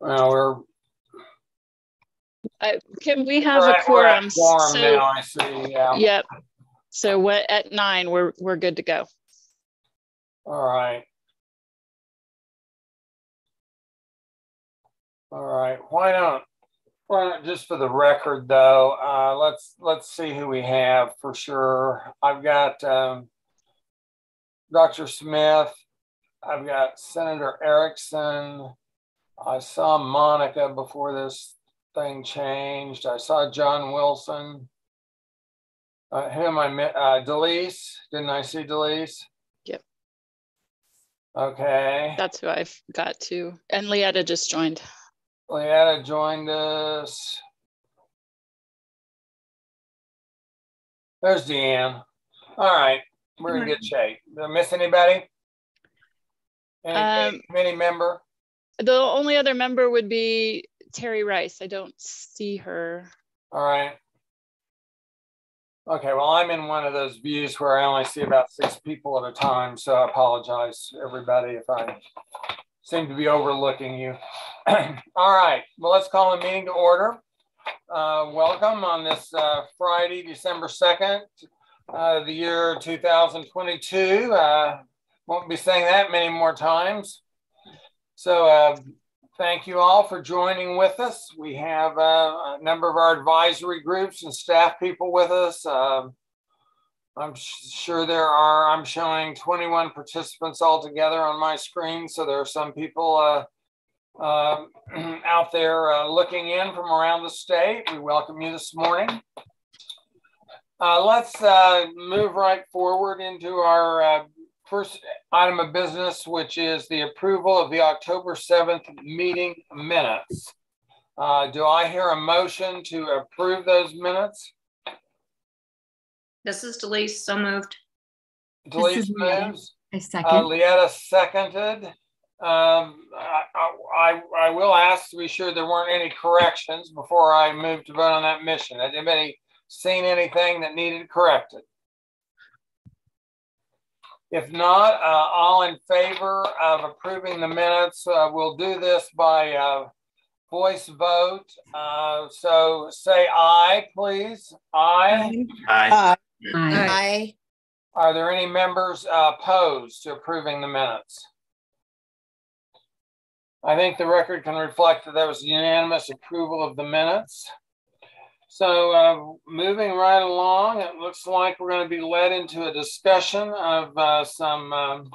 Well, we're Uh, can we have a at- quorum? Quorum So, now, I see, yeah. yep. So what, at nine, we're, we're good to go. All right. All right, why don't, why not, just for the record though, uh, let's, let's see who we have for sure. I've got, um, Dr. Smith, I've got Senator Erickson. I saw Monica before this thing changed. I saw John Wilson. Uh, who am I, mi- uh, Delise, didn't I see Delise? Yep. Okay. That's who I've got to. And Leetta just joined. Leetta joined us. There's Deanne. All right, we're in good shape. Did I miss anybody? Any Um, committee member? The only other member would be Terry Rice. I don't see her. All right. Okay, well, I'm in one of those views where I only see about six people at a time, so I apologize, everybody, if I seem to be overlooking you. All right, well, let's call the meeting to order. Uh, welcome on this uh, Friday, December 2nd, uh, the year 2022. Uh, won't be saying that many more times. So uh, thank you all for joining with us. We have uh, a number of our advisory groups and staff people with us. Um, I'm sure there are, I'm showing 21 participants altogether on my screen. So there are some people uh, uh, out there uh, looking in from around the state. We welcome you this morning. Uh, let's uh, move right forward into our uh, first item of business, which is the approval of the October 7th meeting minutes. Uh, do I hear a motion to approve those minutes? This is Delise, so moved. Delise is Leetta. moves. I Uh, second. Leetta seconded. Um, I, I, I will ask to be sure there weren't any corrections before I move to vote on that mission. Has anybody seen anything that needed corrected? If not, uh, all in favor of approving the minutes, uh, we'll do this by uh, voice vote. Uh, so say aye, please. Aye. Aye. Aye. Aye. Are there any members uh, opposed to approving the minutes? I think the record can reflect that there was unanimous approval of the minutes. So uh, moving right along, it looks like we're going to be led into a discussion of uh, some um,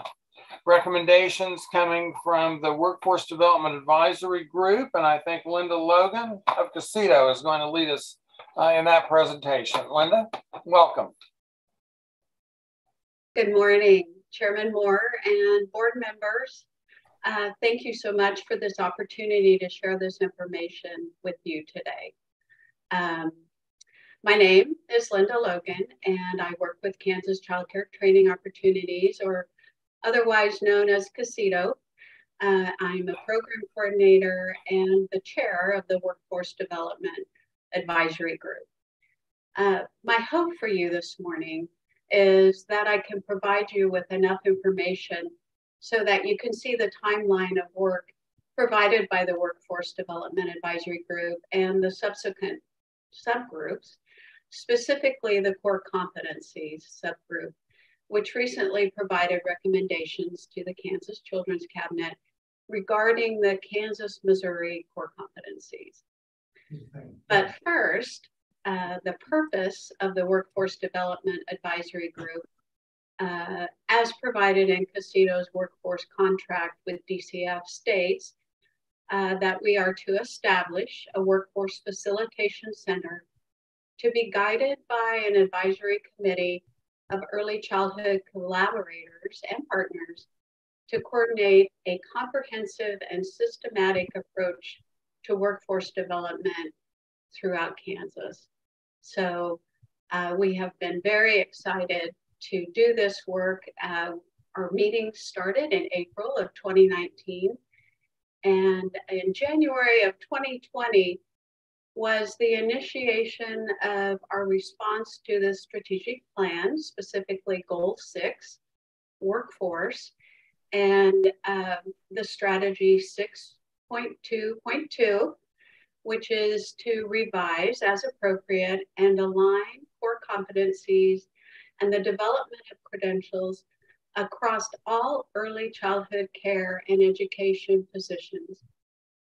recommendations coming from the Workforce Development Advisory Group. And I think Linda Logan of Casito is going to lead us uh, in that presentation. Linda, welcome. Good morning, Chairman Moore and board members. Uh, Thank you so much for this opportunity to share this information with you today. Um, My name is Linda Logan, and I work with Kansas Child Care Training Opportunities, or otherwise known as Casito. Uh, I'm a program coordinator and the chair of the Workforce Development Advisory Group. Uh, My hope for you this morning is that I can provide you with enough information so that you can see the timeline of work provided by the Workforce Development Advisory Group and the subsequent subgroups, specifically the core competencies subgroup, which recently provided recommendations to the Kansas Children's Cabinet regarding the Kansas Missouri core competencies. But first, uh, the purpose of the Workforce Development Advisory Group, uh, as provided in Casito's workforce contract with DCF, states uh, that we are to establish a workforce facilitation center to be guided by an advisory committee of early childhood collaborators and partners to coordinate a comprehensive and systematic approach to workforce development throughout Kansas. So uh, we have been very excited to do this work. Uh, our meeting started in April of 2019. And in January of 2020 was the initiation of our response to the strategic plan, specifically Goal 6, workforce, and um, the strategy 6.2.2, which is to revise as appropriate and align core competencies and the development of credentials across all early childhood care and education positions,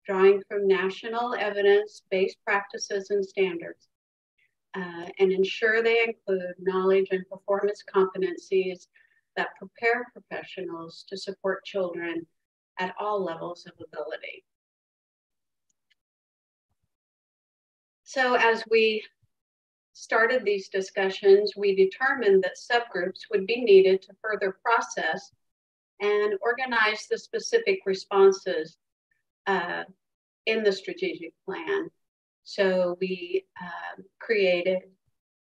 drawing from national evidence-based practices and standards, uh, and ensure they include knowledge and performance competencies that prepare professionals to support children at all levels of ability. So as we started these discussions, we determined that subgroups would be needed to further process and organize the specific responses uh, in the strategic plan. So we uh, created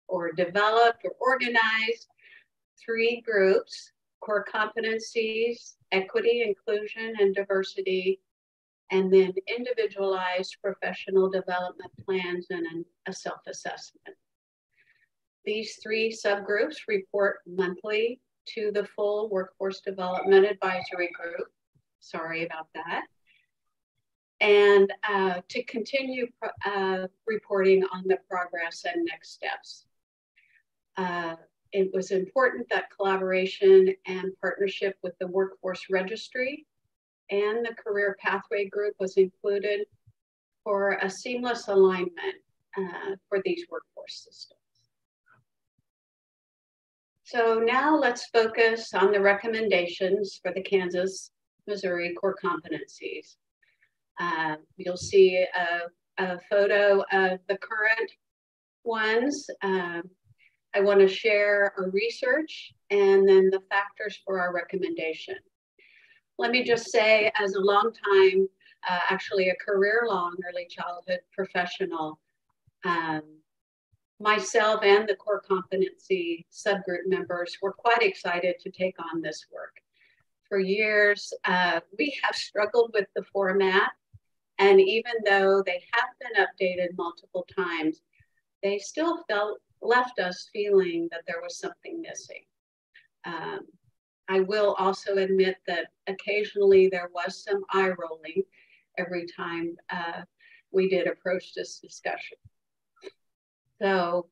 or developed or organized three groups, core competencies, equity, inclusion, and diversity, and then individualized professional development plans and an, a self-assessment. These three subgroups report monthly to the full Workforce Development Advisory Group. Sorry about that. And uh, to continue uh, reporting on the progress and next steps. Uh, it was important that collaboration and partnership with the Workforce Registry and the Career Pathway Group was included for a seamless alignment uh, for these workforce systems. So now let's focus on the recommendations for the Kansas Missouri core competencies. Uh, you'll see a, a, photo of the current ones. Um, I want to share our research and then the factors for our recommendation. Let me just say, as a long time, uh, actually a career long early childhood professional, um, myself and the core competency subgroup members were quite excited to take on this work. For years, uh, we have struggled with the format, and even though they have been updated multiple times, they still felt left us feeling that there was something missing. Um, I will also admit that occasionally there was some eye rolling every time uh, we did approach this discussion. So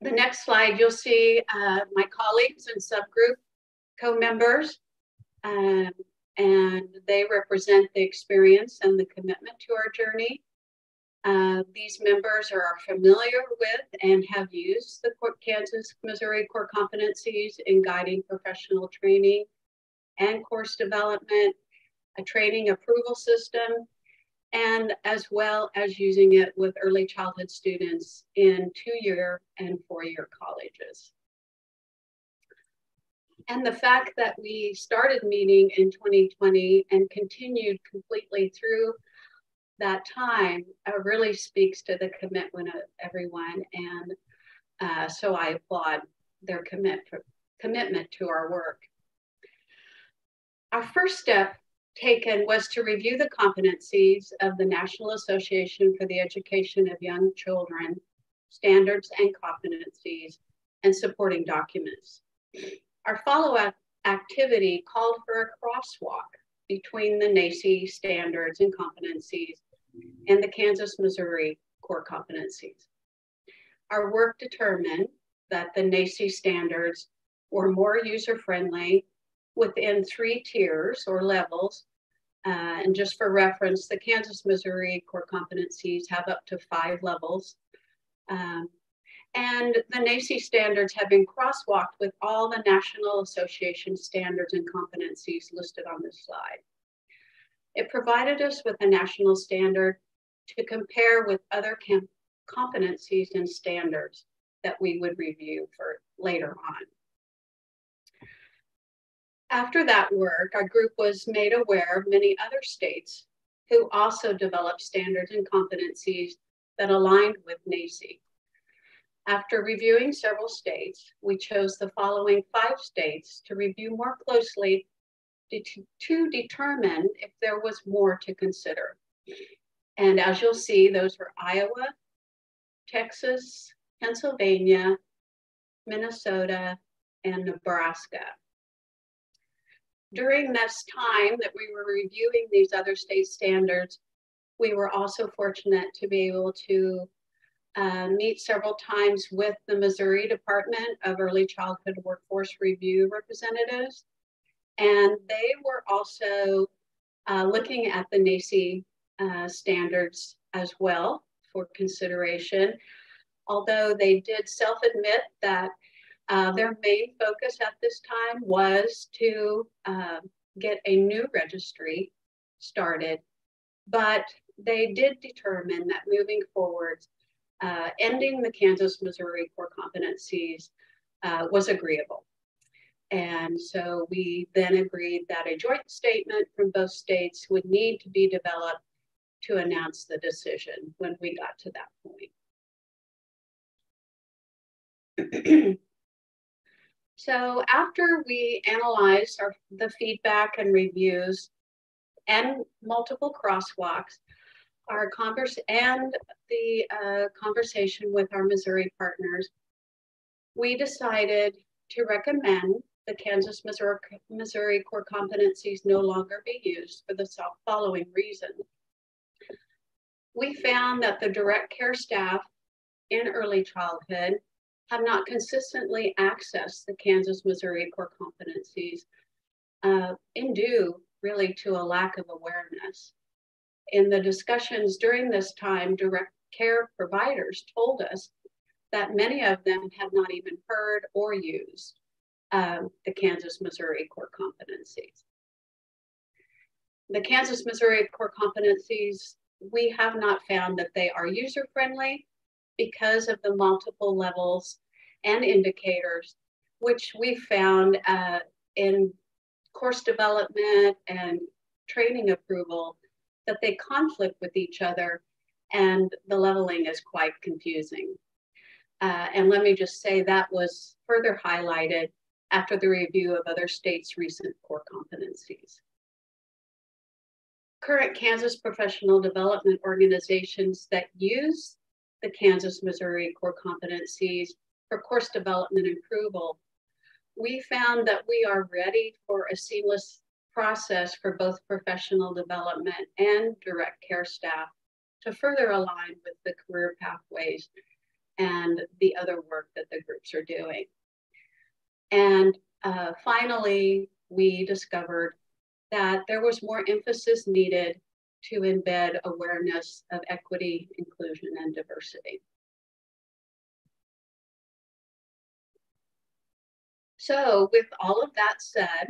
the next slide, you'll see uh, my colleagues and subgroup co-members, um, and they represent the experience and the commitment to our journey. Uh, these members are familiar with and have used the Kansas Missouri core competencies in guiding professional training and course development, a training approval system, and as well as using it with early childhood students in two-year and four-year colleges. And the fact that we started meeting in 2020 and continued completely through that time uh, really speaks to the commitment of everyone. And uh, so I applaud their commit, commitment to our work. Our first step taken was to review the competencies of the National Association for the Education of Young Children, standards and competencies, and supporting documents. Our follow-up activity called for a crosswalk between the NAEYC standards and competencies and the Kansas Missouri core competencies. Our work determined that the NAEYC standards were more user-friendly within three tiers or levels. Uh, and just for reference, the Kansas Missouri core competencies have up to five levels. Um, and the NAEYC standards have been crosswalked with all the National Association standards and competencies listed on this slide. It provided us with a national standard to compare with other competencies and standards that we would review for later on. After that work, our group was made aware of many other states who also developed standards and competencies that aligned with NAEYC. After reviewing several states, we chose the following five states to review more closely to, to determine if there was more to consider. And as you'll see, those were Iowa, Texas, Pennsylvania, Minnesota, and Nebraska. During this time that we were reviewing these other state standards, we were also fortunate to be able to uh, meet several times with the Missouri Department of Early Childhood Workforce Review representatives. And they were also uh, looking at the NAEYC uh, standards as well for consideration. Although they did self-admit that uh, their main focus at this time was to uh, get a new registry started, but they did determine that moving forward, uh, ending the Kansas Missouri core competencies uh, was agreeable. And so we then agreed that a joint statement from both states would need to be developed to announce the decision when we got to that point. so after we analyzed our, the feedback and reviews and multiple crosswalks, our converse and the uh, conversation with our Missouri partners, we decided to recommend the Kansas Missouri, Missouri core competencies no longer be used for the following reason. We found that the direct care staff in early childhood have not consistently accessed the Kansas Missouri core competencies uh, in due really to a lack of awareness. In the discussions during this time, direct care providers told us that many of them had not even heard or used um, the Kansas Missouri core competencies. The Kansas Missouri core competencies, we have not found that they are user friendly because of the multiple levels and indicators, which we found uh, in course development and training approval that they conflict with each other and the leveling is quite confusing. Uh, and let me just say that was further highlighted after the review of other states' recent core competencies. Current Kansas professional development organizations that use the Kansas Missouri core competencies for course development approval, we found that we are ready for a seamless process for both professional development and direct care staff to further align with the career pathways and the other work that the groups are doing. And uh, finally, we discovered that there was more emphasis needed to embed awareness of equity, inclusion, and diversity. So with all of that said,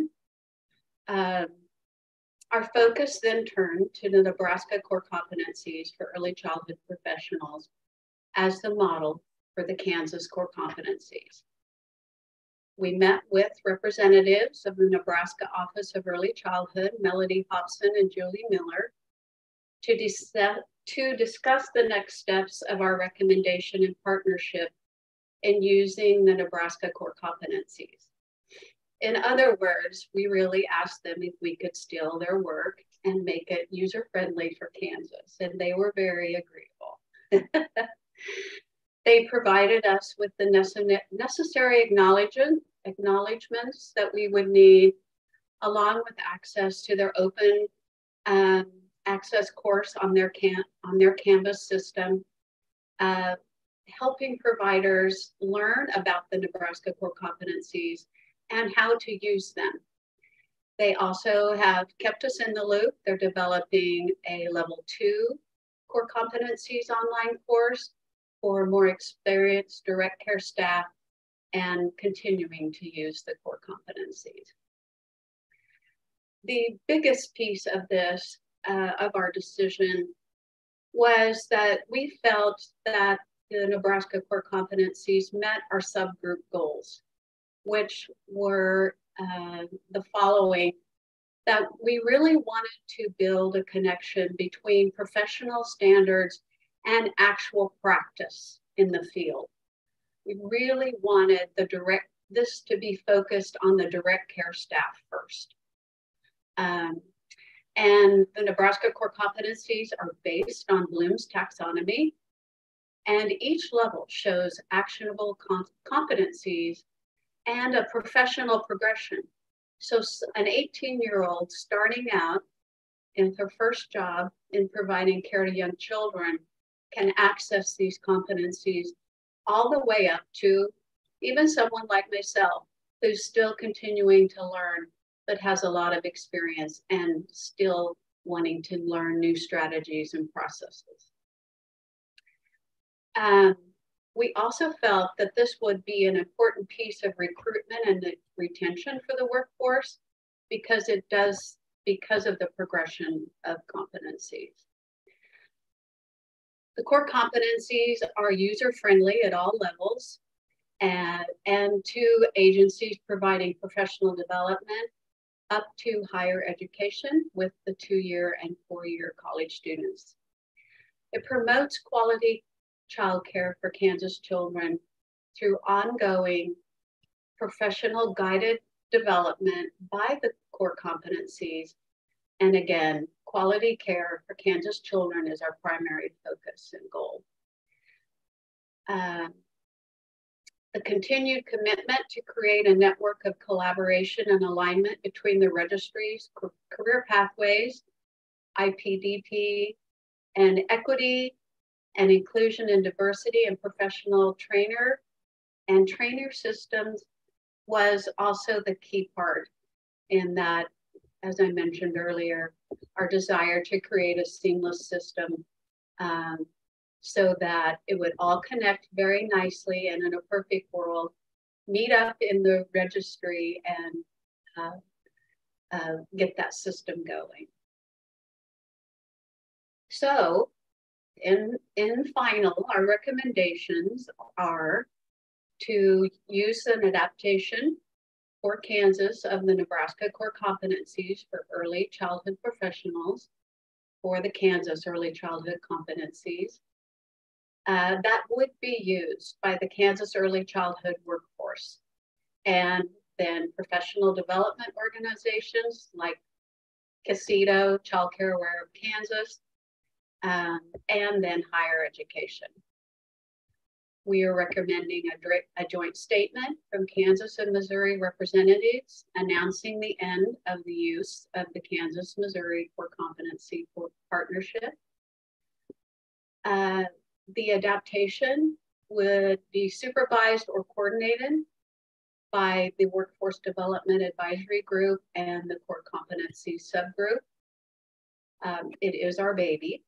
um, our focus then turned to the Nebraska core competencies for early childhood professionals as the model for the Kansas core competencies. We met with representatives of the Nebraska Office of Early Childhood, Melody Hobson and Julie Miller, to, dis to discuss the next steps of our recommendation and partnership in using the Nebraska core competencies. In other words, we really asked them if we could steal their work and make it user friendly for Kansas, and they were very agreeable. They provided us with the necessary acknowledgements that we would need, along with access to their open um, access course on their, on their Canvas system, uh, helping providers learn about the Nebraska core competencies and how to use them. They also have kept us in the loop. They're developing a level two core competencies online course for more experienced direct care staff and continuing to use the core competencies. The biggest piece of this, uh, of our decision, was that we felt that the Nebraska core competencies met our subgroup goals, which were uh, the following that we really wanted to build a connection between professional standards and actual practice in the field. We really wanted the direct this to be focused on the direct care staff first. Um, and the Nebraska core competencies are based on Bloom's taxonomy. And each level shows actionable competencies and a professional progression So an 18 year old starting out in her first job in providing care to young children can access these competencies all the way up to even someone like myself who's still continuing to learn but has a lot of experience and still wanting to learn new strategies and processes. Um, we also felt that this would be an important piece of recruitment and retention for the workforce because it does, because of the progression of competencies. The core competencies are user-friendly at all levels and, and to agencies providing professional development up to higher education with the two-year and four-year college students. It promotes quality childcare for Kansas children through ongoing professional guided development by the core competencies. And again, quality care for Kansas children is our primary focus and goal. Um, the continued commitment to create a network of collaboration and alignment between the registries, career pathways, IPDP, and equity and inclusion and diversity and professional trainer and trainer systems was also the key part in that, as I mentioned earlier, our desire to create a seamless system um, so that it would all connect very nicely and in a perfect world, meet up in the registry and uh, uh, get that system going. So in, in final, our recommendations are to use an adaptation for Kansas of the Nebraska core competencies for early childhood professionals for the Kansas early childhood competencies uh, that would be used by the Kansas early childhood workforce. And then professional development organizations like CASITO, Child Care Aware of Kansas, um, and then higher education. We are recommending a, a, joint statement from Kansas and Missouri representatives announcing the end of the use of the Kansas Missouri Core Competency Partnership. Uh, the adaptation would be supervised or coordinated by the Workforce Development Advisory Group and the Core Competency Subgroup. Um, it is our baby.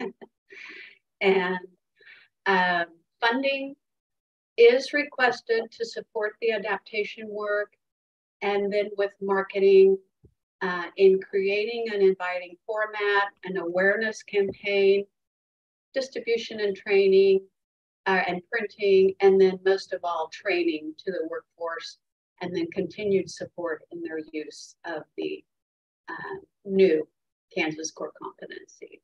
and um, funding is requested to support the adaptation work and then with marketing uh, in creating an inviting format, an awareness campaign, distribution and training uh, and printing, and then most of all, training to the workforce, and then continued support in their use of the uh, new Kansas core competencies.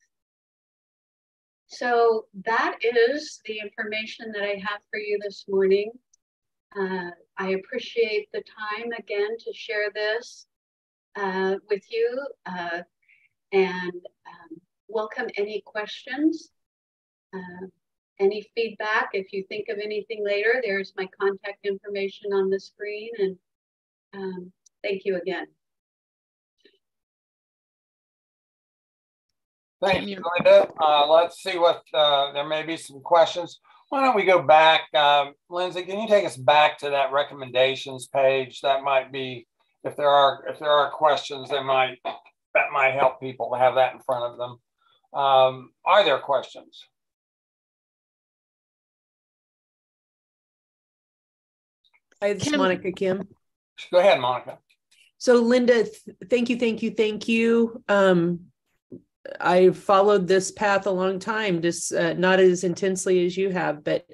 So that is the information that I have for you this morning. Uh, I appreciate the time again to share this uh, with you uh, and um, welcome any questions. Uh, any feedback, if you think of anything later, there's my contact information on the screen. And um, thank you again. Thank you, Linda. Uh, let's see what, uh, there may be some questions. Why don't we go back? Um, Lindsay, can you take us back to that recommendations page? That might be, if there are, if there are questions, that might, that might help people to have that in front of them. Um, are there questions? Hi, this is Monica Kim. Go ahead, Monica. So Linda, th thank you, thank you, thank you. Um, I followed this path a long time, just uh, not as intensely as you have, but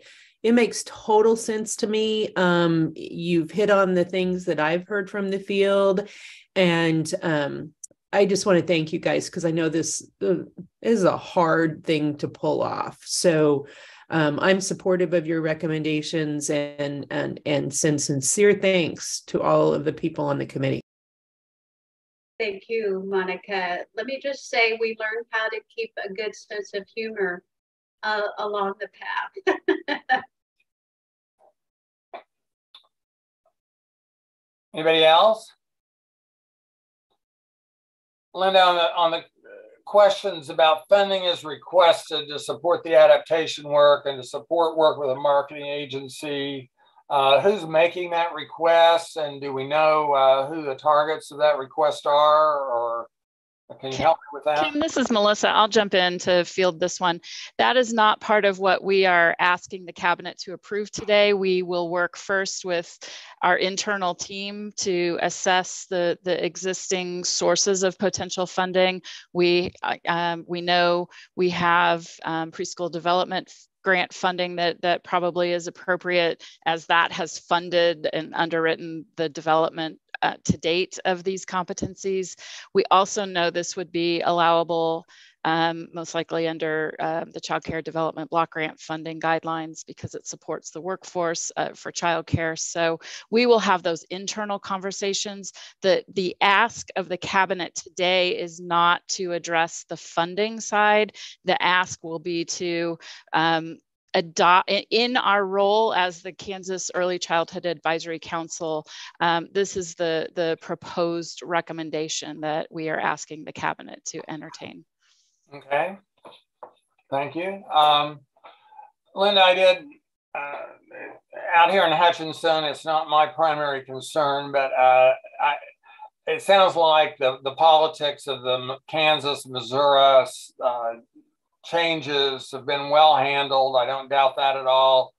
it makes total sense to me. Um, you've hit on the things that I've heard from the field, and um, I just want to thank you guys because I know this uh, is a hard thing to pull off. So um, I'm supportive of your recommendations and and and send sincere thanks to all of the people on the committee. Thank you, Monica. Let me just say we learned how to keep a good sense of humor uh, along the path. Anybody else? Linda, on the, on the questions about funding is requested to support the adaptation work and to support work with a marketing agency. Uh, who's making that request and do we know uh, who the targets of that request are or can you help me with that? Kim, this is Melissa. I'll jump in to field this one. That is not part of what we are asking the cabinet to approve today. We will work first with our internal team to assess the, the existing sources of potential funding. We, uh, um, we know we have um, preschool development grant funding that that probably is appropriate as that has funded and underwritten the development uh, to date of these competencies. We also know this would be allowable um, most likely under uh, the Child Care Development Block Grant funding guidelines because it supports the workforce uh, for childcare. So we will have those internal conversations. The, the ask of the cabinet today is not to address the funding side. The ask will be to um, adopt in our role as the Kansas Early Childhood Advisory Council. Um, this is the the proposed recommendation that we are asking the cabinet to entertain. Okay, thank you, um, Linda. I did uh, out here in Hutchinson. It's not my primary concern, but uh, I, it sounds like the the politics of the Kansas Missouri uh, changes have been well handled. I don't doubt that at all.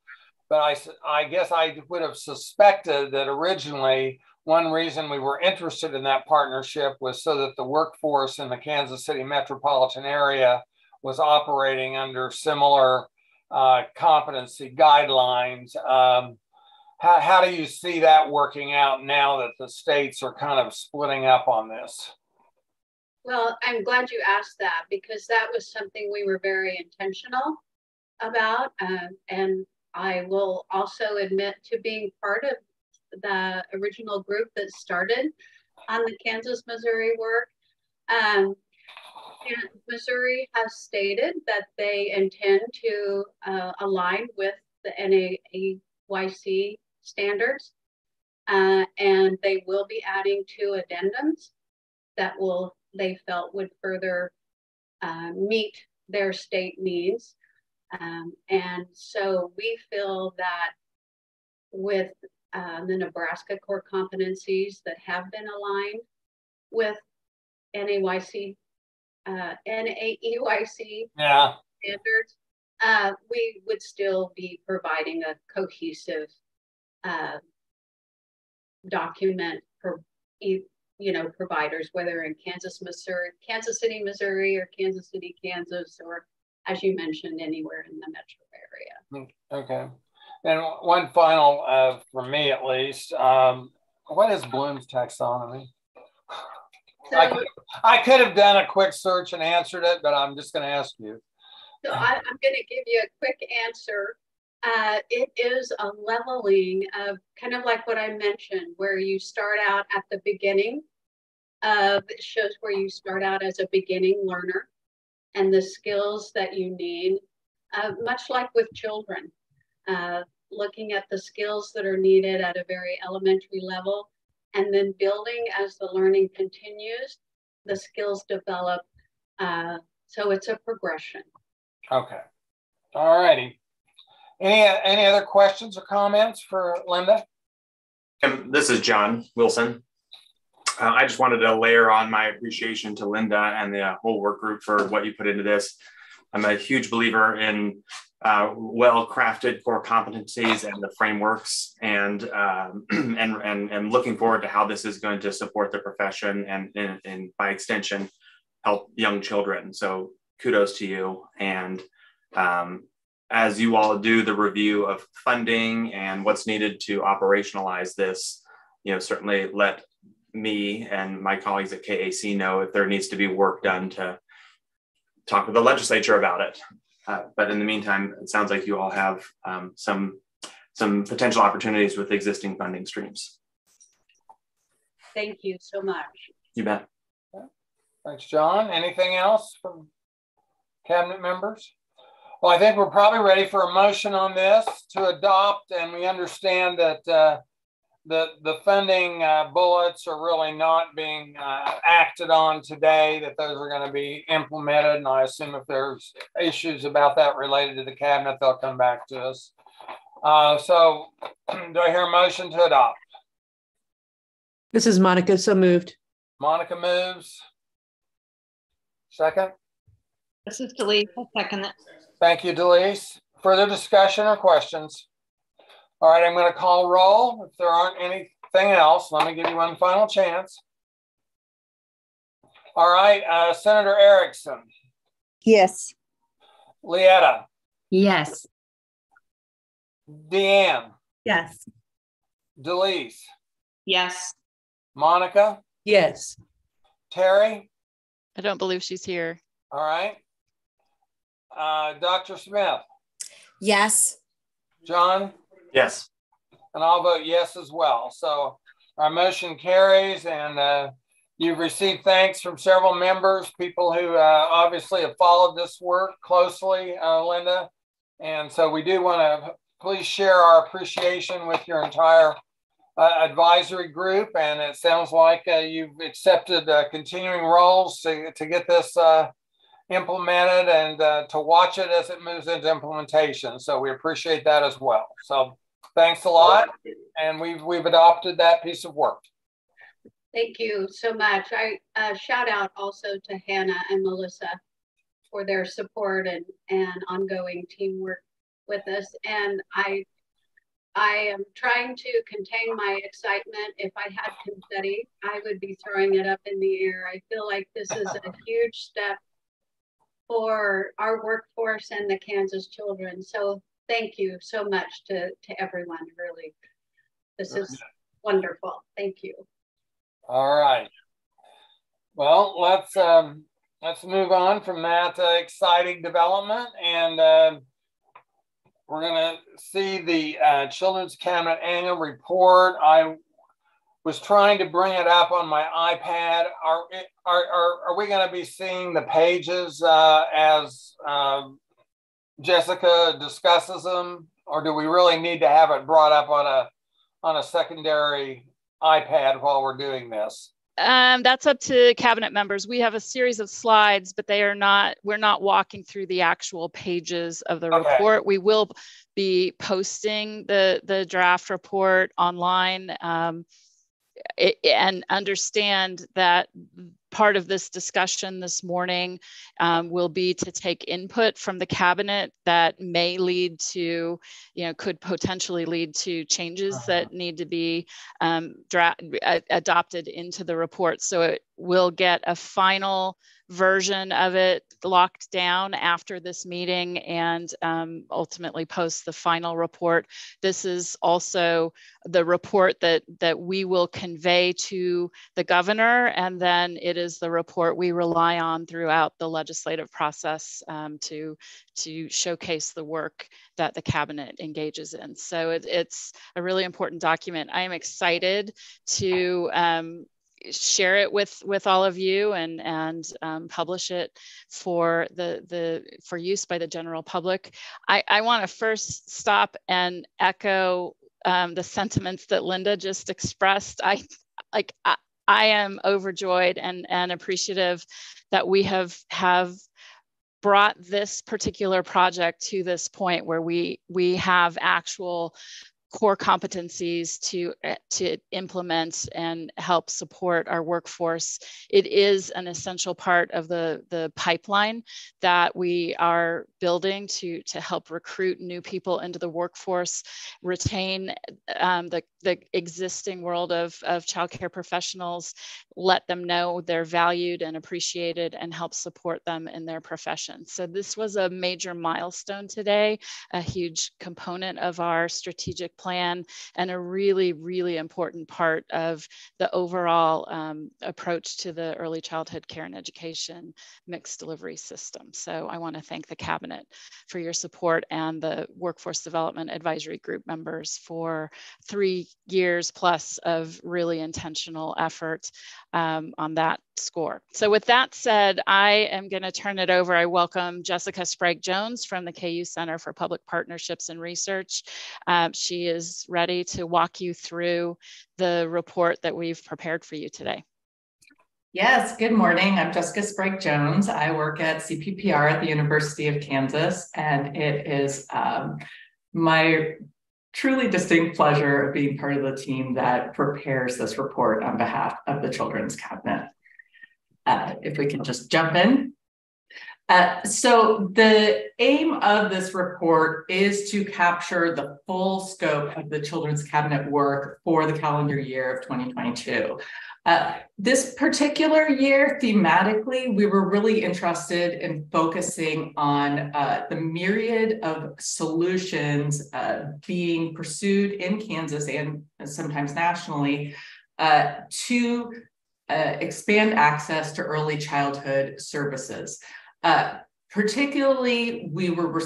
But I, I guess I would have suspected that originally one reason we were interested in that partnership was so that the workforce in the Kansas City metropolitan area was operating under similar uh, competency guidelines. Um, how, how do you see that working out now that the states are kind of splitting up on this? Well, I'm glad you asked that because that was something we were very intentional about. Uh, and I will also admit to being part of the original group that started on the Kansas Missouri work. Um, Missouri has stated that they intend to uh, align with the NAEYC standards, uh, and they will be adding two addendums that will they felt would further uh, meet their state needs. Um, and so we feel that with uh, the Nebraska core competencies that have been aligned with NAYC, uh, NAEYC yeah. standards, uh, we would still be providing a cohesive uh, document for you know, providers, whether in Kansas, Missouri, Kansas City, Missouri, or Kansas City, Kansas, or as you mentioned, anywhere in the metro area. Okay. And one final, uh, for me at least, um, what is Bloom's taxonomy? So, I, could, I could have done a quick search and answered it, but I'm just going to ask you. So I, am going to give you a quick answer. Uh, it is a leveling of kind of like what I mentioned, where you start out at the beginning of it shows where you start out as a beginning learner and the skills that you need, uh, much like with children, uh, looking at the skills that are needed at a very elementary level, and then building as the learning continues, the skills develop. Uh, so it's a progression. Okay. All righty. Any, any other questions or comments for Linda? Um, this is John Wilson uh, I just wanted to layer on my appreciation to Linda and the whole work group for what you put into this. I'm a huge believer in uh, well-crafted core competencies and the frameworks, and, um, and and and looking forward to how this is going to support the profession and, and, and by extension help young children. So kudos to you. And um, as you all do the review of funding and what's needed to operationalize this, you know, certainly let me and my colleagues at KAC know if there needs to be work done to talk with the legislature about it. Uh, but in the meantime, it sounds like you all have um, some some potential opportunities with existing funding streams. Thank you so much. You bet. Thanks, John. Anything else from cabinet members? Well, I think we're probably ready for a motion on this to adopt, and we understand that uh, the, the funding uh, bullets are really not being uh, acted on today, that those are going to be implemented. And I assume if there's issues about that related to the cabinet, they'll come back to us. Uh, so do I hear a motion to adopt? This is Monica, so moved. Monica moves. Second. This is Delise. I'll second it. Thank you, Delise. Further discussion or questions? All right, I'm going to call roll. If there aren't anything else, let me give you one final chance. All right, uh, Senator Erickson, Yes. Leetta, Yes. Deanne, Yes. Delise, Yes. Monica, Yes. Terry. I don't believe she's here. All right. Uh, Dr. Smith, Yes. John, Yes. and I'll vote yes as well. So our motion carries and uh, you've received thanks from several members, people who uh, obviously have followed this work closely, uh, Linda. And so we do want to please share our appreciation with your entire uh, advisory group. And it sounds like uh, you've accepted uh, continuing roles to, to get this implemented and to watch it as it moves into implementation. So we appreciate that as well. So thanks a lot. And we've, we've adopted that piece of work. Thank you so much. I uh, shout out also to Hannah and Melissa for their support and, and ongoing teamwork with us. And I I am trying to contain my excitement. If I had confetti, I would be throwing it up in the air. I feel like this is a huge step for our workforce and the Kansas children. So thank you so much to, to everyone, really. This is wonderful. Thank you. All right. Well, let's um, let's move on from that uh, exciting development, and uh, we're going to see the uh, Children's Cabinet annual report. I was trying to bring it up on my iPad. Are are are, are we going to be seeing the pages uh, as um, Jessica discusses them, or do we really need to have it brought up on a on a secondary iPad while we're doing this? Um, that's up to cabinet members. We have a series of slides, but they are not, we're not walking through the actual pages of the Okay. report. We will be posting the, the draft report online. Um, i- and understand that part of this discussion this morning um, will be to take input from the cabinet that may lead to, you know, could potentially lead to changes Uh-huh. that need to be um, dra- adopted into the report. So it will get a final version of it locked down after this meeting and um, ultimately post the final report. This is also the report that that we will convey to the governor, and then it is the report we rely on throughout the legislative process um, to to showcase the work that the cabinet engages in. So it, it's a really important document. I am excited to um, share it with with all of you and and um, publish it for the the for use by the general public. I, I want to first stop and echo um, the sentiments that Linda just expressed. I like I, I am overjoyed and and appreciative that we have have brought this particular project to this point where we we have actual core competencies to uh, to implement and help support our workforce. It is an essential part of the the pipeline that we are building to to help recruit new people into the workforce, retain um, the the existing world of of childcare professionals, let them know they're valued and appreciated, and help support them in their profession. So this was a major milestone today, a huge component of our strategic plan and a really, really important part of the overall um, approach to the early childhood care and education mixed delivery system. So I want to thank the cabinet for your support and the workforce development advisory group members for three years plus of really intentional effort um, on that score. So with that said, I am going to turn it over. I welcome Jessica Sprague Jones from the KU Center for Public Partnerships and Research. Um, she is ready to walk you through the report that we've prepared for you today. Yes, good morning. I'm Jessica Sprague Jones. I work at CPPR at the University of Kansas, and it is um, my truly distinct pleasure of being part of the team that prepares this report on behalf of the Children's Cabinet. If we can just jump in. Uh, so the aim of this report is to capture the full scope of the Children's Cabinet work for the calendar year of 2022. Uh, this particular year, thematically, we were really interested in focusing on uh, the myriad of solutions uh, being pursued in Kansas and sometimes nationally uh, to uh, expand access to early childhood services. Uh, particularly, we were,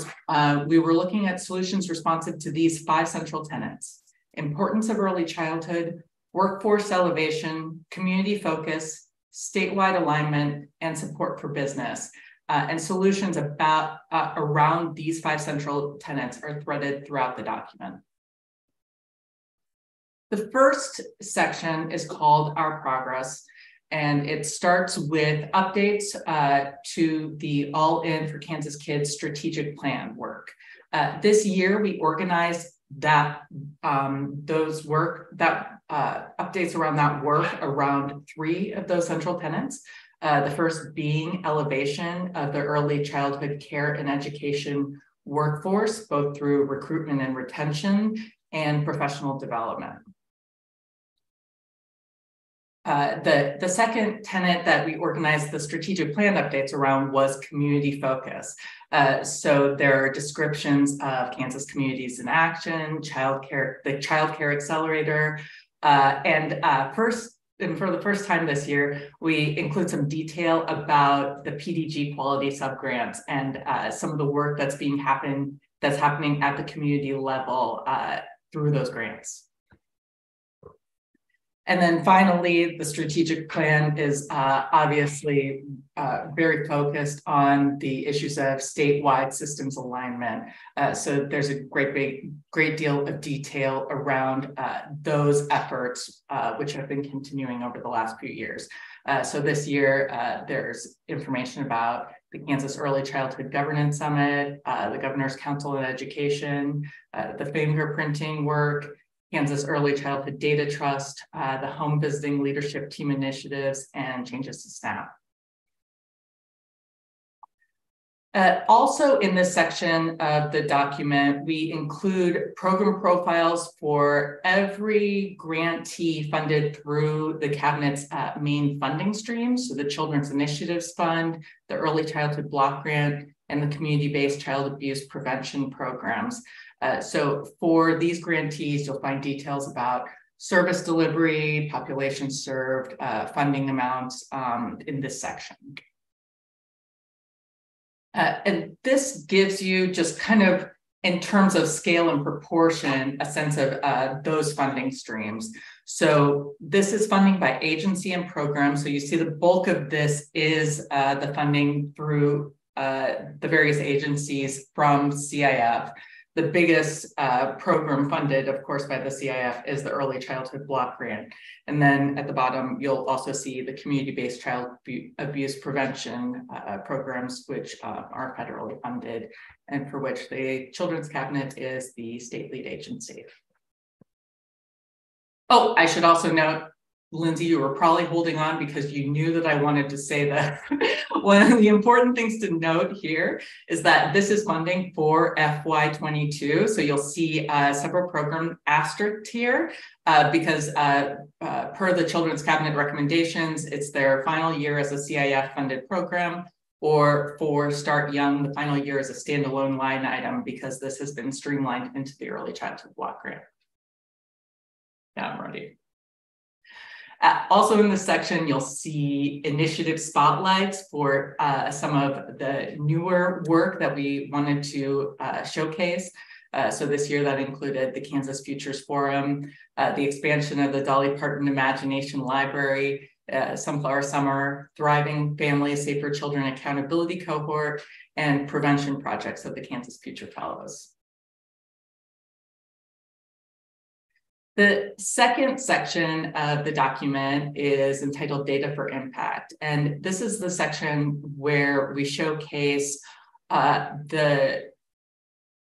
we were looking at solutions responsive to these five central tenets importance of early childhood, workforce elevation, community focus, statewide alignment, and support for business. Uh, and solutions about uh, around these five central tenets are threaded throughout the document. The first section is called Our Progress, and it starts with updates uh, to the All In for Kansas Kids strategic plan work. Uh, this year, we organized that um, those work that uh, updates around that work around three of those central tenants. Uh, the first being elevation of the early childhood care and education workforce, both through recruitment and retention and professional development. Uh, the, the second tenet that we organized the strategic plan updates around was community focus. Uh, so there are descriptions of Kansas Communities in Action, child care, the Child Care Accelerator, uh, and uh, first, and for the first time this year, we include some detail about the PDG quality subgrants and uh, some of the work that's being happen that's happening at the community level uh, through those grants. And then finally, the strategic plan is uh, obviously uh, very focused on the issues of statewide systems alignment. Uh, so there's a great big, great deal of detail around uh, those efforts, uh, which have been continuing over the last few years. Uh, so this year, there's information about the Kansas Early Childhood Governance Summit, the Governor's Council on Education, the fingerprinting work, Kansas Early Childhood Data Trust, uh, the Home Visiting Leadership Team Initiatives, and changes to SNAP. Uh, also in this section of the document, we include program profiles for every grantee funded through the Cabinet's uh, main funding streams, so the Children's Initiatives Fund, the Early Childhood Block Grant, and the Community-Based Child Abuse Prevention Programs. Uh, so for these grantees, you'll find details about service delivery, population served, uh, funding amounts um, in this section. Uh, and this gives you just kind of in terms of scale and proportion, a sense of uh, those funding streams. So this is funding by agency and program. So you see the bulk of this is uh, the funding through uh, the various agencies from CIF. The biggest uh, program funded, of course, by the CIF is the Early Childhood Block Grant. And then at the bottom, you'll also see the community-based child abuse prevention uh, programs, which uh, are federally funded and for which the Children's Cabinet is the state lead agency. Oh, I should also note Lindsay, you were probably holding on because you knew that I wanted to say that. One of the important things to note here is that this is funding for FY22. So you'll see a several program asterisk here uh, because uh, uh, per the Children's Cabinet recommendations, it's their final year as a CIF funded program or for Start Young, the final year is a standalone line item because this has been streamlined into the early childhood block grant. Yeah, I'm ready. Uh, also in this section, you'll see initiative spotlights for uh, some of the newer work that we wanted to uh, showcase. Uh, so this year that included the Kansas Futures Forum, uh, the expansion of the Dolly Parton Imagination Library, uh, Sunflower Summer, Thriving Families, Safer Children Accountability Cohort, and prevention projects of the Kansas Future Fellows. The second section of the document is entitled Data for Impact. And this is the section where we showcase uh, the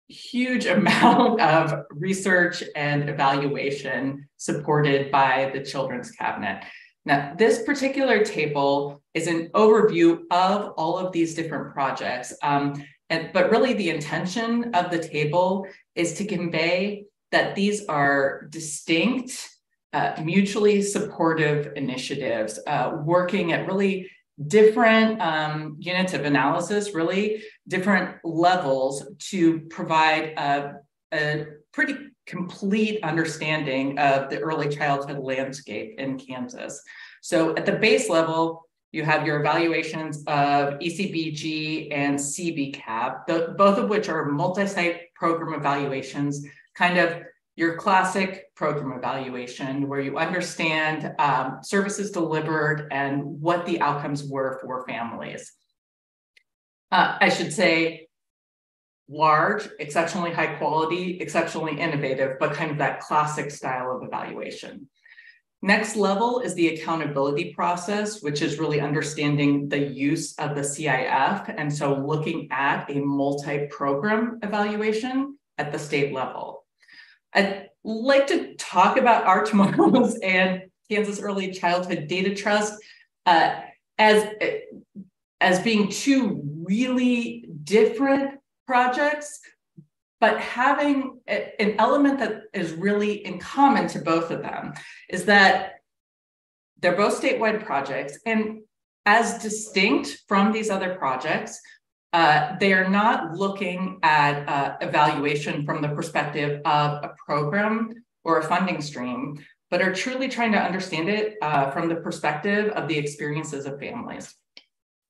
huge amount of research and evaluation supported by the Children's Cabinet. Now, this particular table is an overview of all of these different projects. Um, and, but really the intention of the table is to convey that these are distinct, uh, mutually supportive initiatives uh, working at really different um, units of analysis, really different levels to provide a, a pretty complete understanding of the early childhood landscape in Kansas. So at the base level, you have your evaluations of ECBG and CBCAP, both of which are multi-site program evaluations, kind of your classic program evaluation where you understand um, services delivered and what the outcomes were for families. Uh, I should say large, exceptionally high quality, exceptionally innovative, but kind of that classic style of evaluation. Next level is the accountability process, which is really understanding the use of the CIF. And so looking at a multi-program evaluation at the state level. I'd like to talk about our tomorrows and Kansas Early Childhood Data Trust uh, as, as being two really different projects, but having a, an element that is really in common to both of them is that they're both statewide projects. And as distinct from these other projects, uh, they are not looking at uh, evaluation from the perspective of a program or a funding stream, but are truly trying to understand it uh, from the perspective of the experiences of families.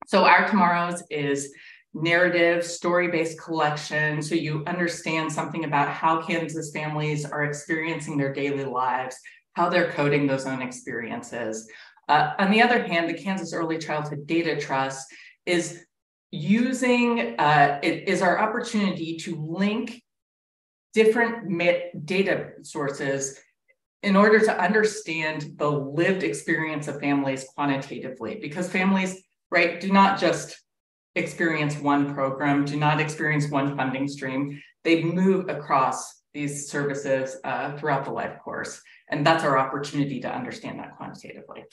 So our tomorrows is narrative, story-based collection, so you understand something about how Kansas families are experiencing their daily lives, how they're coding those own experiences. Uh, on the other hand, the Kansas Early Childhood Data Trust is using uh, it is our opportunity to link different data sources in order to understand the lived experience of families quantitatively. Because families right do not just experience one program do not experience one funding stream. They move across these services uh, throughout the life course. And that's our opportunity to understand that quantitatively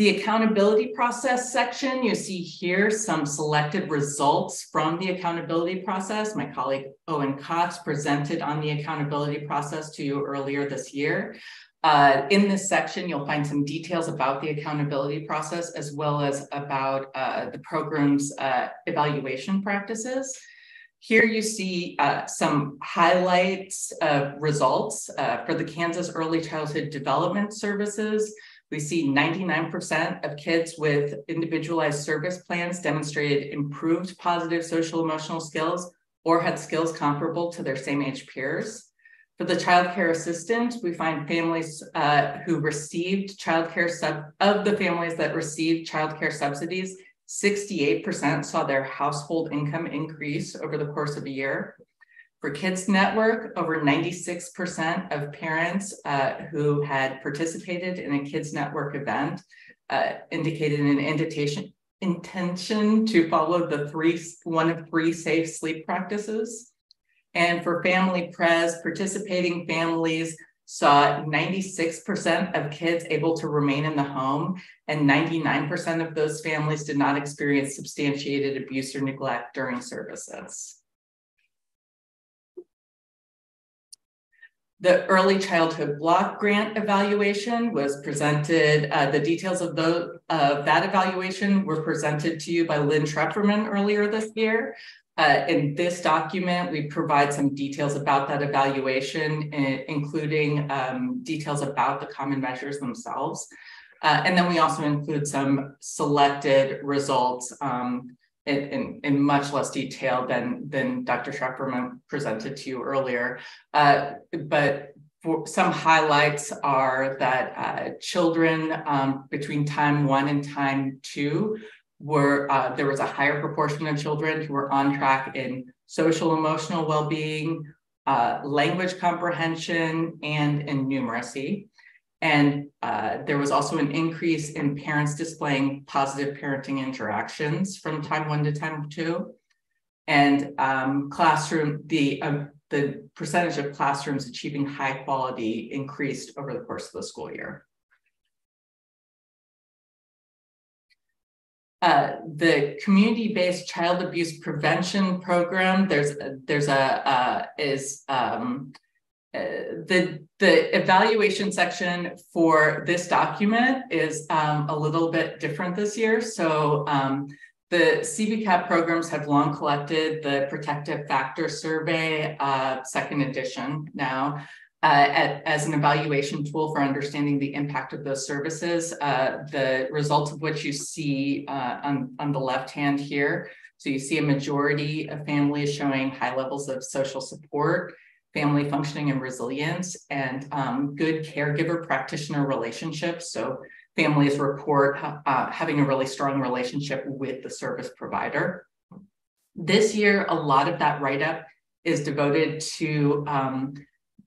The accountability process section, you see here some selected results from the accountability process. My colleague Owen Cox presented on the accountability process to you earlier this year. Uh, in this section, you'll find some details about the accountability process as well as about uh, the program's uh, evaluation practices. Here you see uh, some highlights of results uh, for the Kansas Early Childhood Development Services, we see 99% of kids with individualized service plans demonstrated improved positive social emotional skills or had skills comparable to their same age peers. For the child care assistant, we find families uh, who received child care sub of the families that received child care subsidies, 68% saw their household income increase over the course of a year. For Kids Network, over 96% of parents uh, who had participated in a Kids Network event uh, indicated an invitation, intention to follow the three, one of three safe sleep practices. And for Family Pres, participating families saw 96% of kids able to remain in the home, and 99% of those families did not experience substantiated abuse or neglect during services. The early childhood block grant evaluation was presented, uh, the details of, the, of that evaluation were presented to you by Lynn Schrepferman earlier this year. Uh, in this document, we provide some details about that evaluation, including um, details about the common measures themselves. Uh, and then we also include some selected results um, in, in, much less detail than, than Dr. Schrepferman presented to you earlier. Uh, but some highlights are that uh, children um, between time one and time two were uh, there was a higher proportion of children who were on track in social emotional well-being, uh, language comprehension, and in numeracy. And uh, there was also an increase in parents displaying positive parenting interactions from time one to time two. And um, classroom, the uh, the percentage of classrooms achieving high quality increased over the course of the school year. Uh, the community-based child abuse prevention program, there's there's a uh, is um, uh, the the evaluation section for this document is um, a little bit different this year. So um, the CBCAP programs have long collected the protective factor survey, uh, second edition now, uh, at, as an evaluation tool for understanding the impact of those services, uh, the results of which you see uh, on, on the left hand here. So you see a majority of families showing high levels of social support, family functioning and resilience, and um, good caregiver practitioner relationships. So families report uh, having a really strong relationship with the service provider. This year, a lot of that write-up is devoted to um,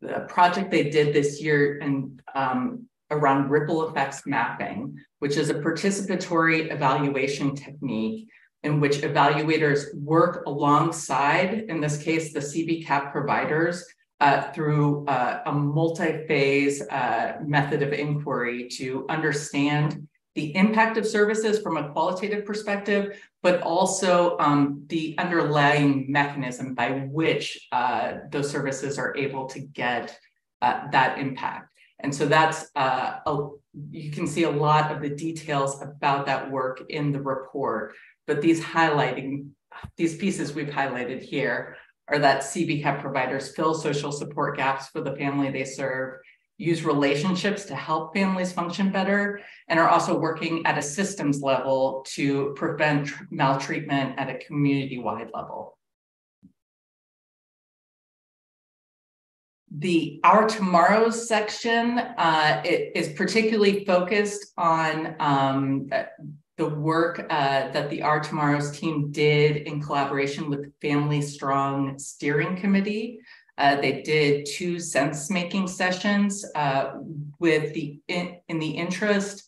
the project they did this year and um, around ripple effects mapping, which is a participatory evaluation technique in which evaluators work alongside, in this case, the CBCAP providers uh, through uh, a multi-phase uh, method of inquiry to understand the impact of services from a qualitative perspective, but also um, the underlying mechanism by which uh, those services are able to get uh, that impact. And so that's, uh, a, you can see a lot of the details about that work in the report, but these highlighting, these pieces we've highlighted here are that CBCAP providers fill social support gaps for the family they serve, use relationships to help families function better, and are also working at a systems level to prevent maltreatment at a community-wide level. The Our Tomorrows section uh, is particularly focused on um, the work uh, that the Our Tomorrows team did in collaboration with the Family Strong Steering Committee. Uh, they did two sense making sessions uh, with the in, in, the interest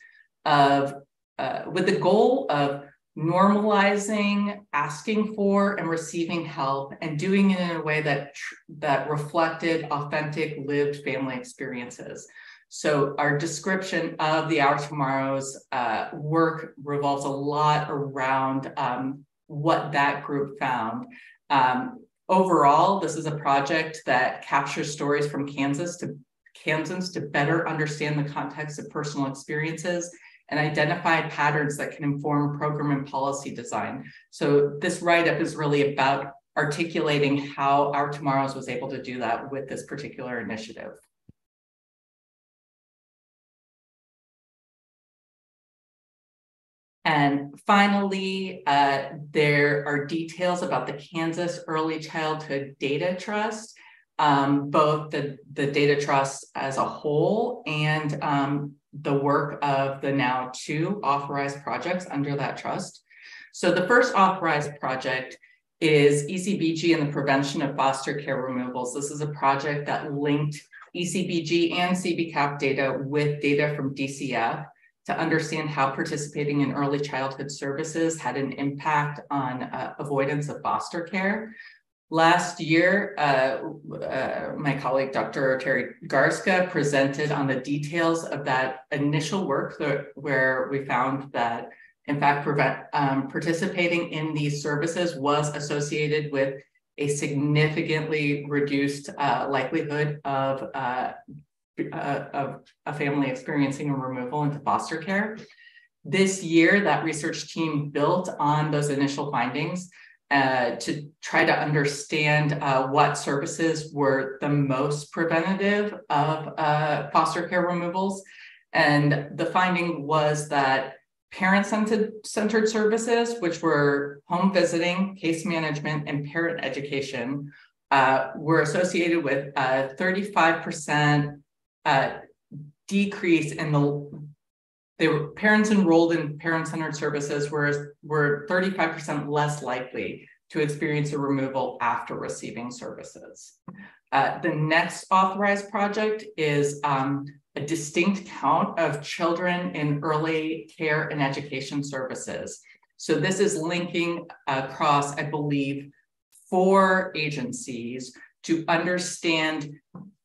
of uh, with the goal of normalizing asking for and receiving help and doing it in a way that that reflected authentic lived family experiences so our description of the Our Tomorrows uh, work revolves a lot around um, what that group found. Um, overall, this is a project that captures stories from Kansas to Kansans to better understand the context of personal experiences and identify patterns that can inform program and policy design. So this write-up is really about articulating how Our Tomorrows was able to do that with this particular initiative. And finally, uh, there are details about the Kansas Early Childhood Data Trust, um, both the, the data trust as a whole and um, the work of the now two authorized projects under that trust. So the first authorized project is ECBG and the prevention of foster care removals. This is a project that linked ECBG and CBCAP data with data from DCF to understand how participating in early childhood services had an impact on uh, avoidance of foster care. Last year, uh, uh, my colleague, Dr. Terry Garstka, presented on the details of that initial work that, where we found that, in fact, prevent, um, participating in these services was associated with a significantly reduced uh, likelihood of uh, uh, of a family experiencing a removal into foster care. This year, that research team built on those initial findings uh, to try to understand uh, what services were the most preventative of uh, foster care removals. And the finding was that parent-centered services, which were home visiting, case management, and parent education, uh, were associated with a 35% decrease in the they were parents enrolled in parent-centered services were, were 35% less likely to experience a removal after receiving services. Uh, the next authorized project is um, a distinct count of children in early care and education services. So this is linking across, I believe, four agencies to understand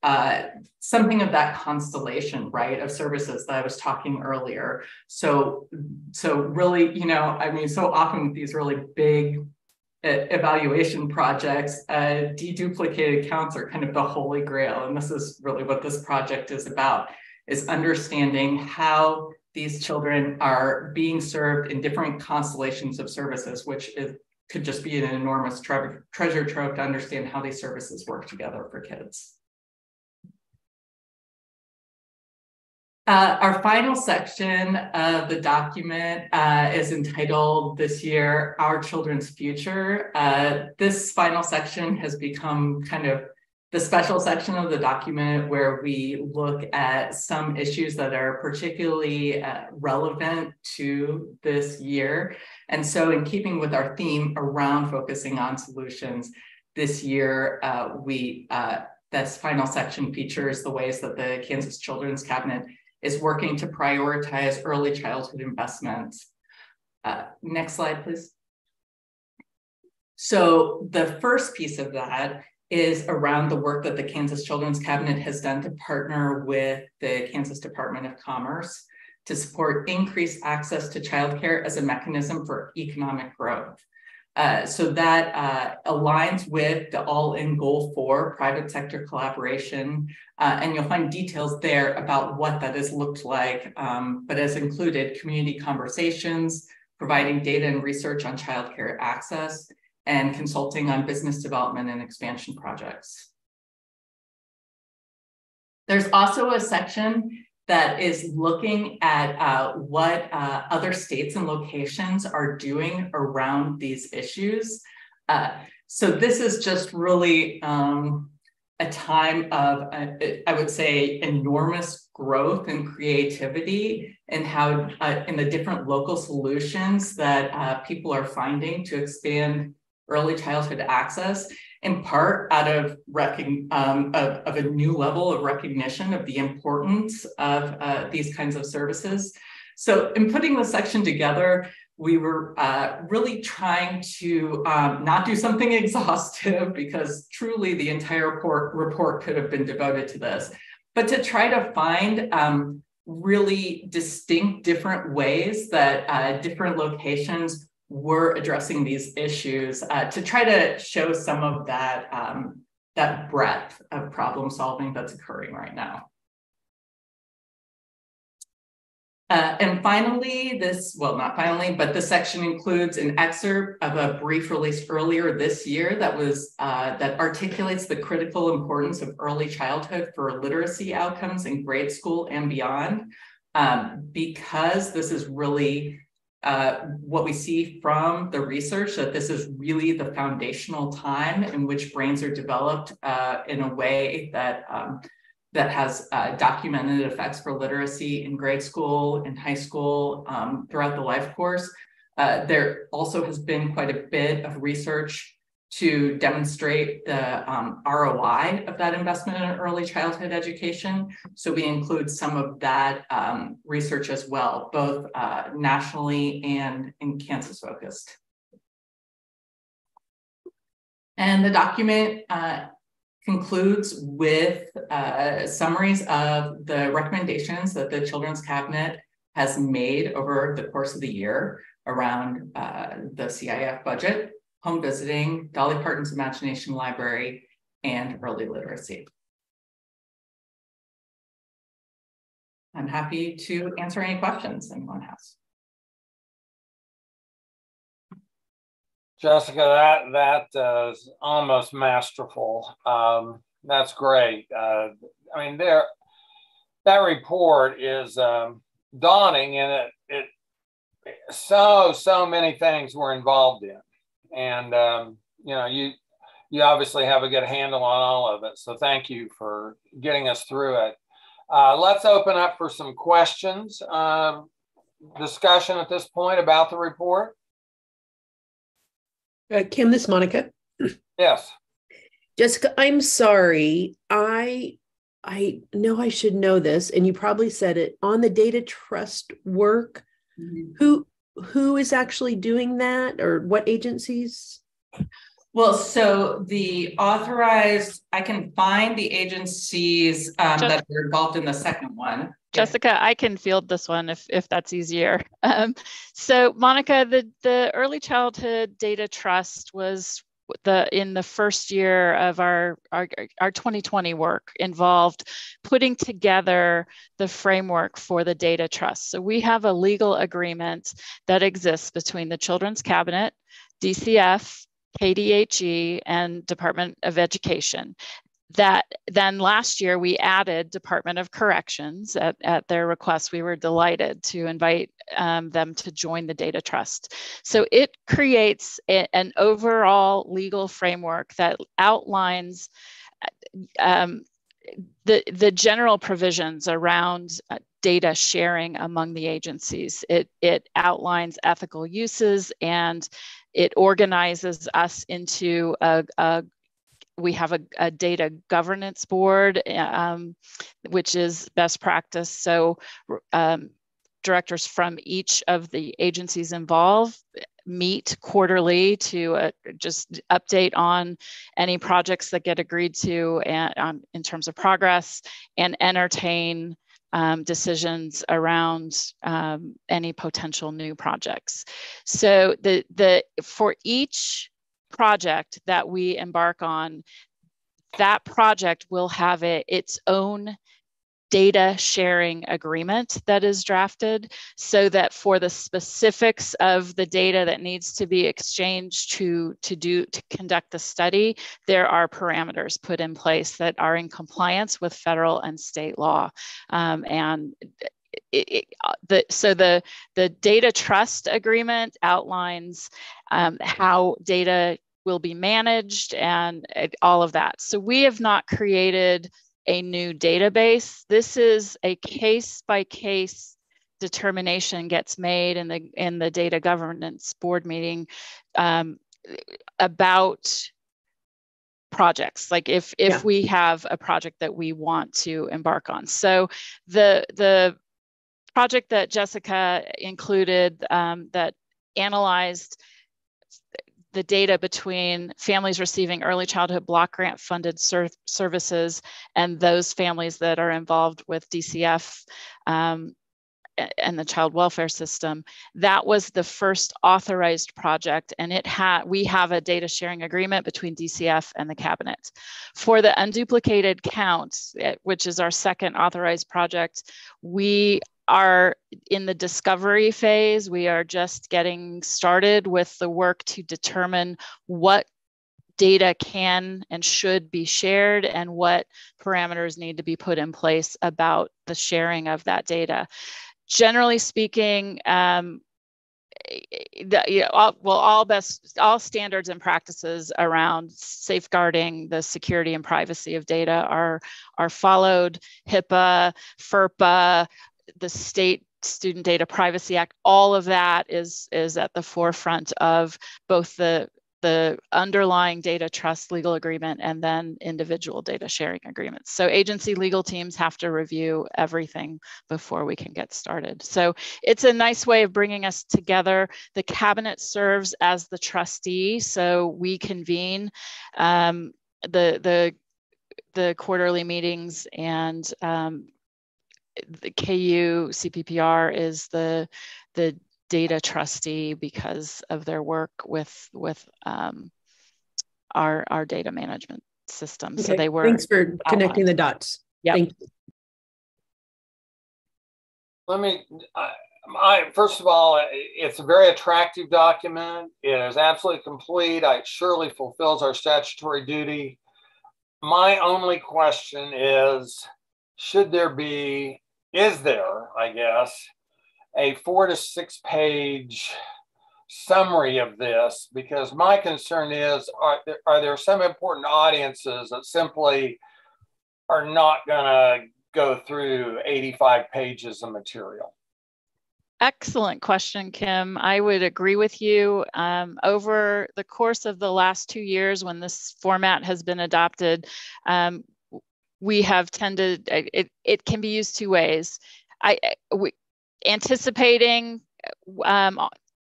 uh, something of that constellation, right, of services that I was talking earlier. So, so really, you know, I mean, so often with these really big evaluation projects, uh, deduplicated counts are kind of the holy grail. And this is really what this project is about, is understanding how these children are being served in different constellations of services, which is, could just be an enormous tre treasure trove to understand how these services work together for kids. Uh, our final section of the document uh, is entitled this year, Our Children's Future. Uh, this final section has become kind of the special section of the document where we look at some issues that are particularly uh, relevant to this year. And so in keeping with our theme around focusing on solutions, this year uh, we, uh, this final section features the ways that the Kansas Children's Cabinet is working to prioritize early childhood investments. Uh, next slide, please. So the first piece of that is around the work that the Kansas Children's Cabinet has done to partner with the Kansas Department of Commerce to support increased access to childcare as a mechanism for economic growth. Uh, so that uh, aligns with the all-in goal for private sector collaboration. Uh, and you'll find details there about what that has looked like, um, but has included community conversations, providing data and research on childcare access, and consulting on business development and expansion projects. There's also a section that is looking at uh, what uh, other states and locations are doing around these issues. Uh, so this is just really um, a time of, uh, I would say, enormous growth and creativity and how uh, in the different local solutions that uh, people are finding to expand early childhood access in part out of, um, of, of, a new level of recognition of the importance of uh, these kinds of services. So in putting the section together, we were uh, really trying to um, not do something exhaustive because truly the entire report, report could have been devoted to this, but to try to find um, really distinct different ways that uh, different locations we're addressing these issues uh, to try to show some of that, um, that breadth of problem solving that's occurring right now. Uh, and finally, this, well, not finally, but this section includes an excerpt of a brief released earlier this year that was, uh, that articulates the critical importance of early childhood for literacy outcomes in grade school and beyond. Um, because this is really uh, what we see from the research that this is really the foundational time in which brains are developed uh, in a way that um, that has uh, documented effects for literacy in grade school, in high school, um, throughout the life course. Uh, there also has been quite a bit of research to demonstrate the um, ROI of that investment in early childhood education. So we include some of that um, research as well, both uh, nationally and in Kansas focused. And the document uh, concludes with uh, summaries of the recommendations that the Children's Cabinet has made over the course of the year around uh, the CIF budget home visiting, Dolly Parton's Imagination Library, and early literacy. I'm happy to answer any questions anyone has. Jessica, that that uh, is almost masterful. Um, that's great. Uh, I mean, there that report is um, daunting, and it it so so many things were involved in and um, you know you you obviously have a good handle on all of it. So thank you for getting us through it. Uh, let's open up for some questions. Um, discussion at this point about the report. Uh, Kim, this Monica. Yes. Jessica, I'm sorry. I I know I should know this, and you probably said it on the data trust work. Mm-hmm. Who who is actually doing that, or what agencies? Well, so the authorized, I can find the agencies um, that are involved in the second one. Jessica, I can field this one if, if that's easier. Um, so Monica, the, the Early Childhood Data Trust was the in the first year of our, our, our 2020 work involved putting together the framework for the data trust. So we have a legal agreement that exists between the Children's Cabinet, DCF, KDHE, and Department of Education that then last year we added Department of Corrections at, at their request. We were delighted to invite um, them to join the data trust. So it creates a, an overall legal framework that outlines um, the, the general provisions around uh, data sharing among the agencies. It, it outlines ethical uses and it organizes us into a, a we have a, a, data governance board, um, which is best practice. So um, directors from each of the agencies involved meet quarterly to uh, just update on any projects that get agreed to and, um, in terms of progress and entertain um, decisions around um, any potential new projects. So the the for each project that we embark on, that project will have a, its own data sharing agreement that is drafted so that for the specifics of the data that needs to be exchanged to, to do to conduct the study there are parameters put in place that are in compliance with federal and state law. Um, and it, it, uh, the, so the, the data trust agreement outlines um, how data will be managed and all of that. So we have not created a new database. This is a case by case determination gets made in the in the data governance board meeting um, about projects like if if yeah. we have a project that we want to embark on so the the project that jessica included um, that analyzed the data between families receiving early childhood block grant funded ser services and those families that are involved with DCF um, and the child welfare system. That was the first authorized project, and it had we have a data sharing agreement between DCF and the cabinet. For the unduplicated count, eh, which is our second authorized project, we are in the discovery phase. We are just getting started with the work to determine what data can and should be shared and what parameters need to be put in place about the sharing of that data. Generally speaking, um, the, you know, all, well, all best, all standards and practices around safeguarding the security and privacy of data are are followed. HIPAA, FERPA, the state student data privacy act all of that is is at the forefront of both the the underlying data trust legal agreement and then individual data sharing agreements. So agency legal teams have to review everything before we can get started. So it's a nice way of bringing us together. The cabinet serves as the trustee, so we convene um, the the the quarterly meetings and um, the KU CPPR is the the data trustee because of their work with with um, our our data management system. Okay. So they were. Thanks for connecting the dots. Yeah. Let me. I, I, first of all, it's a very attractive document. It is absolutely complete. It surely fulfills our statutory duty. My only question is should there be, is there, I guess, a four to six page summary of this because my concern is are there, are there some important audiences that simply are not going to go through 85 pages of material? Excellent question, Kim. I would agree with you. Um, over the course of the last two years, when this format has been adopted, um, we have tended, it, it can be used two ways. I, we, anticipating um,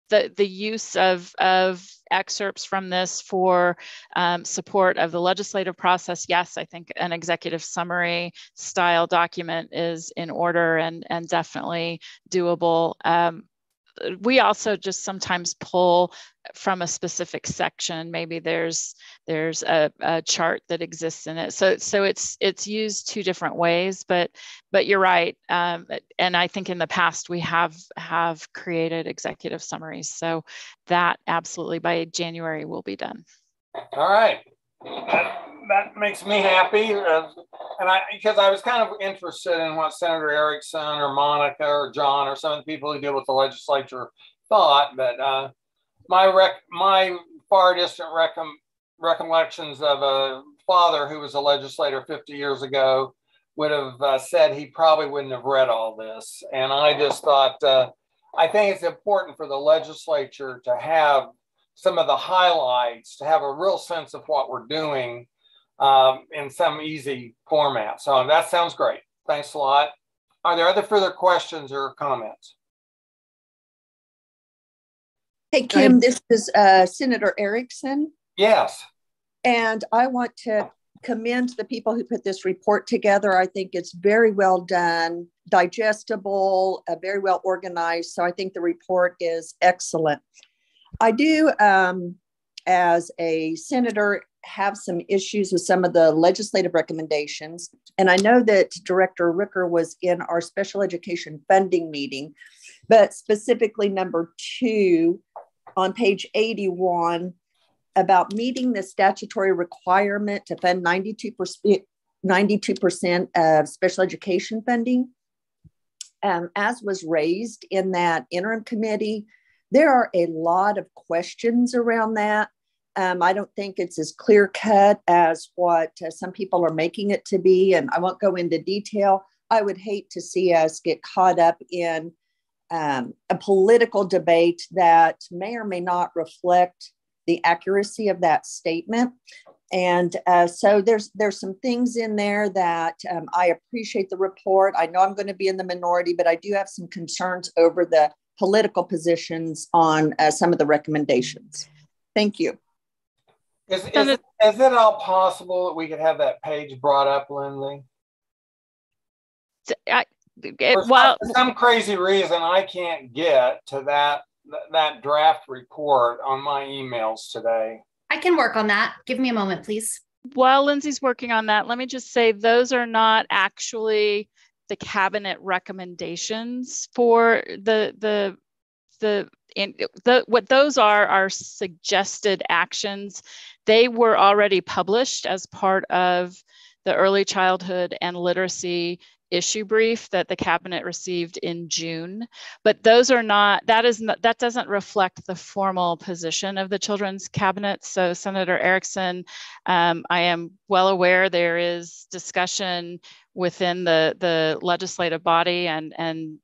the, the use of, of excerpts from this for um, support of the legislative process, yes, I think an executive summary style document is in order and, and definitely doable. Um, we also just sometimes pull from a specific section. Maybe there's there's a, a, chart that exists in it. So so it's it's used two different ways but but you're right. Um, and i think in the past we have have created executive summaries. So that absolutely by january will be done. All right that, that makes me happy uh, and i because i was kind of interested in what senator erickson or monica or john or some of the people who deal with the legislature thought but uh, my rec my far distant recom recollections of a father who was a legislator 50 years ago would have uh, said he probably wouldn't have read all this. And I just thought, uh, I think it's important for the legislature to have some of the highlights, to have a real sense of what we're doing um, in some easy format. So that sounds great. Thanks a lot. Are there other further questions or comments? Hey, Kim, this is uh, Senator Erickson. Yes. And I want to commend the people who put this report together. I think it's very well done, digestible, uh, very well organized. So I think the report is excellent. I do, um, as a senator, have some issues with some of the legislative recommendations. And I know that Director Rooker was in our special education funding meeting, but specifically number two on page 81 about meeting the statutory requirement to fund 92%, 92% of special education funding. Um, as was raised in that interim committee, there are a lot of questions around that. Um, I don't think it's as clear cut as what uh, some people are making it to be, and I won't go into detail. I would hate to see us get caught up in um, a political debate that may or may not reflect the accuracy of that statement. And uh, so there's there's some things in there that um, I appreciate the report. I know I'm going to be in the minority, but I do have some concerns over the political positions on uh, some of the recommendations. Thank you. Is, is, it, is it all possible that we could have that page brought up, Lindsay? I, it, well, for some crazy reason, I can't get to that that draft report on my emails today. I can work on that. Give me a moment, please. While Lindsay's working on that, let me just say those are not actually the cabinet recommendations for the the the the what those are are suggested actions. They were already published as part of the early childhood and literacy issue brief that the cabinet received in June. But those are not, that is not, that doesn't reflect the formal position of the children's cabinet. So Senator Erickson, um, I am well aware there is discussion within the, the legislative body and, and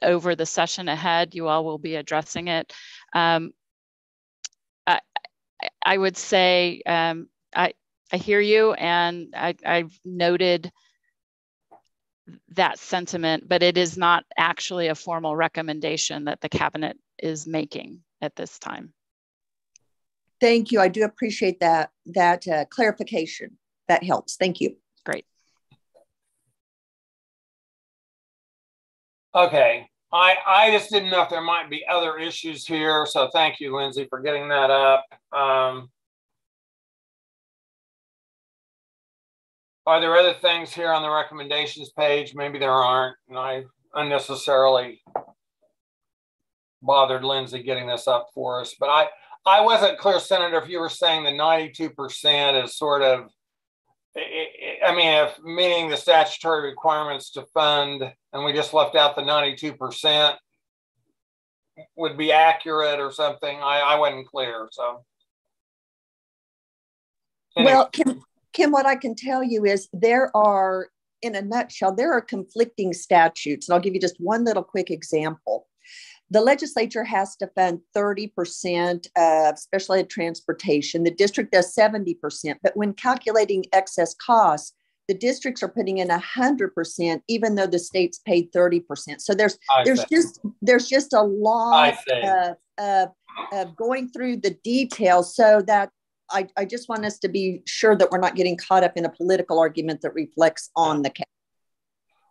over the session ahead, you all will be addressing it. Um, I, I would say um, I, I hear you and I, I've noted that sentiment, but it is not actually a formal recommendation that the cabinet is making at this time. Thank you. I do appreciate that that uh, clarification. That helps. Thank you. Great. Okay. I, I just didn't know if there might be other issues here. So thank you, Lindsay, for getting that up. Um, Are there other things here on the recommendations page? Maybe there aren't, and I unnecessarily bothered Lindsay getting this up for us. But I, I wasn't clear, Senator, if you were saying the 92% is sort of, I mean, if meaning the statutory requirements to fund, and we just left out the 92%. would be accurate or something. I, I wasn't clear. So, anyway. well, Kim, Kim, what I can tell you is there are, in a nutshell, there are conflicting statutes. And I'll give you just one little quick example. The legislature has to fund 30% of special ed transportation. The district does 70%. But when calculating excess costs, the districts are putting in 100% even though the states paid 30% so there's I there's just there's just a lot of, of, of going through the details so that I, I just want us to be sure that we're not getting caught up in a political argument that reflects on the case.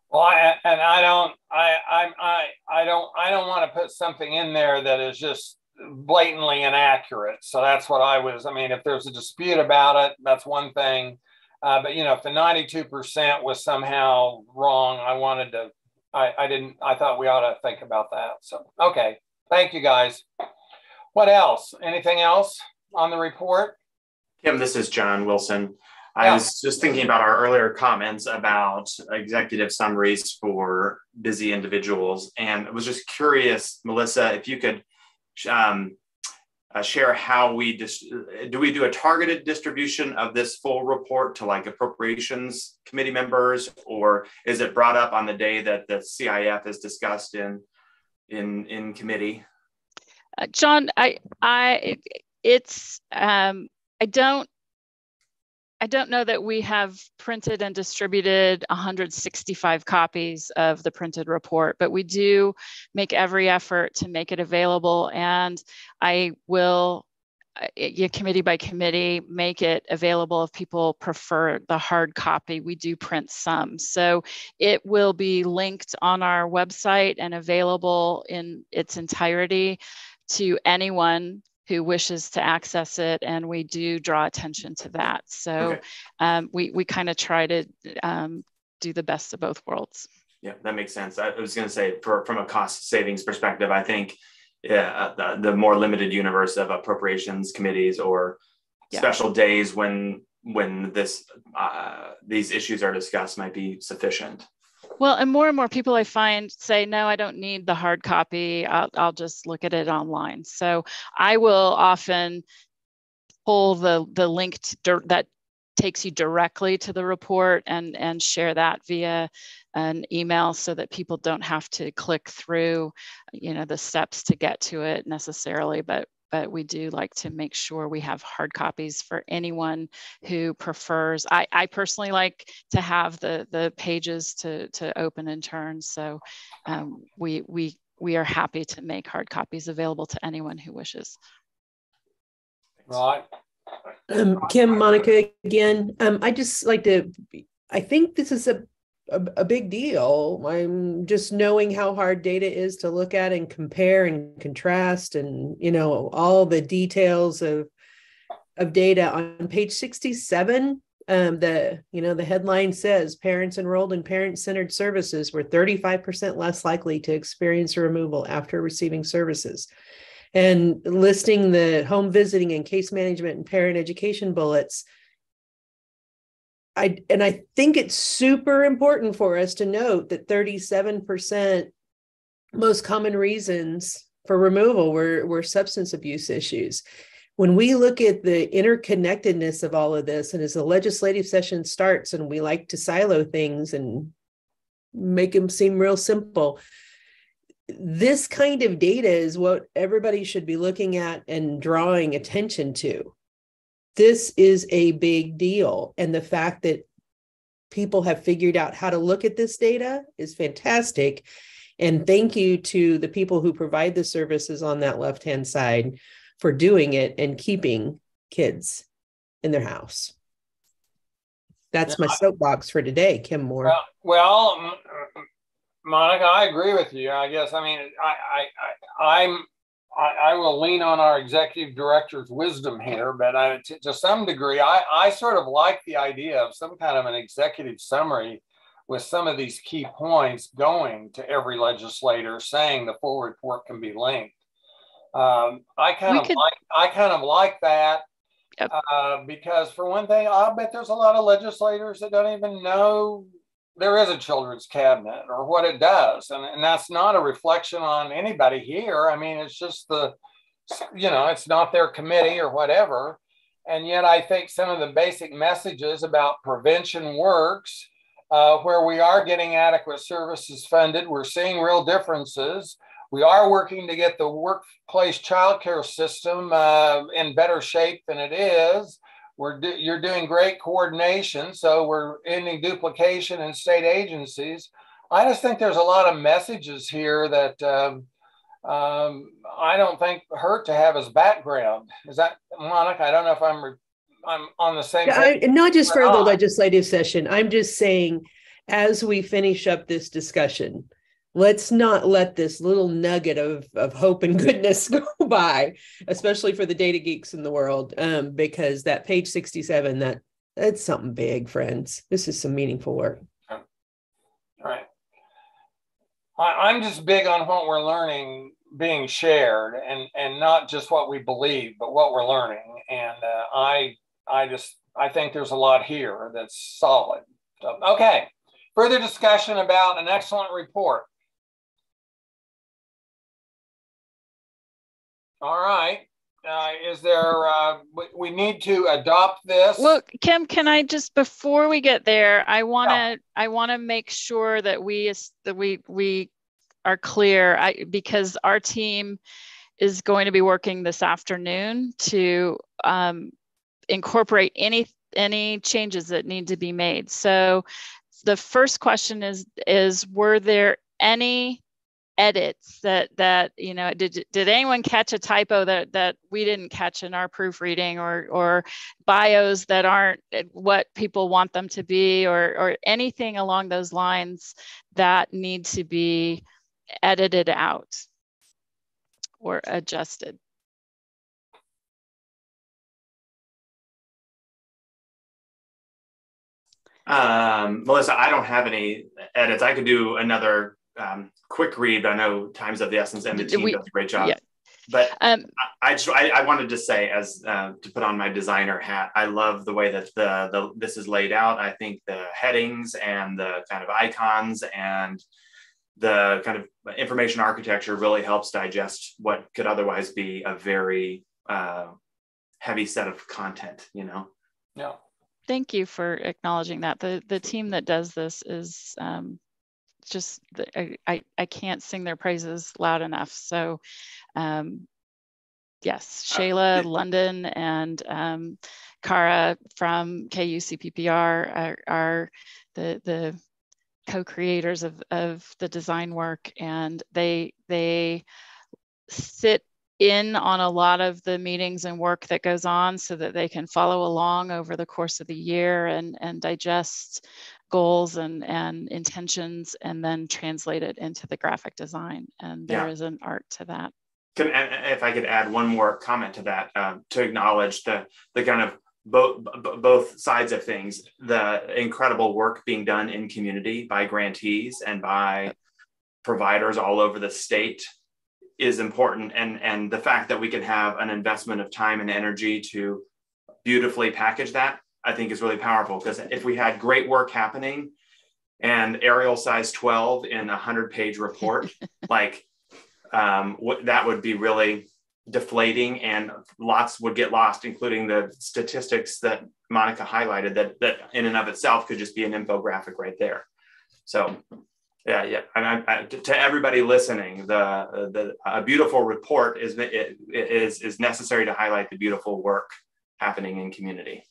Well, I, and I don't, I, I, I, I don't, I don't want to put something in there that is just blatantly inaccurate. So that's what I was. I mean, if there's a dispute about it, that's one thing. Uh, but you know, if the 92% was somehow wrong, I wanted to. I, I didn't. I thought we ought to think about that. So okay, thank you guys. What else? Anything else on the report? Kim, this is John Wilson. I yeah. was just thinking about our earlier comments about executive summaries for busy individuals, and I was just curious, Melissa, if you could um, uh, share how we dis- do we do a targeted distribution of this full report to like appropriations committee members, or is it brought up on the day that the CIF is discussed in in in committee? Uh, John, I I it's um, I don't I don't know that we have printed and distributed 165 copies of the printed report, but we do make every effort to make it available. And I will, uh, committee by committee, make it available if people prefer the hard copy. We do print some. So it will be linked on our website and available in its entirety to anyone who wishes to access it, and we do draw attention to that. So okay. um, we we kind of try to um, do the best of both worlds. Yeah, that makes sense. I was going to say, for, from a cost savings perspective, I think yeah, uh, the, the more limited universe of appropriations committees or yeah. special days when when this uh, these issues are discussed might be sufficient. Well, and more and more people I find say, no, I don't need the hard copy. I'll, I'll just look at it online. So I will often pull the, the link to, that takes you directly to the report and, and share that via an email so that people don't have to click through, you know, the steps to get to it necessarily, but but we do like to make sure we have hard copies for anyone who prefers. I, I personally like to have the, the pages to, to open and turn. So um, we, we, we are happy to make hard copies available to anyone who wishes. Right. Um, Kim, Monica again. Um, I just like to, I think this is a a, a big deal. I'm just knowing how hard data is to look at and compare and contrast and you know all the details of of data on page 67 um, the you know the headline says parents enrolled in parent-centered services were 35% less likely to experience a removal after receiving services and listing the home visiting and case management and parent education bullets I and I think it's super important for us to note that 37% most common reasons for removal were, were substance abuse issues. When we look at the interconnectedness of all of this, and as the legislative session starts, and we like to silo things and make them seem real simple, this kind of data is what everybody should be looking at and drawing attention to this is a big deal. And the fact that people have figured out how to look at this data is fantastic. And thank you to the people who provide the services on that left hand side for doing it and keeping kids in their house. That's my soapbox for today, Kim Moore. Well, well, Monica, I agree with you. I guess I mean I I, I I'm I, I, will lean on our executive director's wisdom here, but I, to, to some degree, I, I sort of like the idea of some kind of an executive summary with some of these key points going to every legislator saying the full report can be linked. Um, I kind we of could... like I kind of like that yep. uh, because for one thing, I bet there's a lot of legislators that don't even know there is a children's cabinet or what it does. And, and that's not a reflection on anybody here. I mean, it's just the, you know, it's not their committee or whatever. And yet, I think some of the basic messages about prevention works, uh, where we are getting adequate services funded, we're seeing real differences. We are working to get the workplace childcare system uh, in better shape than it is. We're do, you're doing great coordination, so we're ending duplication in state agencies. I just think there's a lot of messages here that um, um, I don't think hurt to have as background. Is that Monica? I don't know if I'm re- I'm on the same. I, not just for the legislative session. I'm just saying, as we finish up this discussion, let's not let this little nugget of of hope and goodness go by, especially for the data geeks in the world, um, because that page 67 that that's something big, friends. This is some meaningful work. Right. I, am just big on what we're learning being shared and and not just what we believe but what we're learning and uh, i i just i think there's a lot here that's solid so, okay further discussion about an excellent report all right uh, is there uh, we need to adopt this well kim can i just before we get there i want to yeah. i want to make sure that we that we we are clear I, because our team is going to be working this afternoon to um, incorporate any any changes that need to be made. So the first question is is were there any edits that that you know did did anyone catch a typo that that we didn't catch in our proofreading or or bios that aren't what people want them to be or or anything along those lines that need to be edited out or adjusted. Um, Melissa, I don't have any edits. I could do another um, quick read. I know times of the essence and the team we, does a great job. Yeah. But um, I, I just I, I, wanted to say, as uh, to put on my designer hat, I love the way that the, the this is laid out. I think the headings and the kind of icons and the kind of information architecture really helps digest what could otherwise be a very uh, heavy set of content, you know? Yeah. Thank you for acknowledging that. The, the team that does this is um, just, I, I, I can't sing their praises loud enough. So um, yes, uh, Shayla, uh, London, and um, Kara from KUCPPR are, are the, the co-creators of, of the design work and they they sit in on a lot of the meetings and work that goes on so that they can follow along over the course of the year and, and digest goals and, and intentions and then translate it into the graphic design. And there yeah. is an art to that. Can, if I could add one more comment to that, uh, to acknowledge the, the kind of both both sides of things the incredible work being done in community by grantees and by providers all over the state is important and and the fact that we can have an investment of time and energy to beautifully package that i think is really powerful because if we had great work happening and Arial size 12 in a 100 page report like um, that would be really deflating and lots would get lost, including the statistics that Monica highlighted that, that in and of itself could just be an infographic right there. So yeah, yeah. I, I, to everybody listening, the the a beautiful report is is is necessary to highlight the beautiful work happening in community.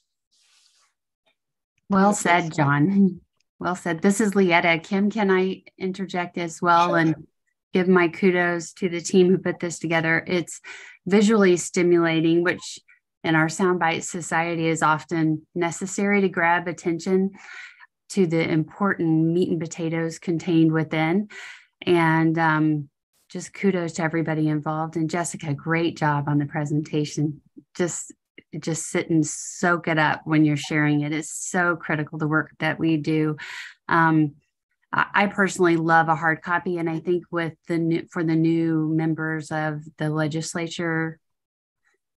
Well said, John. Well said. This is Lietta. Kim, can I interject as well? Sure. And give my kudos to the team who put this together. It's visually stimulating, which in our soundbite society is often necessary to grab attention to the important meat and potatoes contained within. And um, just kudos to everybody involved. And Jessica, great job on the presentation. Just just sit and soak it up when you're sharing it. It's so critical the work that we do. Um, I personally love a hard copy, and I think with the new, for the new members of the legislature,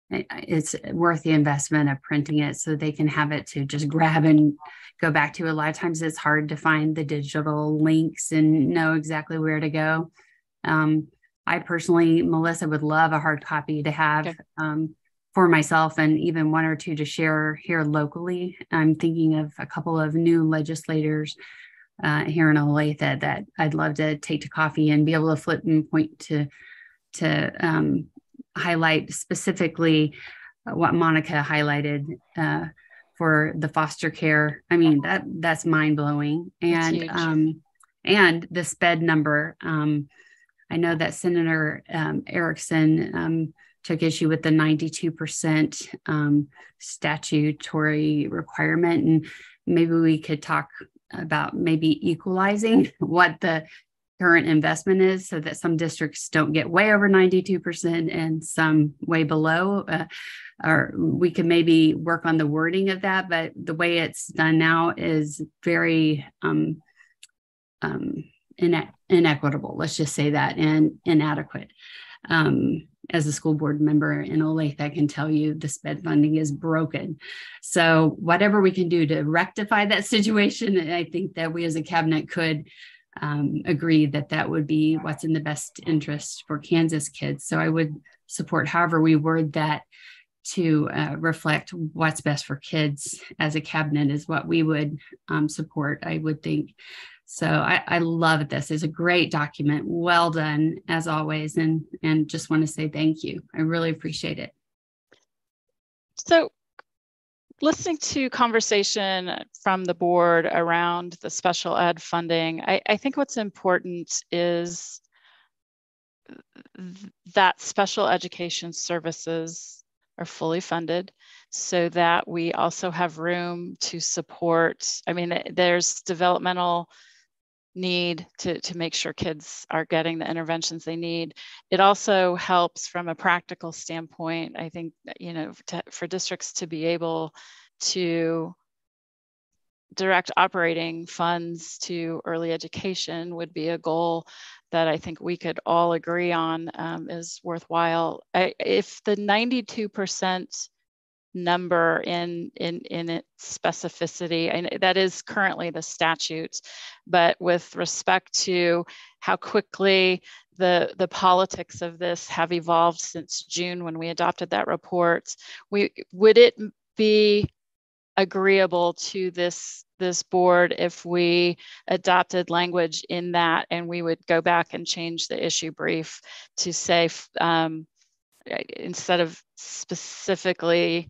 it's worth the investment of printing it so they can have it to just grab and go back to. A lot of times it's hard to find the digital links and know exactly where to go. Um, I personally, Melissa, would love a hard copy to have okay. um, for myself and even one or two to share here locally. I'm thinking of a couple of new legislators uh, here in Olathe that I'd love to take to coffee and be able to flip and point to to um, highlight specifically what Monica highlighted uh, for the foster care. I mean that that's mind blowing, and um, and the SPED number. Um, I know that Senator um, Erickson um, took issue with the 92% um, statutory requirement, and maybe we could talk about maybe equalizing what the current investment is so that some districts don't get way over 92% and some way below uh, or we could maybe work on the wording of that but the way it's done now is very um, um, ine- inequitable let's just say that and inadequate um, as a school board member in Olathe, I can tell you the SPED funding is broken. So whatever we can do to rectify that situation, I think that we as a cabinet could um, agree that that would be what's in the best interest for Kansas kids. So I would support however we word that to uh, reflect what's best for kids as a cabinet is what we would um, support, I would think. So I, I love this. It's a great document. Well done as always. And, and just want to say thank you. I really appreciate it. So listening to conversation from the board around the special ed funding, I, I think what's important is that special education services are fully funded so that we also have room to support. I mean, there's developmental need to, to make sure kids are getting the interventions they need. It also helps from a practical standpoint. I think, you know, to, for districts to be able to direct operating funds to early education would be a goal that I think we could all agree on um, is worthwhile. I, if the 92% number in in in its specificity and that is currently the statute. But with respect to how quickly the the politics of this have evolved since june when we adopted that report we would it be agreeable to this this board if we adopted language in that and we would go back and change the issue brief to say um, instead of specifically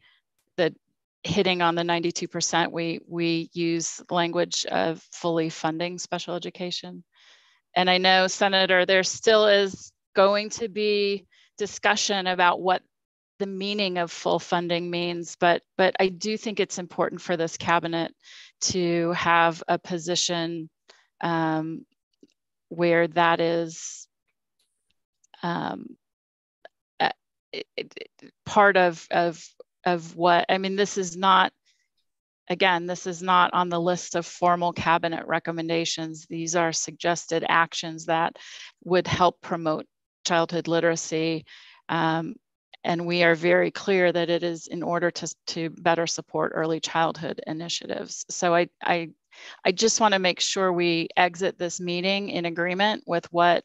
the hitting on the 92%, we, we use language of fully funding special education. And I know, Senator, there still is going to be discussion about what the meaning of full funding means, but, but I do think it's important for this cabinet to have a position um, where that is um, part of, of of what I mean, this is not again, this is not on the list of formal cabinet recommendations. These are suggested actions that would help promote childhood literacy. Um, and we are very clear that it is in order to, to better support early childhood initiatives. So I, I, I just want to make sure we exit this meeting in agreement with what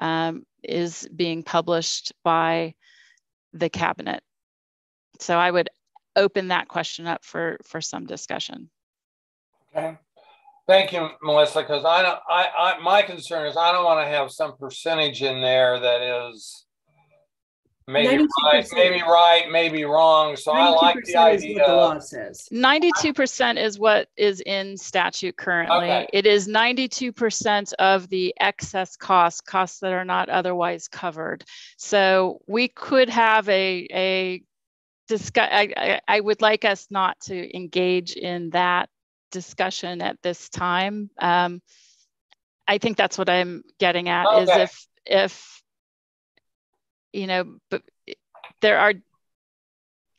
um, is being published by the cabinet so I would open that question up for for some discussion. Okay. Thank you, Melissa, because I don't I, I my concern is I don't want to have some percentage in there that is maybe right, maybe right, maybe wrong. So I like the idea. What the law says. 92% is what is in statute currently. Okay. It is 92% of the excess costs, costs that are not otherwise covered. So we could have a, a discuss, I, I, would like us not to engage in that discussion at this time. Um, I think that's what I'm getting at okay. is if, if, you know, but there are,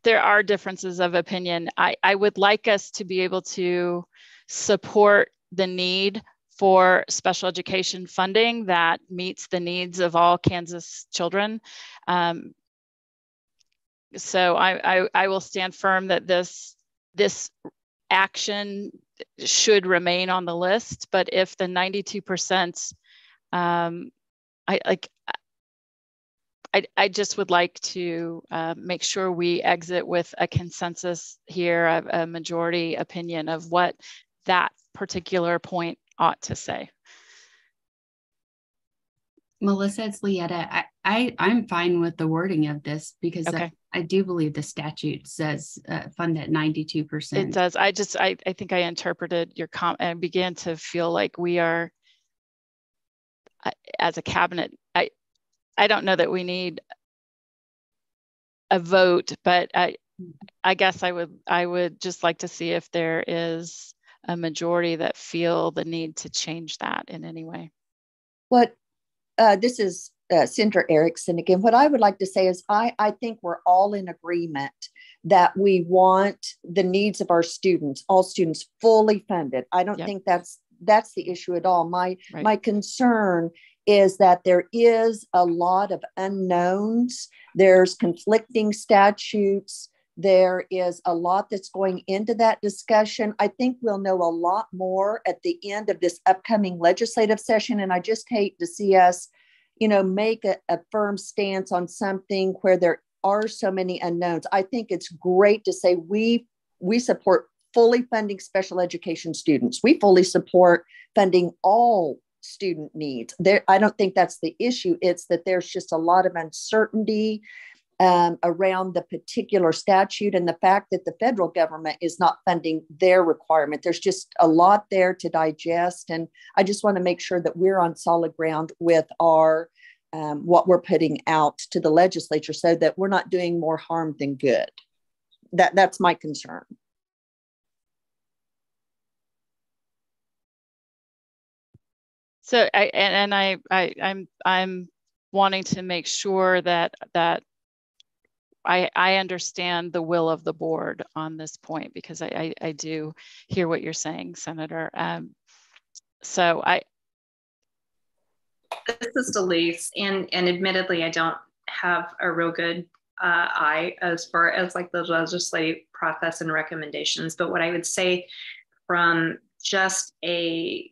there are differences of opinion. I, I would like us to be able to support the need for special education funding that meets the needs of all Kansas children. Um, so I, I, I will stand firm that this this action should remain on the list. But if the 92%, um, I like, I, I just would like to uh, make sure we exit with a consensus here, a, a majority opinion of what that particular point ought to say. Melissa, it's Leetta. I, I I'm fine with the wording of this because okay. I, I, do believe the statute says uh, fund at 92 percent. It does. I just I, I think I interpreted your comment and began to feel like we are as a cabinet. I I don't know that we need a vote, but I I guess I would I would just like to see if there is a majority that feel the need to change that in any way. What uh, this is uh, Senator Erickson again. What I would like to say is, I, I think we're all in agreement that we want the needs of our students, all students, fully funded. I don't yep. think that's that's the issue at all. My right. my concern is that there is a lot of unknowns. There's conflicting statutes. There is a lot that's going into that discussion. I think we'll know a lot more at the end of this upcoming legislative session. And I just hate to see us, you know, make a, a firm stance on something where there are so many unknowns. I think it's great to say we we support fully funding special education students. We fully support funding all student needs. There, I don't think that's the issue. It's that there's just a lot of uncertainty um, around the particular statute and the fact that the federal government is not funding their requirement. There's just a lot there to digest. And I just want to make sure that we're on solid ground with our um, what we're putting out to the legislature so that we're not doing more harm than good. That, that's my concern. So I and, I, I I'm I'm wanting to make sure that that I, I understand the will of the board on this point because I, I, I do hear what you're saying, Senator. Um, so I. This is Delise, and and admittedly, I don't have a real good uh, eye as far as like the legislative process and recommendations. But what I would say from just a,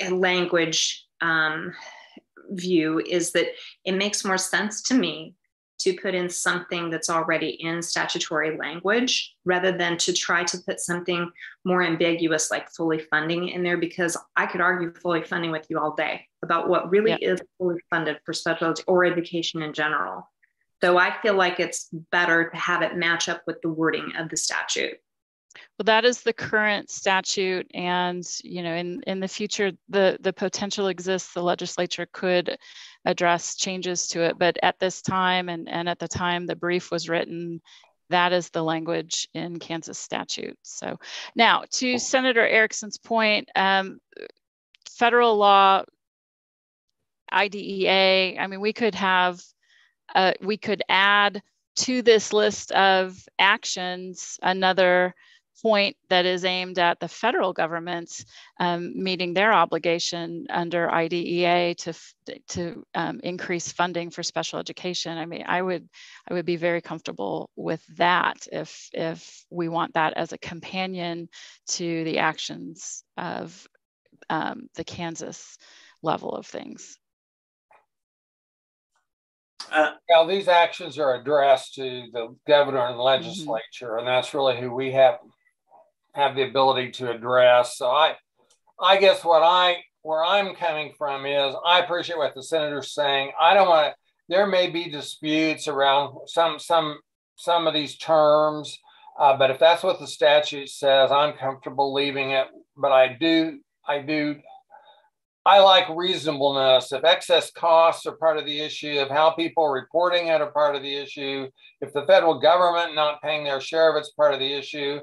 a language um, view is that it makes more sense to me to put in something that's already in statutory language rather than to try to put something more ambiguous like fully funding in there because I could argue fully funding with you all day about what really yeah. is fully funded for special or education in general. So I feel like it's better to have it match up with the wording of the statute. Well, that is the current statute, and you know, in in the future, the the potential exists. The legislature could address changes to it, but at this time, and and at the time the brief was written, that is the language in Kansas statute. So now to Senator Erickson's point, um, federal law, IDEA. I mean, we could have, uh, we could add to this list of actions another point that is aimed at the federal government's um, meeting their obligation under IDEA to to um, increase funding for special education. I mean, I would I would be very comfortable with that if if we want that as a companion to the actions of um, the Kansas level of things. Uh, well, these actions are addressed to the governor and mm-hmm. legislature, mm-hmm. and that's really who we have have the ability to address. So I, I guess what I where I'm coming from is I appreciate what the senator's saying. I don't want to. There may be disputes around some some some of these terms, uh, but if that's what the statute says, I'm comfortable leaving it. But I do I do I like reasonableness. If excess costs are part of the issue, of how people are reporting it are part of the issue, if the federal government not paying their share of it's part of the issue,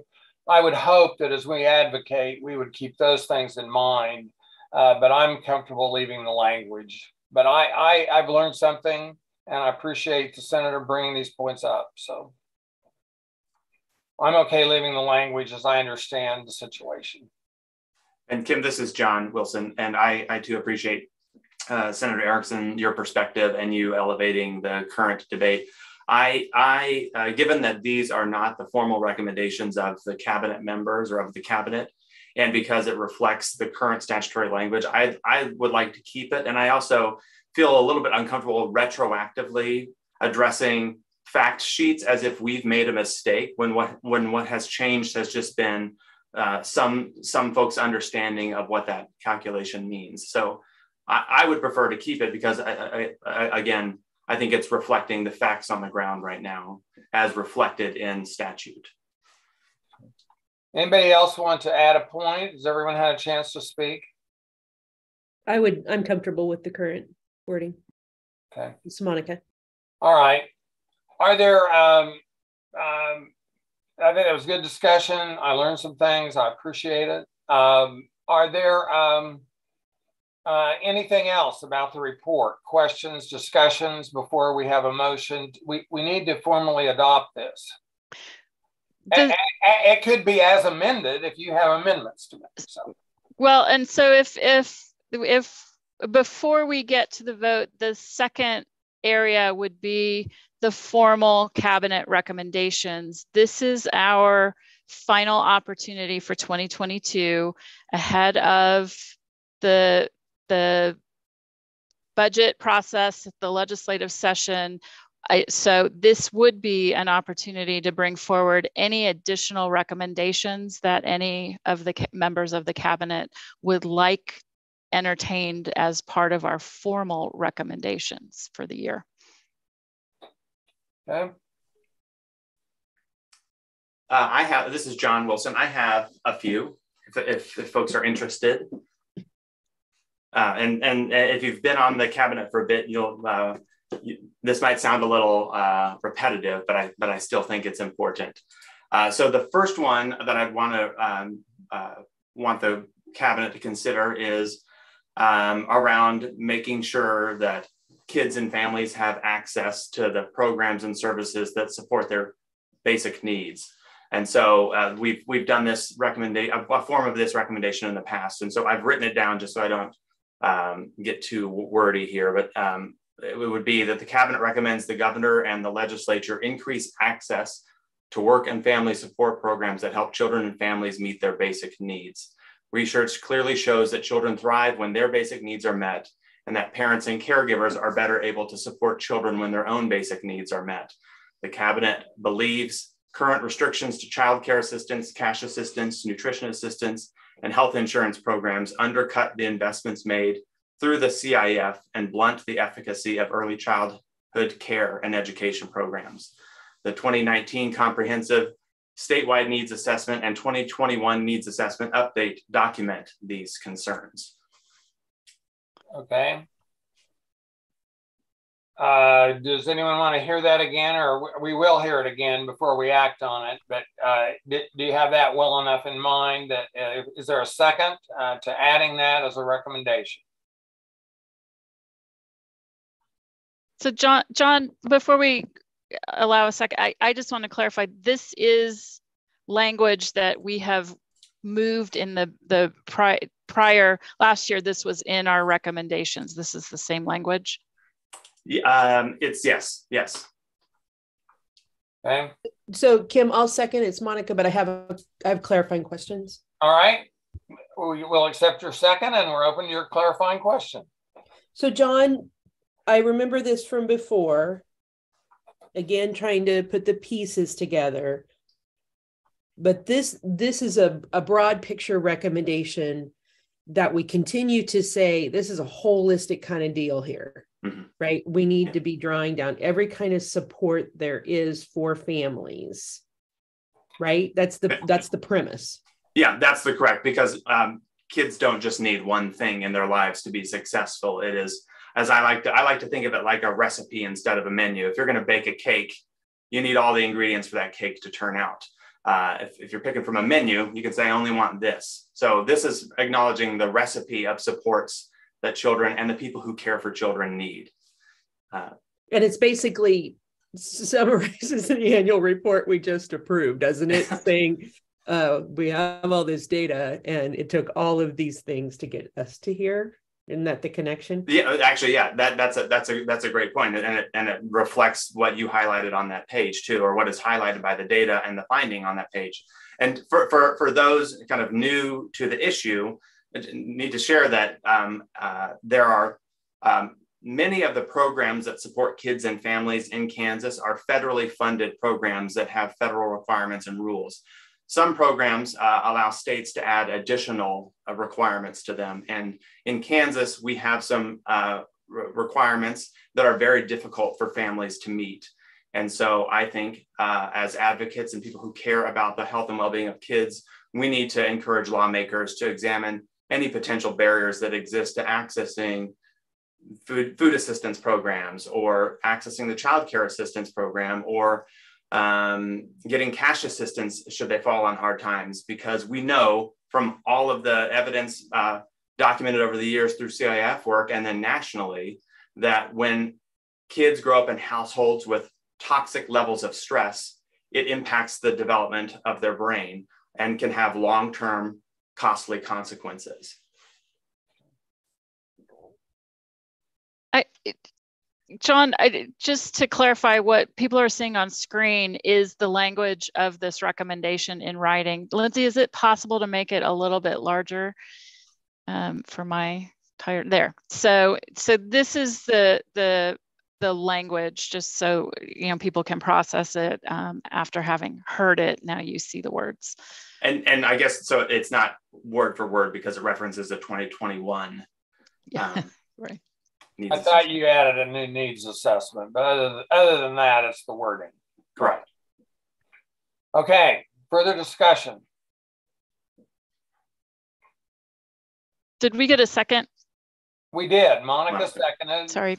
I would hope that as we advocate, we would keep those things in mind. Uh, but I'm comfortable leaving the language. But I, I, I've learned something, and I appreciate the senator bringing these points up. So I'm okay leaving the language as I understand the situation. And Kim, this is John Wilson, and I, I too appreciate uh, Senator Erickson, your perspective, and you elevating the current debate. I, I uh, given that these are not the formal recommendations of the cabinet members or of the cabinet, and because it reflects the current statutory language, I, I would like to keep it. And I also feel a little bit uncomfortable retroactively addressing fact sheets as if we've made a mistake when what when what has changed has just been uh, some some folks understanding of what that calculation means. So I, I would prefer to keep it because I, I, again I think it's reflecting the facts on the ground right now as reflected in statute. Anybody else want to add a point? Has everyone had a chance to speak? I would, I'm comfortable with the current wording. Okay. It's Monica. All right. Are there, um, um, I think it was good discussion. I learned some things. I appreciate it. Um, are there um, uh, anything else about the report? Questions, discussions before we have a motion? We, we need to formally adopt this. Does, it could be as amended if you have amendments to it. So. Well, and so if if if before we get to the vote, the second area would be the formal cabinet recommendations. This is our final opportunity for 2022 ahead of the the budget process, the legislative session. I, so this would be an opportunity to bring forward any additional recommendations that any of the members of the cabinet would like entertained as part of our formal recommendations for the year. Okay. Uh, I have, this is John Wilson. I have a few if, if, if folks are interested. Uh, and, and if you've been on the cabinet for a bit, you'll, uh, you, this might sound a little uh, repetitive, but I, but I still think it's important. Uh, so the first one that I'd want to um, uh, want the cabinet to consider is um, around making sure that kids and families have access to the programs and services that support their basic needs. And so uh, we've we've done this recommendation, a form of this recommendation in the past. And so I've written it down just so I don't um, get too wordy here. But um, it would be that the cabinet recommends the governor and the legislature increase access to work and family support programs that help children and families meet their basic needs. Research clearly shows that children thrive when their basic needs are met and that parents and caregivers are better able to support children when their own basic needs are met. The cabinet believes current restrictions to child care assistance, cash assistance, nutrition assistance, and health insurance programs undercut the investments made through the CIF and blunt the efficacy of early childhood care and education programs. The 2019 Comprehensive Statewide Needs Assessment and 2021 Needs Assessment update document these concerns. Okay. Uh, does anyone want to hear that again, or we will hear it again before we act on it? But uh, do, do, you have that well enough in mind? That uh, is there a second uh, to adding that as a recommendation? So, John, John, before we allow a second, I, I just want to clarify. This is language that we have moved in the the pri prior last year. This was in our recommendations. This is the same language. Yeah, um, it's yes, yes. Okay. So Kim, I'll second. It's Monica, but I have a, I have clarifying questions. All right. We will accept your second, and we're open to your clarifying question. So John, I remember this from before. Again, trying to put the pieces together. But this this is a, a broad picture recommendation that we continue to say this is a holistic kind of deal here mm-hmm. right? We need to be drawing down every kind of support there is for families right? That's the that's the premise. Yeah that's the correct because um, kids don't just need one thing in their lives to be successful. It is as i like to i like to think of it like a recipe instead of a menu. If you're going to bake a cake you need all the ingredients for that cake to turn out. Uh, if, if, you're picking from a menu, you can say, I only want this. So this is acknowledging the recipe of supports that children and the people who care for children need. Uh, and it's basically summarizes the annual report we just approved, doesn't it? Saying uh, we have all this data and it took all of these things to get us to here. Isn't that the connection? Yeah, actually, yeah, that that's a that's a that's a great point, and it and it reflects what you highlighted on that page too, or what is highlighted by the data and the finding on that page. And for for for those kind of new to the issue, need to share that um, uh, there are um, many of the programs that support kids and families in Kansas are federally funded programs that have federal requirements and rules. Some programs uh, allow states to add additional uh, requirements to them. And in Kansas, we have some uh, re requirements that are very difficult for families to meet. And so I think uh, as advocates and people who care about the health and well-being of kids, we need to encourage lawmakers to examine any potential barriers that exist to accessing food, food assistance programs or accessing the child care assistance program or um, getting cash assistance should they fall on hard times because we know from all of the evidence uh, documented over the years through CIF work and then nationally that when kids grow up in households with toxic levels of stress, it impacts the development of their brain and can have long-term costly consequences. I, John, I, just to clarify, what people are seeing on screen is the language of this recommendation in writing. Lindsay, is it possible to make it a little bit larger um, for my tire? There. So, so this is the the the language, just so you know people can process it um, after having heard it. Now you see the words. And and I guess so. It's not word for word because it references the 2021. Yeah. Um, right. I thought you added a new needs assessment, but other than, other than that, it's the wording. Correct. Okay, further discussion. Did we get a second? We did. Monica seconded. Sorry.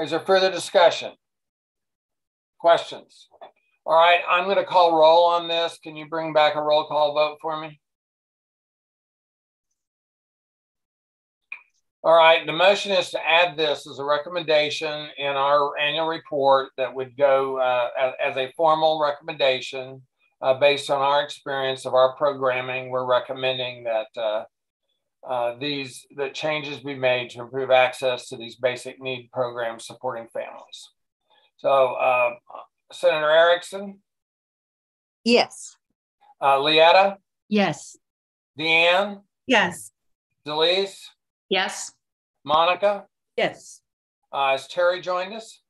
Is there further discussion? Questions? All right, I'm going to call roll on this. Can you bring back a roll call vote for me? All right, the motion is to add this as a recommendation in our annual report that would go uh, as, as, a formal recommendation uh, based on our experience of our programming. We're recommending that uh, these the changes be made to improve access to these basic need programs supporting families. So, uh, Senator Erickson. Yes. Uh, Leetta. Yes. Deanne. Yes. Delise. Yes. Monica? Yes. Uh, has Terry joined us?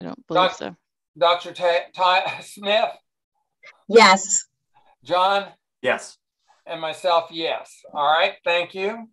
I don't believe so. Dr. Ty, Ty Smith? Yes. John? Yes. And myself, yes. All right, thank you.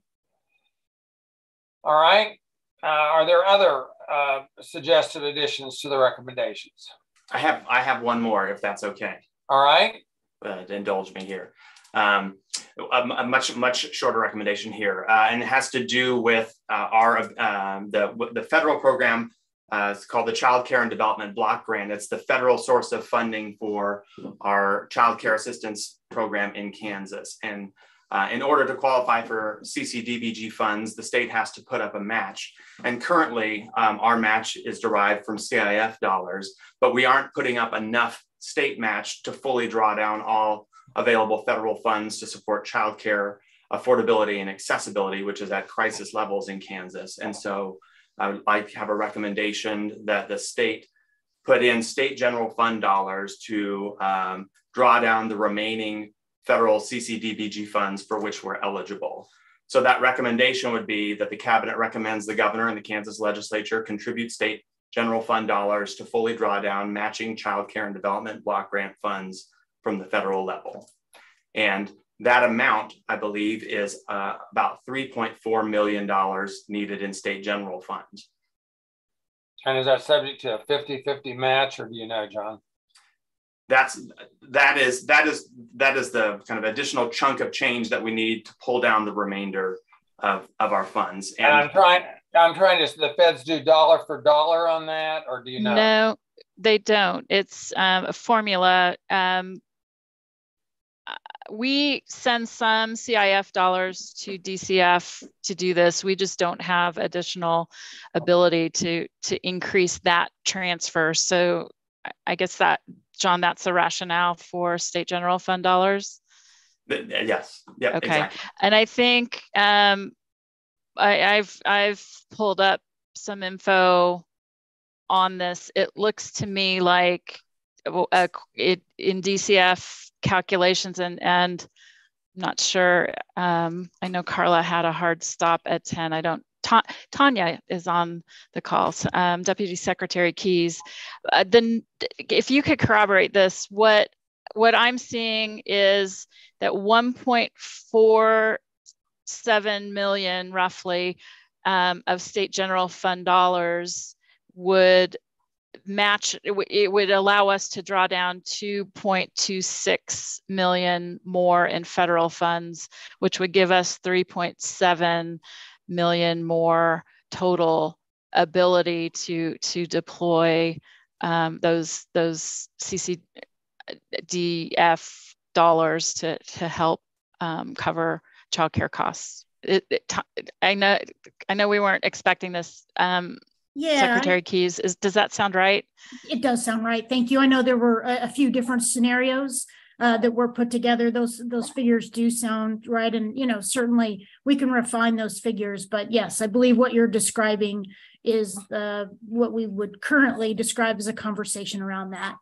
All right. Uh, are there other uh, suggested additions to the recommendations? I have I have one more, if that's okay. All right. But indulge me here. Um, a, a, much much shorter recommendation here, uh, and it has to do with uh, our um, the the federal program. Uh, it's called the Child Care and Development Block Grant. It's the federal source of funding for our child care assistance program in Kansas. And uh, in order to qualify for CCDBG funds, the state has to put up a match. And currently, um, our match is derived from CIF dollars, but we aren't putting up enough state match to fully draw down all available federal funds to support child care affordability and accessibility, which is at crisis levels in Kansas. And so I would like to have a recommendation that the state put in state general fund dollars to um, draw down the remaining federal CCDBG funds for which we're eligible. So that recommendation would be that the cabinet recommends the governor and the Kansas legislature contribute state general fund dollars to fully draw down matching child care and development block grant funds from the federal level. And that amount, I believe, is uh, about $3.4 million needed in state general funds. And is that subject to a 50-50 match or do you know, John? That's that is that is that is the kind of additional chunk of change that we need to pull down the remainder of, of our funds. And, and I'm trying I'm trying to the feds do dollar for dollar on that, or do you know? No, they don't. It's um, a formula. Um, we send some CIF dollars to DCF to do this. We just don't have additional ability to to increase that transfer. So I guess that John, that's the rationale for state general fund dollars. Yes. Yep. Okay. Exactly. And I think um, I, I've I've pulled up some info on this. It looks to me like uh, it in DCF calculations and and I'm not sure. Um, I know Carla had a hard stop at 10. I don't Ta Tanya is on the call, um, Deputy Secretary Keys. Uh, then, if you could corroborate this, what what I'm seeing is that 1.47 million, roughly, um, of state general fund dollars would match it, would allow us to draw down 2.26 million more in federal funds which would give us 3.7 million more total ability to to deploy um, those those CCDF dollars to to help um, cover childcare costs. It, it, I know I know we weren't expecting this. Um, yeah, Secretary Keys, is does that sound right? It does sound right. Thank you. I know there were a, a few different scenarios uh, that were put together. Those those figures do sound right, and you know certainly we can refine those figures. But yes, I believe what you're describing is uh, what we would currently describe as a conversation around that.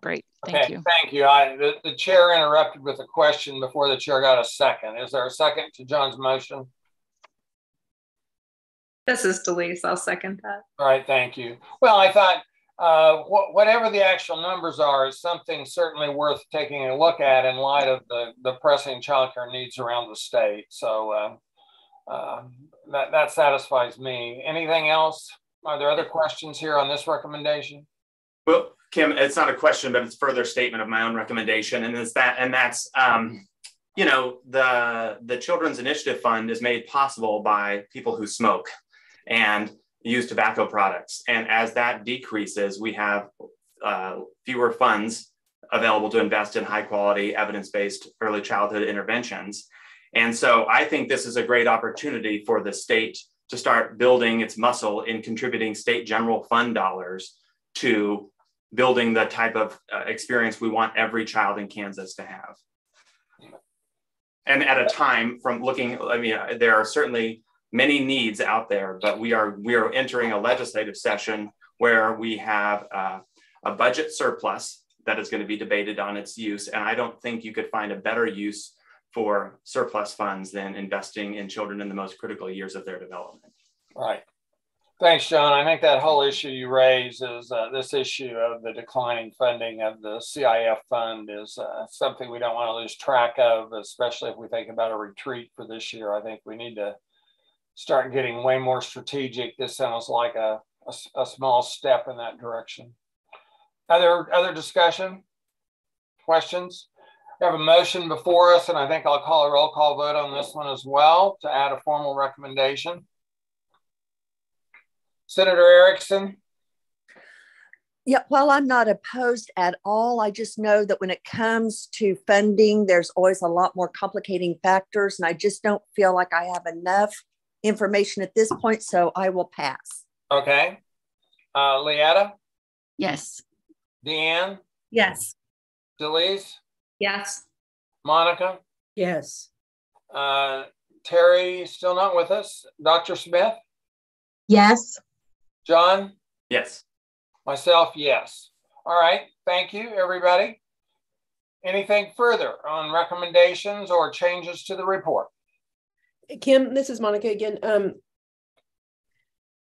Great, thank okay, you. Thank you. I, the, the chair interrupted with a question before the chair got a second. Is there a second to John's motion? This is Delise. I'll second that. All right, thank you. Well, I thought uh, wh whatever the actual numbers are is something certainly worth taking a look at in light of the, the pressing childcare needs around the state. So uh, uh, that, that satisfies me. Anything else? Are there other questions here on this recommendation? Well, Kim, it's not a question, but it's further statement of my own recommendation, and it's that, and that's, um, you know, the the Children's Initiative Fund is made possible by people who smoke, and use tobacco products. And as that decreases, we have uh, fewer funds available to invest in high quality, evidence based early childhood interventions. And so I think this is a great opportunity for the state to start building its muscle in contributing state general fund dollars to building the type of uh, experience we want every child in Kansas to have. And at a time from looking, I mean, there are certainly many needs out there, but we are we are entering a legislative session where we have uh, a budget surplus that is going to be debated on its use, and I don't think you could find a better use for surplus funds than investing in children in the most critical years of their development. Right. Thanks, John. I think that whole issue you raise is uh, this issue of the declining funding of the CIF fund is uh, something we don't want to lose track of, especially if we think about a retreat for this year. I think we need to start getting way more strategic. This sounds like a, a, a small step in that direction. Other, other discussion, questions? We have a motion before us, and I think I'll call a roll call vote on this one as well to add a formal recommendation. Senator Erickson? Yeah, while I'm not opposed at all, I just know that when it comes to funding, there's always a lot more complicating factors, and I just don't feel like I have enough information at this point, so I will pass. Okay. Uh, Leetta? Yes. Deanne? Yes. Delise? Yes. Monica? Yes. Uh, Terry, still not with us. Dr. Smith? Yes. John? Yes. Myself, yes. All right. Thank you, everybody. Anything further on recommendations or changes to the report? Kim, this is Monica again. Um,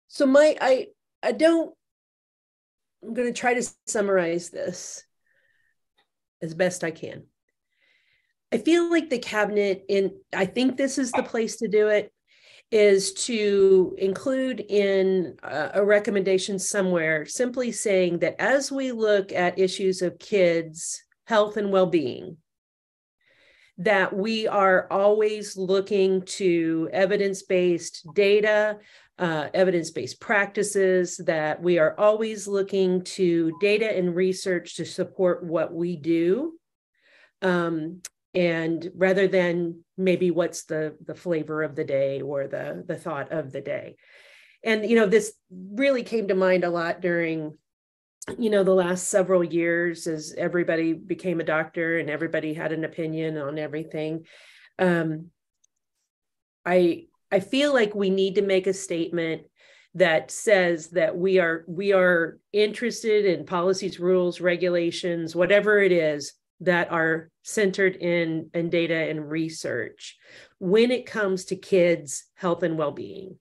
so my I I don't I'm going to try to summarize this as best I can. I feel like the cabinet in I think this is the place to do it is to include in a, a recommendation somewhere simply saying that as we look at issues of kids health and well-being that we are always looking to evidence based data, uh, evidence based practices, that we are always looking to data and research to support what we do. Um, and rather than maybe what's the the flavor of the day or the the thought of the day and you know this really came to mind a lot during you know, the last several years as everybody became a doctor and everybody had an opinion on everything. Um, I I feel like we need to make a statement that says that we are we are interested in policies, rules, regulations, whatever it is that are centered in, in data and research when it comes to kids' health and well-being.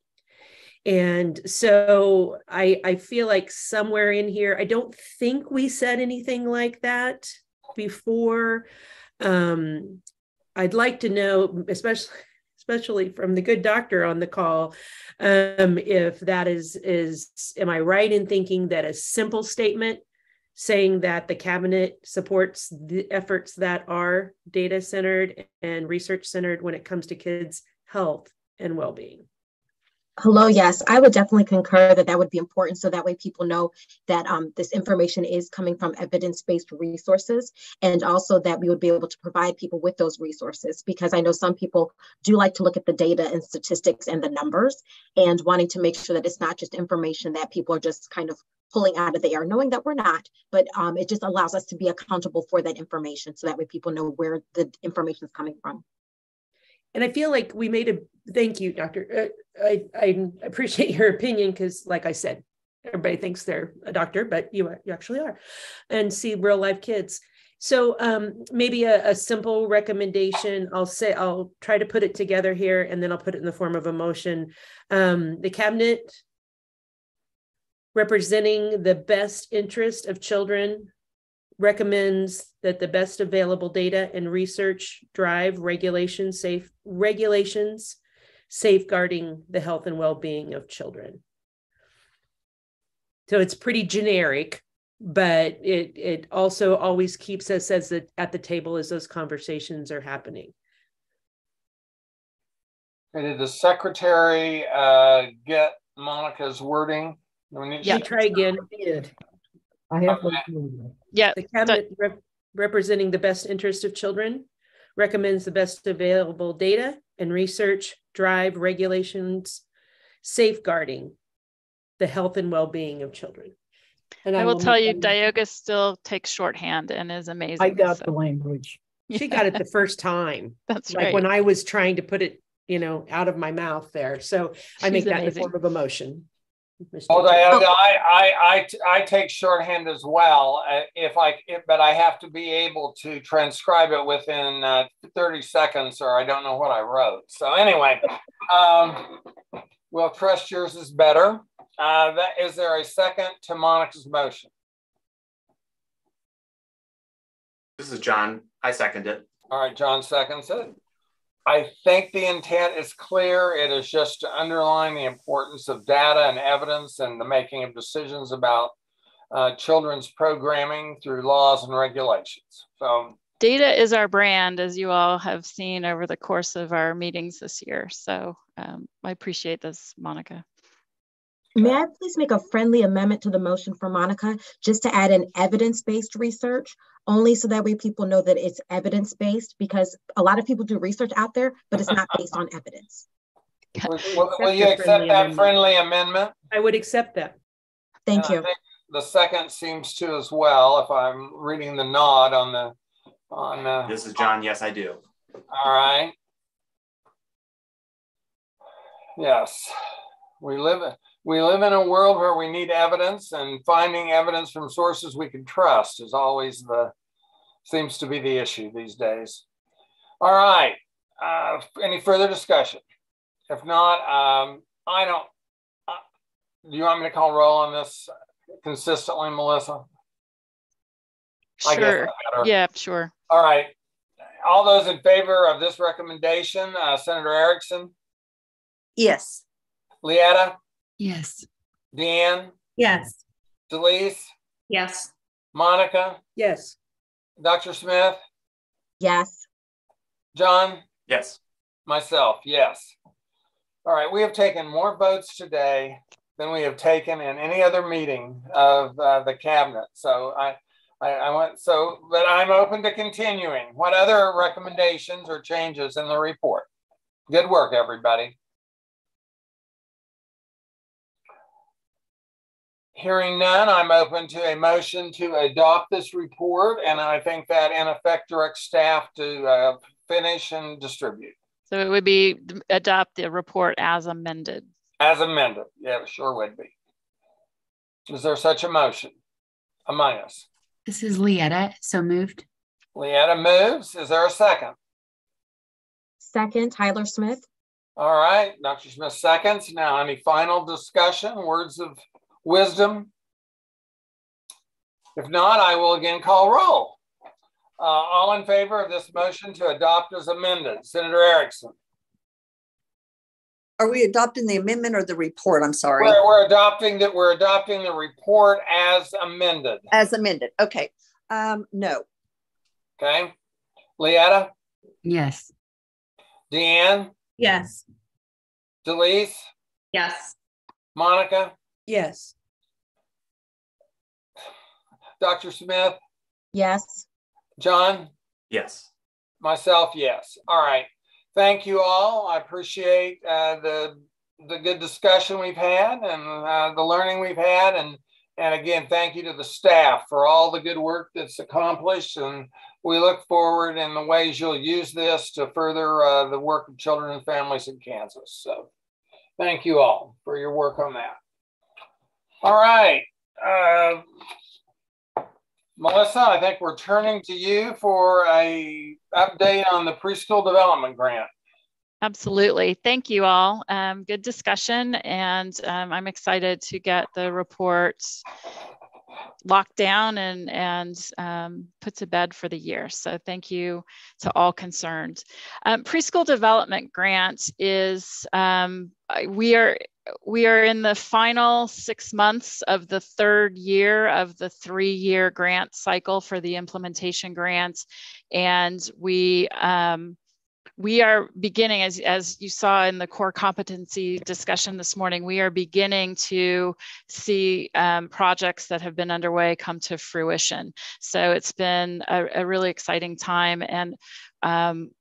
And so I, I feel like somewhere in here, I don't think we said anything like that before. Um, I'd like to know, especially especially from the good doctor on the call, um, if that is is am I right in thinking that a simple statement saying that the cabinet supports the efforts that are data centered and research centered when it comes to kids' health and well being. Hello, yes, I would definitely concur that that would be important so that way people know that um, this information is coming from evidence-based resources and also that we would be able to provide people with those resources because I know some people do like to look at the data and statistics and the numbers and wanting to make sure that it's not just information that people are just kind of pulling out of the air, knowing that we're not, but um, it just allows us to be accountable for that information so that way people know where the information is coming from. And I feel like we made a thank you, Doctor. Uh, I, I appreciate your opinion because, like I said, everybody thinks they're a doctor, but you, you actually are, and see real life kids. So um, maybe a, a, simple recommendation. I'll say I'll try to put it together here, and then I'll put it in the form of a motion. Um, the cabinet representing the best interest of children recommends that the best available data and research drive regulation safe regulations safeguarding the health and well-being of children. So it's pretty generic but it it also always keeps us as the, at the table as those conversations are happening. Did the secretary uh, get monica's wording? Yeah, try again. I have. Yeah. The cabinet rep representing the best interest of children recommends the best available data and research drive regulations safeguarding the health and well-being of children. And I, I will, will tell you, Dioga still takes shorthand and is amazing. I got so. the language. She got it the first time. That's like right. when I was trying to put it, you know, out of my mouth there. So I make that amazing. in the form of a motion. Although I, I, I, I take shorthand as well, uh, if I, if, but I have to be able to transcribe it within uh, 30 seconds, or I don't know what I wrote. So anyway, um, well, trust yours is better. Uh, that, is there a second to Monica's motion? This is John. I second it. All right, John seconds it. I think the intent is clear. It is just to underline the importance of data and evidence and the making of decisions about uh, children's programming through laws and regulations. So data is our brand, as you all have seen over the course of our meetings this year. So um, I appreciate this, Monica. May I please make a friendly amendment to the motion for Monica, just to add an evidence-based research, only so that way people know that it's evidence-based, because a lot of people do research out there, but it's not based on evidence. Will, will, will you accept that amendment. friendly amendment? I would accept that. Thank you. The second seems to as well, if I'm reading the nod on the, on the. This is John, yes, I do. All right. Yes, we live we live in a world where we need evidence and finding evidence from sources we can trust is always the seems to be the issue these days. All right uh, any further discussion? If not um, i don't uh, do you want me to call roll on this consistently melissa? Sure. Yeah sure. All right. All those in favor of this recommendation uh, senator erickson? Yes. Leetta Yes. Dan? Yes. Delise? Yes. Monica? Yes. Dr. Smith? Yes. John? Yes. Myself, yes. All right, we have taken more votes today than we have taken in any other meeting of uh, the cabinet. So I, I, I went, so, but I'm open to continuing. What other recommendations or changes in the report? Good work, everybody. Hearing none, I'm open to a motion to adopt this report, and I think that in effect directs staff to uh, finish and distribute. So it would be adopt the report as amended. As amended, yeah, it sure would be. Is there such a motion among us? This is Leetta, so moved. Leetta moves. Is there a second? Second, Tyler Smith. All right, Dr. Smith seconds. Now, any final discussion, words of wisdom? If not, I will again call roll. Uh, all in favor of this motion to adopt as amended? Senator Erickson. Are we adopting the amendment or the report? I'm sorry. We're, we're adopting that. We're adopting the report as amended. As amended. Okay. Um, no. Okay. Leetta? Yes. Deanne? Yes. Delise? Yes. Monica? Yes. Dr. Smith? Yes. John? Yes. Myself, yes. All right. Thank you all. I appreciate uh, the the good discussion we've had and uh, the learning we've had, and and again, thank you to the staff for all the good work that's accomplished. And we look forward in the ways you'll use this to further uh, the work of children and families in Kansas. So, thank you all for your work on that. All right. Uh, Melissa, I think we're turning to you for a update on the preschool development grant. Absolutely. Thank you all. Um, good discussion. And um, I'm excited to get the report locked down and, and um, put to bed for the year. So thank you to all concerned. Um, preschool development grant is, um, we are we are in the final six months of the third year of the three-year grant cycle for the implementation grant, and we um, we are beginning, as, as you saw in the core competency discussion this morning, we are beginning to see um, projects that have been underway come to fruition. So it's been a, a really exciting time and um,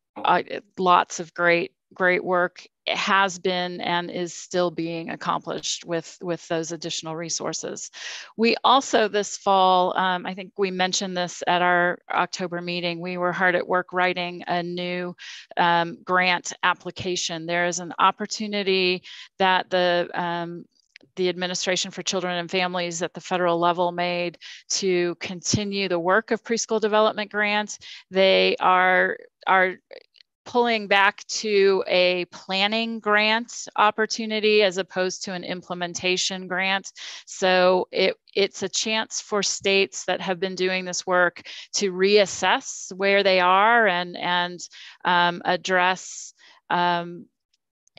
lots of great great work has been and is still being accomplished with with those additional resources we also this fall um, i think we mentioned this at our october meeting we were hard at work writing a new um, grant application there is an opportunity that the um, the Administration for Children and Families at the federal level made to continue the work of preschool development grants. They are are pulling back to a planning grant opportunity as opposed to an implementation grant. So it, it's a chance for states that have been doing this work to reassess where they are and, and um, address um,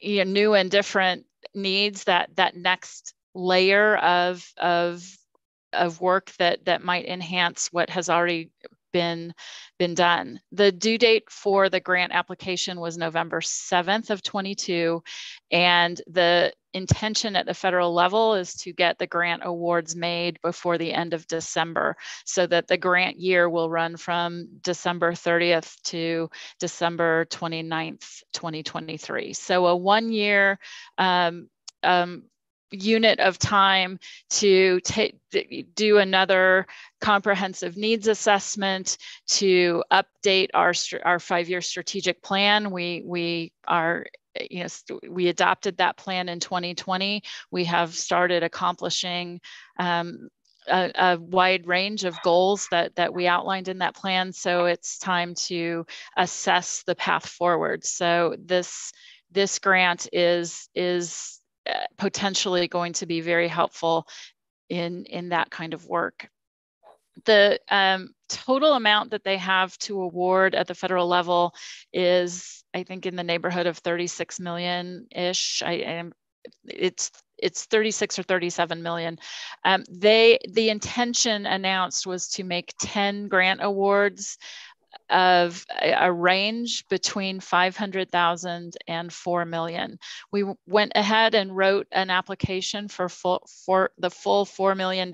you know, new and different needs that, that next layer of, of of work that that might enhance what has already been been done. The due date for the grant application was November 7th of 22 and the intention at the federal level is to get the grant awards made before the end of December so that the grant year will run from December 30th to December 29th, 2023. So a one year um, um, unit of time to do another comprehensive needs assessment to update our our five-year strategic plan. We we are you know we adopted that plan in 2020 we have started accomplishing um, a, a, wide range of goals that that we outlined in that plan so it's time to assess the path forward. So this this grant is is potentially going to be very helpful in, in that kind of work. The um, total amount that they have to award at the federal level is, I think, in the neighborhood of 36 million ish. I am it's it's 36 or 37 million. Um, they the intention announced was to make 10 grant awards of a range between 500,000 and 4 million. We went ahead and wrote an application for, full, for the full $4 million,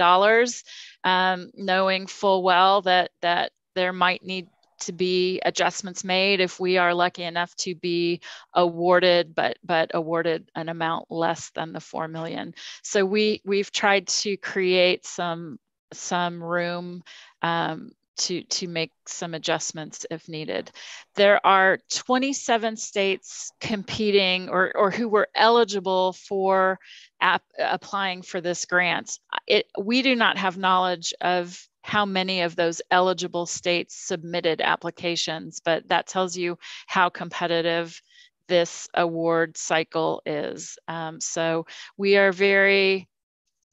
um, knowing full well that, that there might need to be adjustments made if we are lucky enough to be awarded, but but awarded an amount less than the four million. So we we've tried to create some some room um, to, to make some adjustments if needed. There are 27 states competing or, or who were eligible for app, applying for this grant. It, we do not have knowledge of how many of those eligible states submitted applications, but that tells you how competitive this award cycle is. Um, so we are very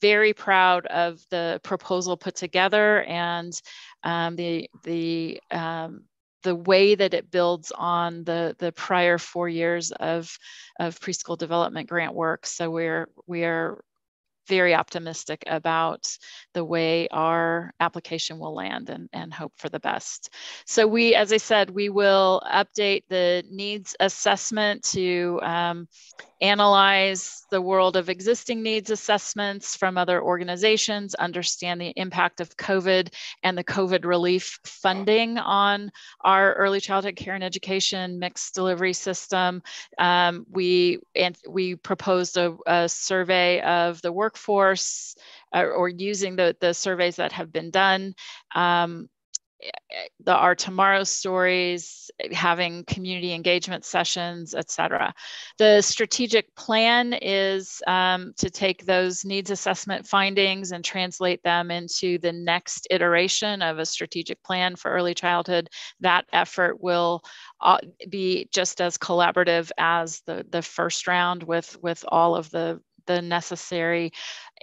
very proud of the proposal put together and um, the the um, the way that it builds on the the prior four years of of preschool development grant work. So we're we are very optimistic about the way our application will land and, and hope for the best. So we, as I said, we will update the needs assessment to um, analyze the world of existing needs assessments from other organizations, understand the impact of COVID and the COVID relief funding on our early childhood care and education mixed delivery system. Um, we, and we proposed a, a survey of the workforce uh, or using the, the surveys that have been done. Um, the our tomorrow stories having community engagement sessions etc the strategic plan is um, to take those needs assessment findings and translate them into the next iteration of a strategic plan for early childhood. That effort will uh, be just as collaborative as the the first round with with all of the the necessary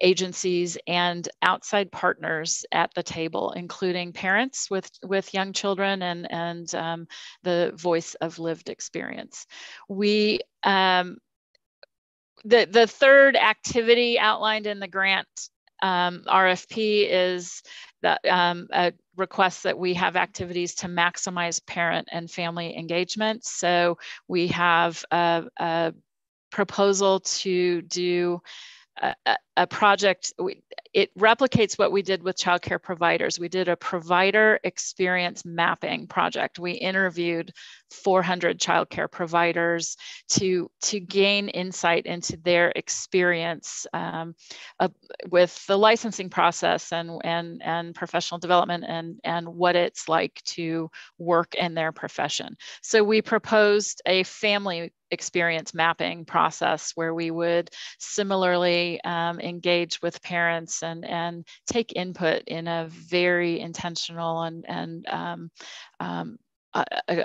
agencies and outside partners at the table, including parents with, with young children and, and um, the voice of lived experience. We, um, the, the third activity outlined in the grant um, RFP is that um, a request that we have activities to maximize parent and family engagement. So we have a, a proposal to do a, a project, it replicates what we did with childcare providers. We did a provider experience mapping project. We interviewed 400 childcare providers to, to gain insight into their experience um, uh, with the licensing process and, and, and professional development and, and what it's like to work in their profession. So we proposed a family experience mapping process where we would similarly um, engage with parents and, and take input in a very intentional and, and um, um,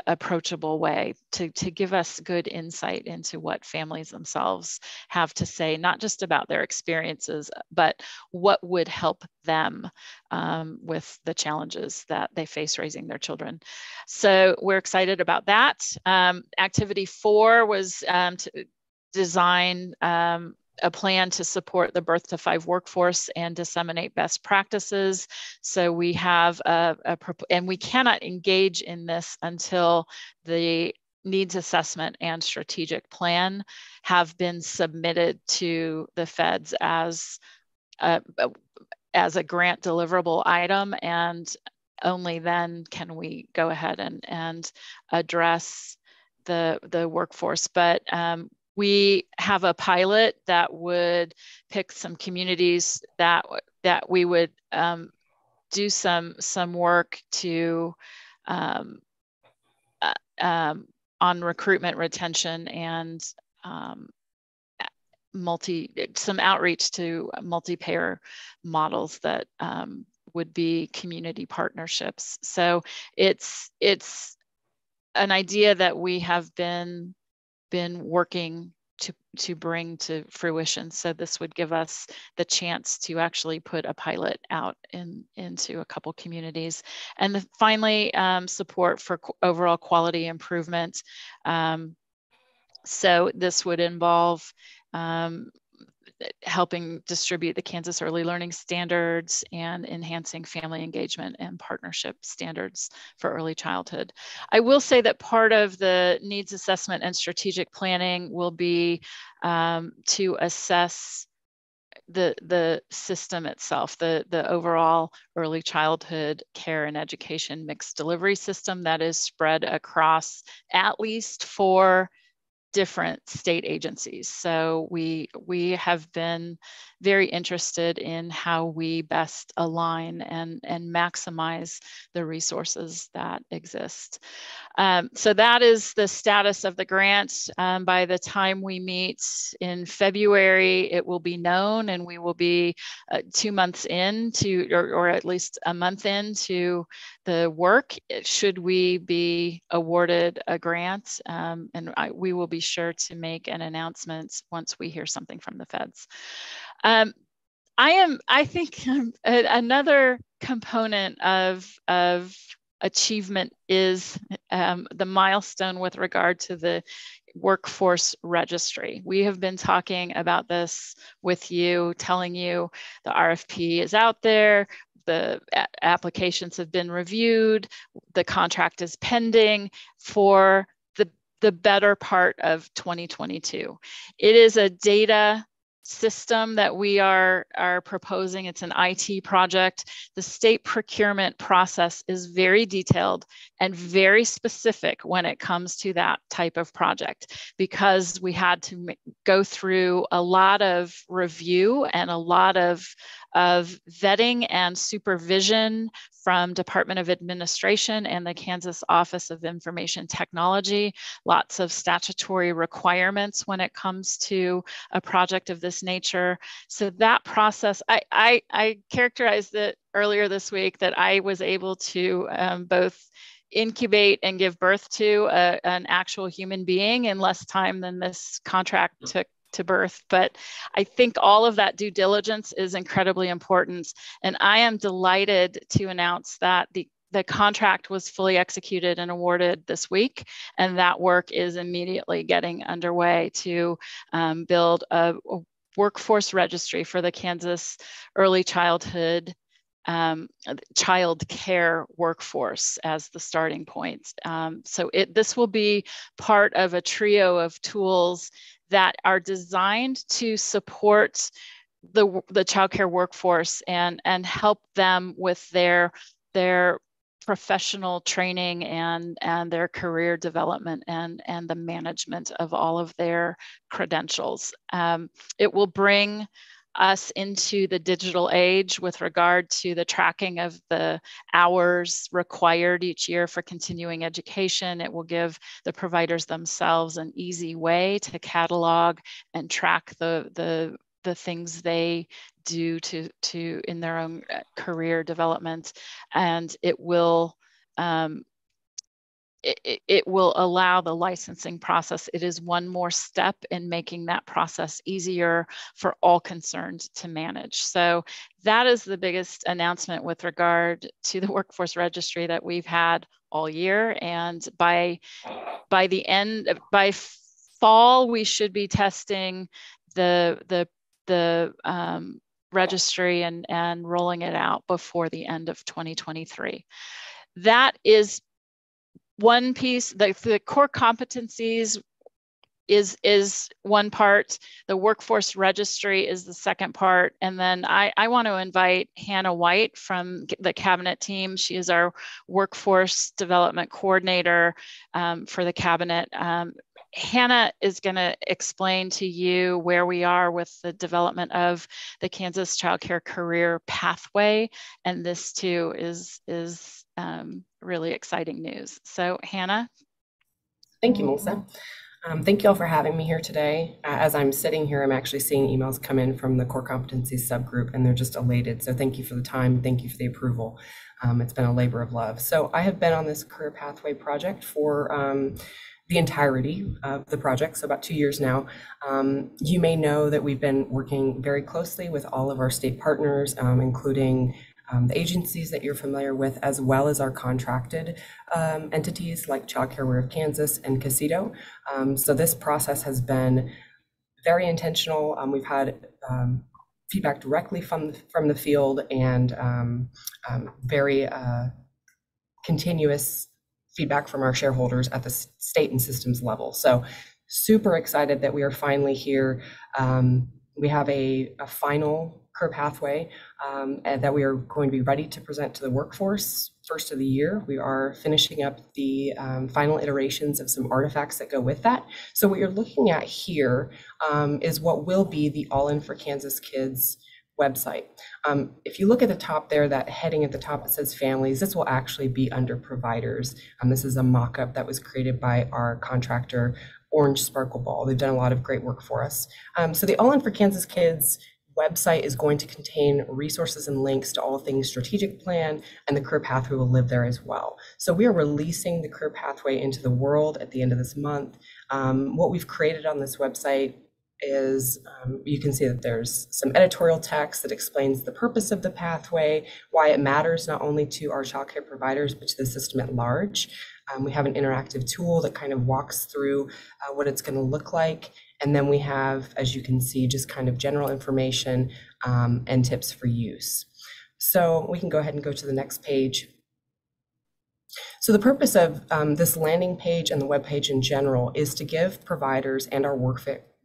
approachable way to, to give us good insight into what families themselves have to say, not just about their experiences, but what would help them um, with the challenges that they face raising their children. So we're excited about that. Um, activity four was um, to design um, a plan to support the birth to five workforce and disseminate best practices. So we have a, a and we cannot engage in this until the needs assessment and strategic plan have been submitted to the feds as a, as a grant deliverable item and only then can we go ahead and, and address the, the workforce. But um, we have a pilot that would pick some communities that that we would um, do some some work to um, uh, um, on recruitment retention and um, multi some outreach to multi-payer models that um, would be community partnerships. So it's it's an idea that we have been been working to, to bring to fruition. So this would give us the chance to actually put a pilot out in, into a couple communities. And the, finally, um, support for overall quality improvement. Um, so this would involve um, helping distribute the Kansas Early Learning Standards and enhancing family engagement and partnership standards for early childhood. I will say that part of the needs assessment and strategic planning will be um, to assess the the system itself, the the overall early childhood care and education mixed delivery system that is spread across at least four different state agencies. So we we have been very interested in how we best align and, and maximize the resources that exist. Um, so that is the status of the grant. Um, by the time we meet in February, it will be known and we will be uh, two months in to, or, or at least a month into the work should we be awarded a grant um, and I, we will be sure to make an announcement once we hear something from the feds um, I am, I think another component of, of achievement is um, the milestone with regard to the workforce registry. We have been talking about this with you, telling you the RFP is out there, the applications have been reviewed, the contract is pending for the, better part of 2022. It is a data system that we are, are proposing. It's an IT project. The state procurement process is very detailed and very specific when it comes to that type of project because we had to go through a lot of review and a lot of of vetting and supervision from Department of Administration and the Kansas Office of Information Technology. Lots of statutory requirements when it comes to a project of this nature. So that process, I, I, I characterized it earlier this week that I was able to um, both incubate and give birth to a, an actual human being in less time than this contract took to birth. But I think all of that due diligence is incredibly important. And I am delighted to announce that the the contract was fully executed and awarded this week, and that work is immediately getting underway to um, build a, a workforce registry for the Kansas early childhood um, child care workforce as the starting point. Um, so it, this will be part of a trio of tools that are designed to support the, the childcare workforce and, and help them with their, their professional training and, and their career development and, and the management of all of their credentials. Um, it will bring us into the digital age with regard to the tracking of the hours required each year for continuing education. It will give the providers themselves an easy way to catalog and track the, the, the things they do to, to in their own uh, career development. And it will um, it, it, will allow the licensing process. It is one more step in making that process easier for all concerned to manage. So that is the biggest announcement with regard to the workforce registry that we've had all year. And by, by the end, by fall, we should be testing the, the, the um, registry and, and rolling it out before the end of 2023. That is one piece, the, the core competencies is is one part the workforce registry is the second part and then i, I want to invite hannah white from the cabinet team she is our workforce development coordinator um, for the cabinet um, hannah is going to explain to you where we are with the development of the kansas child care career pathway and this too is is um, really exciting news. So Hannah. Thank you, Melissa. Um, thank you all for having me here today. As I'm sitting here, I'm actually seeing emails come in from the core competencies subgroup and they're just elated. So thank you for the time. Thank you for the approval. Um, it's been a labor of love. So I have been on this career pathway project for um, the entirety of the project, so about two years now. Um, you may know that we've been working very closely with all of our state partners, um, including um, the agencies that you're familiar with, as well as our contracted um, entities like Child Care Aware of Kansas and Casito. Um, so this process has been very intentional. Um, we've had um, feedback directly from, from the field and um, very uh, continuous feedback from our shareholders at the state and systems level. So super excited that we are finally here we have a, a final career pathway um, that we are going to be ready to present to the workforce first of the year. We are finishing up the um, final iterations of some artifacts that go with that. So what you're looking at here um, is what will be the All In for Kansas Kids website. Um, if you look at the top there, that heading at the top, it says families. This will actually be under providers. Um, this is a mock-up that was created by our contractor, Orange Sparkle Ball. They've done a lot of great work for us. Um, so the All In for Kansas Kids website is going to contain resources and links to all things strategic plan, and the career pathway will live there as well. So we are releasing the career pathway into the world at the end of this month. Um, what we've created on this website is um, you can see that there's some editorial text that explains the purpose of the pathway, why it matters not only to our childcare providers, but to the system at large. Um, we have an interactive tool that kind of walks through uh, what it's going to look like. And then we have, as you can see, just kind of general information um, and tips for use. So we can go ahead and go to the next page. So the purpose of um, this landing page and the web page in general is to give providers and our work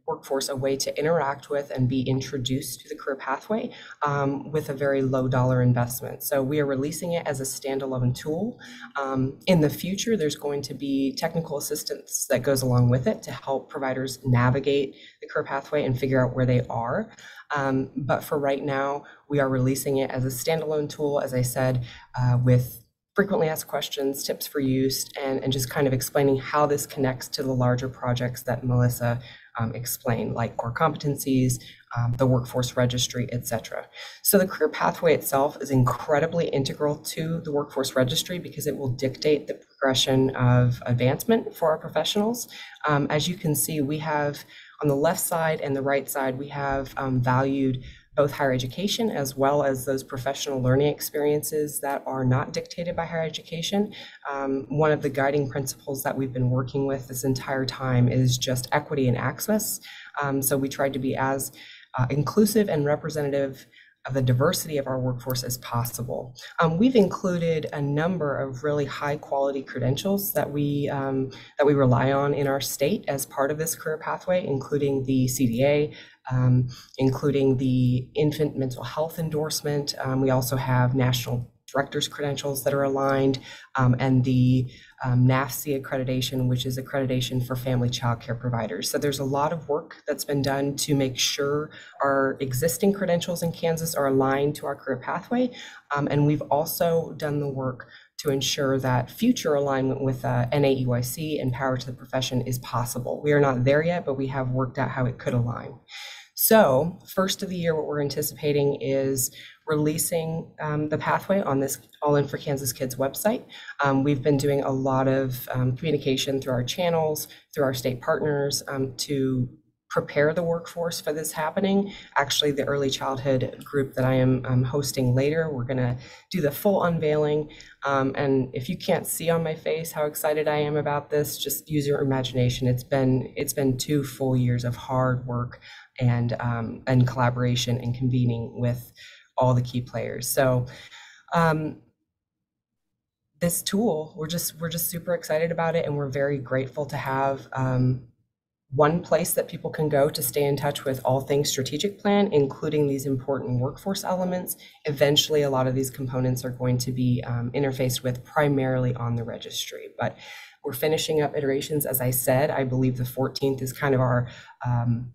workforce a way to interact with and be introduced to the career pathway um, with a very low dollar investment. So we are releasing it as a standalone tool. Um, in the future, there's going to be technical assistance that goes along with it to help providers navigate the career pathway and figure out where they are. Um, but for right now, we are releasing it as a standalone tool, as I said, uh, with frequently asked questions, tips for use, and, and just kind of explaining how this connects to the larger projects that Melissa um, explain, like core competencies, um, the workforce registry, etc. So the career pathway itself is incredibly integral to the workforce registry because it will dictate the progression of advancement for our professionals. Um, as you can see, we have on the left side and the right side, we have um, valued both higher education as well as those professional learning experiences that are not dictated by higher education. Um, one of the guiding principles that we've been working with this entire time is just equity and access. Um, so we tried to be as uh, inclusive and representative of the diversity of our workforce as possible. Um, we've included a number of really high quality credentials that we um, that we rely on in our state as part of this career pathway, including the CDA, um, including the infant mental health endorsement. Um, we also have national director's credentials that are aligned, um, and the um, NAFC accreditation, which is accreditation for family child care providers. So there's a lot of work that's been done to make sure our existing credentials in Kansas are aligned to our career pathway. Um, and we've also done the work to ensure that future alignment with uh, NAEYC and Power to the Profession is possible. We are not there yet, but we have worked out how it could align. So, first of the year, what we're anticipating is releasing um, the pathway on this All In for Kansas Kids website. Um, we've been doing a lot of um, communication through our channels, through our state partners um, to prepare the workforce for this happening. Actually, the early childhood group that I am um, hosting later, we're going to do the full unveiling. Um, and if you can't see on my face how excited I am about this, just use your imagination. It's been it's been two full years of hard work and um, and collaboration and convening with all the key players. So um, this tool, we're just we're just super excited about it, and we're very grateful to have um, one place that people can go to stay in touch with all things strategic plan, including these important workforce elements. Eventually, a lot of these components are going to be um, interfaced with primarily on the registry, but we're finishing up iterations. As I said, I believe the 14th is kind of our um,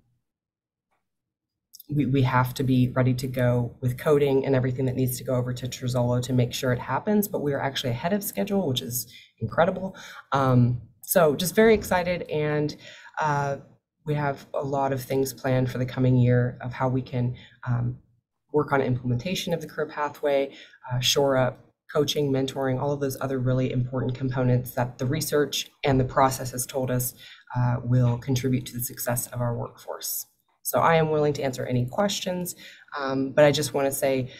we, we have to be ready to go with coding and everything that needs to go over to Trezolo to make sure it happens. But we are actually ahead of schedule, which is incredible. Um, so just very excited. And uh, we have a lot of things planned for the coming year of how we can um, work on implementation of the career pathway, uh, shore up coaching, mentoring, all of those other really important components that the research and the process has told us uh, will contribute to the success of our workforce. So I am willing to answer any questions, um, but I just want to say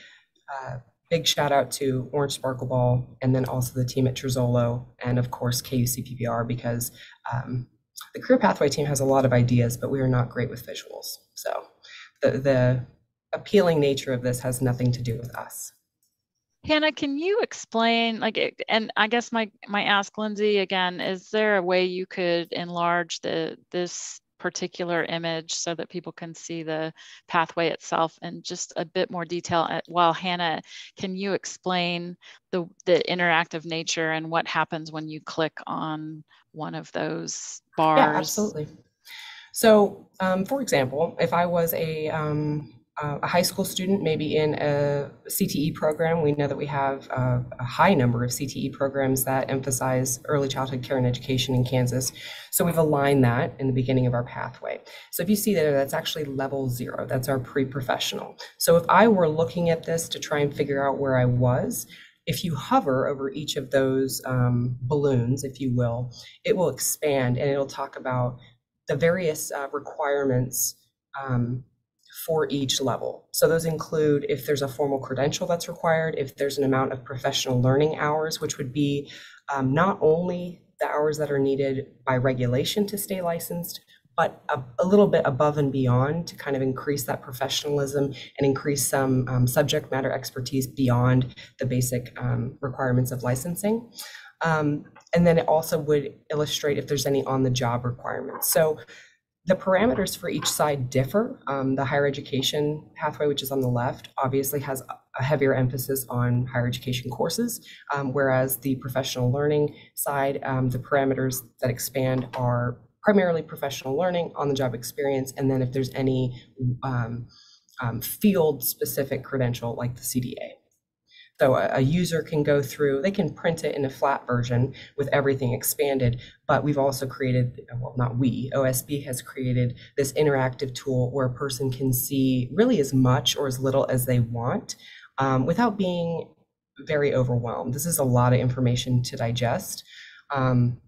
uh, big shout out to Orange Sparkle Ball and then also the team at Trezolo and of course KUCPPR because um, the career pathway team has a lot of ideas, but we are not great with visuals. So the, the appealing nature of this has nothing to do with us. Hannah, can you explain like and I guess my my ask Lindsay again, is there a way you could enlarge the this particular image so that people can see the pathway itself in just a bit more detail. Uh, while Hannah, can you explain the, the interactive nature and what happens when you click on one of those bars? Yeah, absolutely. So, um, for example, if I was a um, a high school student, maybe in a CTE program. We know that we have a, a, high number of CTE programs that emphasize early childhood care and education in Kansas. So we've aligned that in the beginning of our pathway. So if you see there, that's actually level zero. That's our pre-professional. So if I were looking at this to try and figure out where I was, if you hover over each of those um, balloons, if you will, it will expand and it'll talk about the various uh, requirements um, for each level. So those include if there's a formal credential that's required, if there's an amount of professional learning hours, which would be um, not only the hours that are needed by regulation to stay licensed, but a, a, little bit above and beyond to kind of increase that professionalism and increase some um, subject matter expertise beyond the basic um, requirements of licensing. Um, and then it also would illustrate if there's any on the job requirements. So the parameters for each side differ. Um, the higher education pathway, which is on the left, obviously has a heavier emphasis on higher education courses, um, whereas the professional learning side, um, the parameters that expand are primarily professional learning, on the job experience, and then if there's any um, um, field specific credential like the CDA. So a, a, user can go through, they can print it in a flat version with everything expanded, but we've also created, well, not we, OSB has created this interactive tool where a person can see really as much or as little as they want um, without being very overwhelmed. This is a lot of information to digest. Um,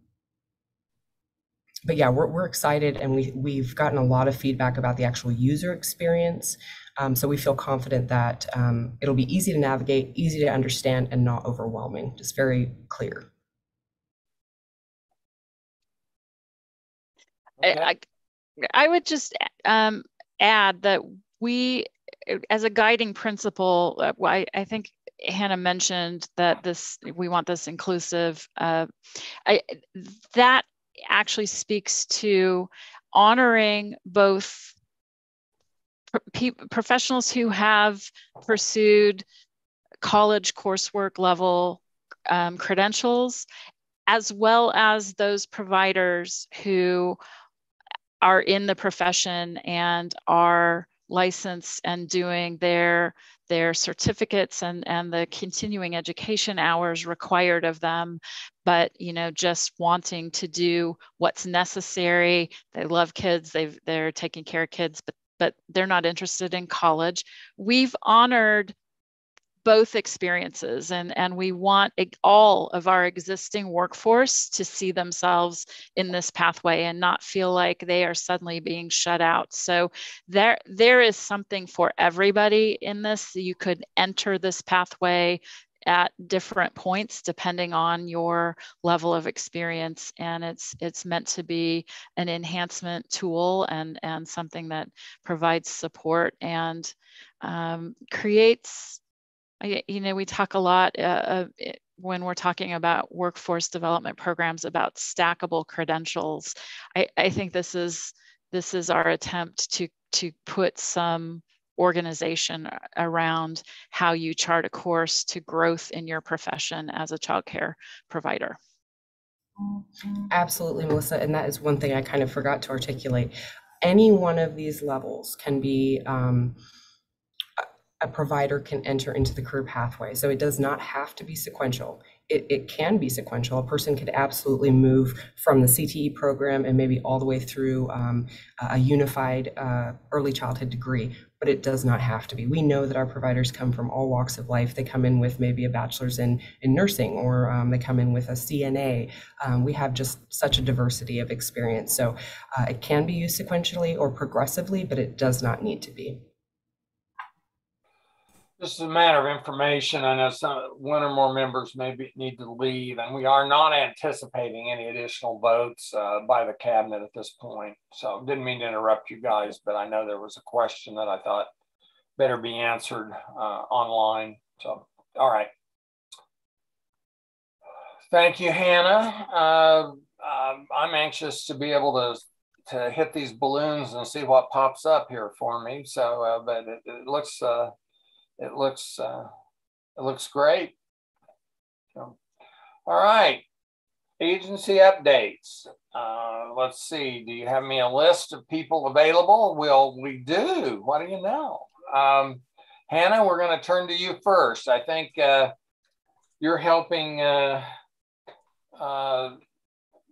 but yeah, we're, we're excited and we, we've gotten a lot of feedback about the actual user experience. Um, so we feel confident that um, it'll be easy to navigate, easy to understand, and not overwhelming, just very clear. I, I, I would just um, add that we, as a guiding principle, uh, I, I think Hannah mentioned that this we want this inclusive. Uh, I, that actually speaks to honoring both professionals who have pursued college coursework level um, credentials, as well as those providers who are in the profession and are licensed and doing their their certificates and and the continuing education hours required of them but you know just wanting to do what's necessary. They love kids. They they're taking care of kids but but they're not interested in college. We've honored both experiences and, and we want all of our existing workforce to see themselves in this pathway and not feel like they are suddenly being shut out so there there is something for everybody in this you could enter this pathway at different points depending on your level of experience and it's it's meant to be an enhancement tool and and something that provides support and um, creates you know we talk a lot uh, when we're talking about workforce development programs about stackable credentials. I, I think this is this is our attempt to to put some organization around how you chart a course to growth in your profession as a childcare provider. Absolutely, Melissa. And that is one thing I kind of forgot to articulate. Any one of these levels can be um, a provider can enter into the career pathway. So it does not have to be sequential. It, it can be sequential. A person could absolutely move from the CTE program and maybe all the way through um, a unified uh, early childhood degree, but it does not have to be. We know that our providers come from all walks of life. They come in with maybe a bachelor's in, in nursing or um, they come in with a CNA. Um, we have just such a diversity of experience. So uh, it can be used sequentially or progressively, but it does not need to be. This is a matter of information. I know some one or more members maybe need to leave, and we are not anticipating any additional votes uh, by the cabinet at this point. So didn't mean to interrupt you guys, but I know there was a question that I thought better be answered uh, online. So, all right. Thank you, Hannah. Uh, um, I'm anxious to be able to to hit these balloons and see what pops up here for me. So, uh, but it, it looks uh, it looks uh, it looks great. So, all right, agency updates. Uh, let's see. Do you have me a list of people available? Well, we do. What do you know? Um, Hannah, we're going to turn to you first. I think uh, you're helping uh, uh,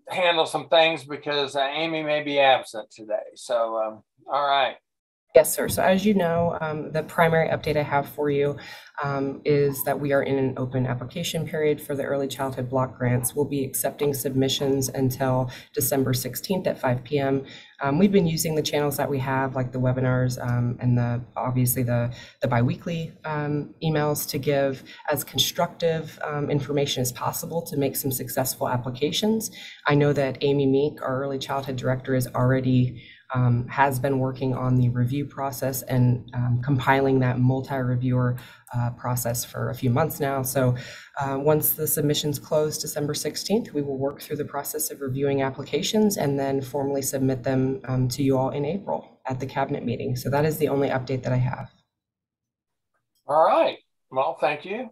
handle some things because uh, Amy may be absent today. So, um, all right. Yes, sir. So as you know, um, the primary update I have for you um, is that we are in an open application period for the early childhood block grants. We'll be accepting submissions until December 16th at 5 p.m. Um, we've been using the channels that we have, like the webinars um, and the obviously the the biweekly um, emails, to give as constructive um, information as possible to make some successful applications. I know that Amy Meek, our early childhood director, is already um, has been working on the review process and um, compiling that multi-reviewer uh, process for a few months now. So uh, once the submissions close December 16th, we will work through the process of reviewing applications and then formally submit them um, to you all in April at the cabinet meeting. So that is the only update that I have. All right. Well, thank you.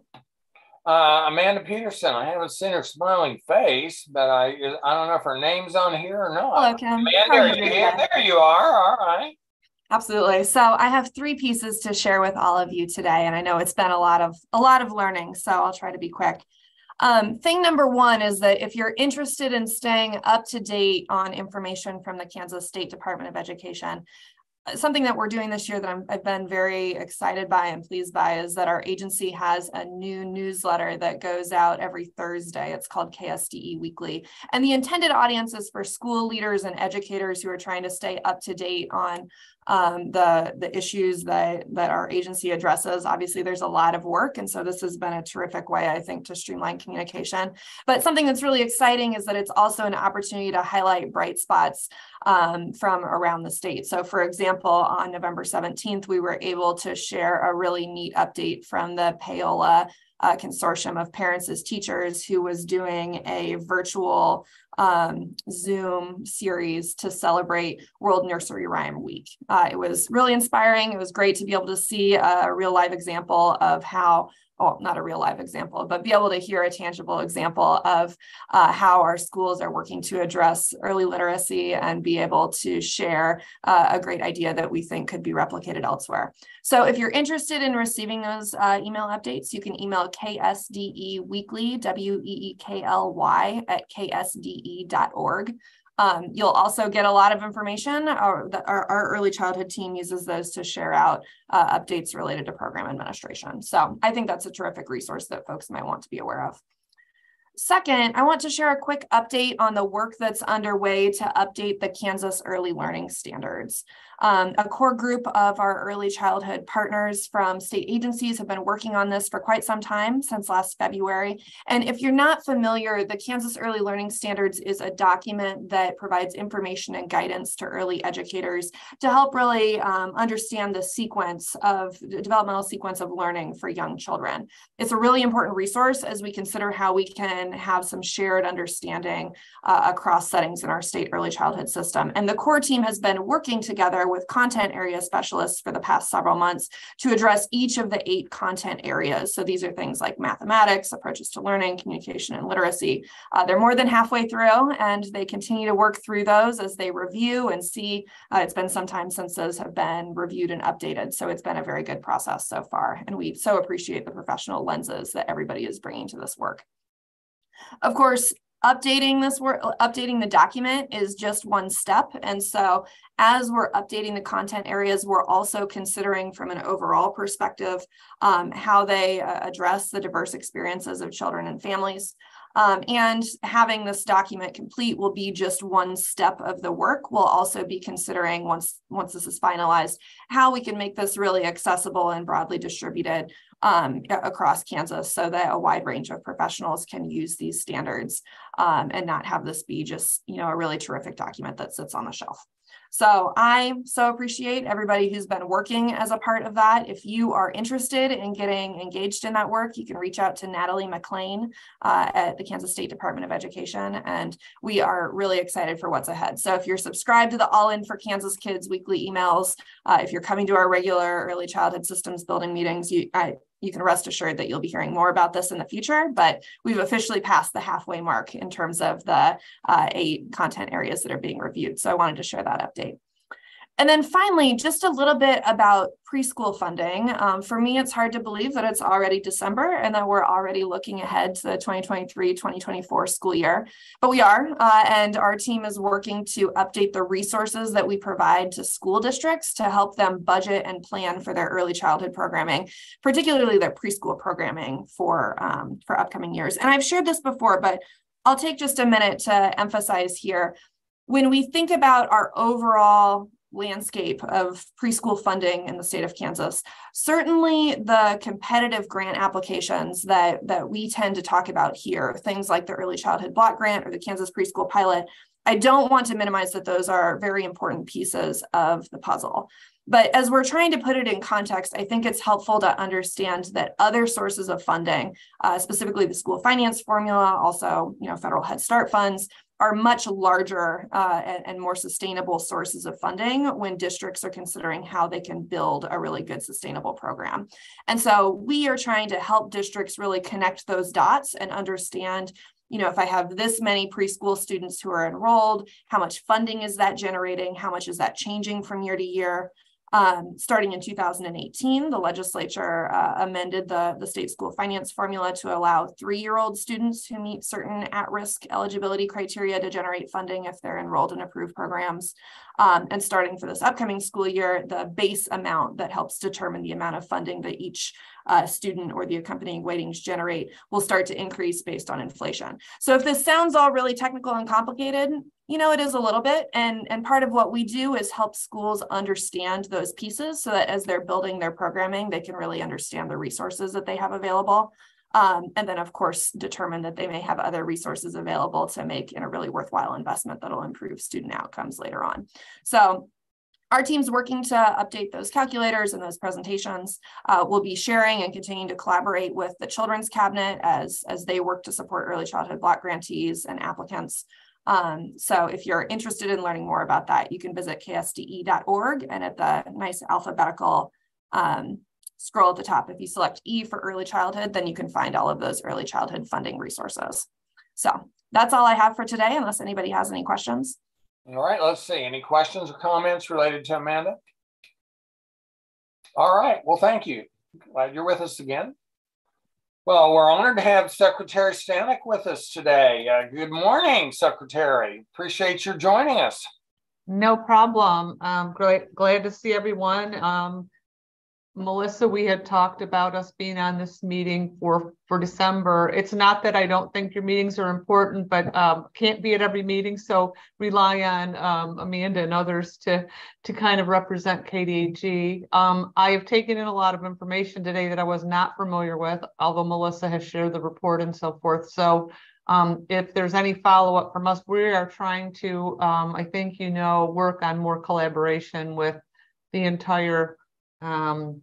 Uh, Amanda Peterson, I haven't seen her smiling face, but I I don't know if her name's on here or not. Hello, Kim. Amanda, are you here? There you are. All right. Absolutely. So I have three pieces to share with all of you today, and I know it's been a lot of a lot of learning, so I'll try to be quick. Um, thing number one is that if you're interested in staying up to date on information from the Kansas State Department of Education, something that we're doing this year that i have been very excited by and pleased by is that our agency has a new newsletter that goes out every Thursday. It's called KSDE Weekly. And the intended audience is for school leaders and educators who are trying to stay up to date on um, the, the issues that, that our agency addresses. Obviously, there's a lot of work. And so this has been a terrific way, I think, to streamline communication. But something that's really exciting is that it's also an opportunity to highlight bright spots um, from around the state. So for example, on November 17th, we were able to share a really neat update from the Paola uh, consortium of parents as teachers who was doing a virtual um, Zoom series to celebrate World Nursery Rhyme Week. Uh, it was really inspiring. It was great to be able to see a real live example of how oh, not a real live example, but be able to hear a tangible example of uh, how our schools are working to address early literacy and be able to share uh, a great idea that we think could be replicated elsewhere. So if you're interested in receiving those uh, email updates, you can email KSDE Weekly, W-E-E-K-L-Y at ksde.org. Um, you'll also get a lot of information. Our, our, our, early childhood team uses those to share out uh, updates related to program administration. So I think that's a terrific resource that folks might want to be aware of. Second, I want to share a quick update on the work that's underway to update the Kansas Early Learning Standards. Um, a core group of our early childhood partners from state agencies have been working on this for quite some time, since last February. And if you're not familiar, the Kansas Early Learning Standards is a document that provides information and guidance to early educators to help really um, understand the sequence of the developmental sequence of learning for young children. It's a really important resource as we consider how we can have some shared understanding uh, across settings in our state early childhood system. And the core team has been working together with content area specialists for the past several months to address each of the eight content areas. So these are things like mathematics, approaches to learning, communication, and literacy. Uh, they're more than halfway through and they continue to work through those as they review and see. Uh, it's been some time since those have been reviewed and updated. So it's been a very good process so far. And we so appreciate the professional lenses that everybody is bringing to this work. Of course, updating this work updating the document is just one step and so as we're updating the content areas we're also considering from an overall perspective um, how they uh, address the diverse experiences of children and families um, and having this document complete will be just one step of the work. We'll also be considering once, once this is finalized, how we can make this really accessible and broadly distributed um, across Kansas so that a wide range of professionals can use these standards um, and not have this be just, you know, a really terrific document that sits on the shelf. So I so appreciate everybody who's been working as a part of that. If you are interested in getting engaged in that work, you can reach out to Natalie McLean uh, at the Kansas State Department of Education. And we are really excited for what's ahead. So if you're subscribed to the All In for Kansas Kids weekly emails, uh, if you're coming to our regular early childhood systems building meetings, you, I, you can rest assured that you'll be hearing more about this in the future, but we've officially passed the halfway mark in terms of the uh, eight content areas that are being reviewed. So I wanted to share that update. And then finally, just a little bit about preschool funding. Um, for me, it's hard to believe that it's already December and that we're already looking ahead to the 2023-2024 school year, but we are, uh, and our team is working to update the resources that we provide to school districts to help them budget and plan for their early childhood programming, particularly their preschool programming for, um, for upcoming years. And I've shared this before, but I'll take just a minute to emphasize here. When we think about our overall landscape of preschool funding in the state of Kansas. Certainly the competitive grant applications that, that we tend to talk about here, things like the Early Childhood Block Grant or the Kansas Preschool Pilot, I don't want to minimize that those are very important pieces of the puzzle. But as we're trying to put it in context, I think it's helpful to understand that other sources of funding, uh, specifically the school finance formula, also you know federal Head Start funds, are much larger uh, and, and, more sustainable sources of funding when districts are considering how they can build a really good sustainable program. And so we are trying to help districts really connect those dots and understand you know, if I have this many preschool students who are enrolled, how much funding is that generating? How much is that changing from year to year? Um, starting in 2018, the legislature uh, amended the, the state school finance formula to allow three-year-old students who meet certain at-risk eligibility criteria to generate funding if they're enrolled in approved programs. Um, and starting for this upcoming school year, the base amount that helps determine the amount of funding that each uh, student or the accompanying weightings generate will start to increase based on inflation. So if this sounds all really technical and complicated, you know, it is a little bit. And, and part of what we do is help schools understand those pieces so that as they're building their programming, they can really understand the resources that they have available. Um, and then, of course, determine that they may have other resources available to make in a really worthwhile investment that'll improve student outcomes later on. So our team's working to update those calculators and those presentations. Uh, we'll be sharing and continuing to collaborate with the Children's Cabinet as, as they work to support early childhood block grantees and applicants. Um, so if you're interested in learning more about that, you can visit ksde.org and at the nice alphabetical um, scroll at the top, if you select E for early childhood, then you can find all of those early childhood funding resources. So that's all I have for today, unless anybody has any questions. All right, let's see. Any questions or comments related to Amanda? All right, well, thank you. Glad you're with us again. Well, we're honored to have Secretary Stanek with us today. Uh, good morning, Secretary. Appreciate your joining us. No problem. Um, great, glad to see everyone. Um, Melissa, we had talked about us being on this meeting for for December. It's not that I don't think your meetings are important, but um, can't be at every meeting. So rely on um, Amanda and others to to kind of represent KDHE. Um, I have taken in a lot of information today that I was not familiar with, although Melissa has shared the report and so forth. So um, if there's any follow up from us, we are trying to, um, I think you know, work on more collaboration with the entire um,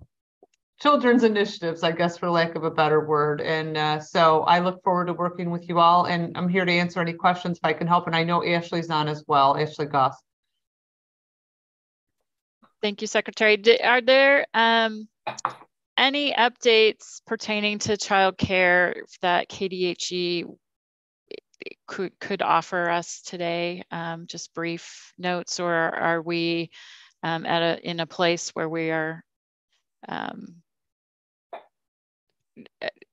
children's initiatives, I guess, for lack of a better word. And uh, so I look forward to working with you all. And I'm here to answer any questions if I can help. And I know Ashley's on as well, Ashley Goss. Thank you, Secretary. Are there um, any updates pertaining to childcare that KDHE could could offer us today? Um, just brief notes, or are we um, at a in a place where we are um,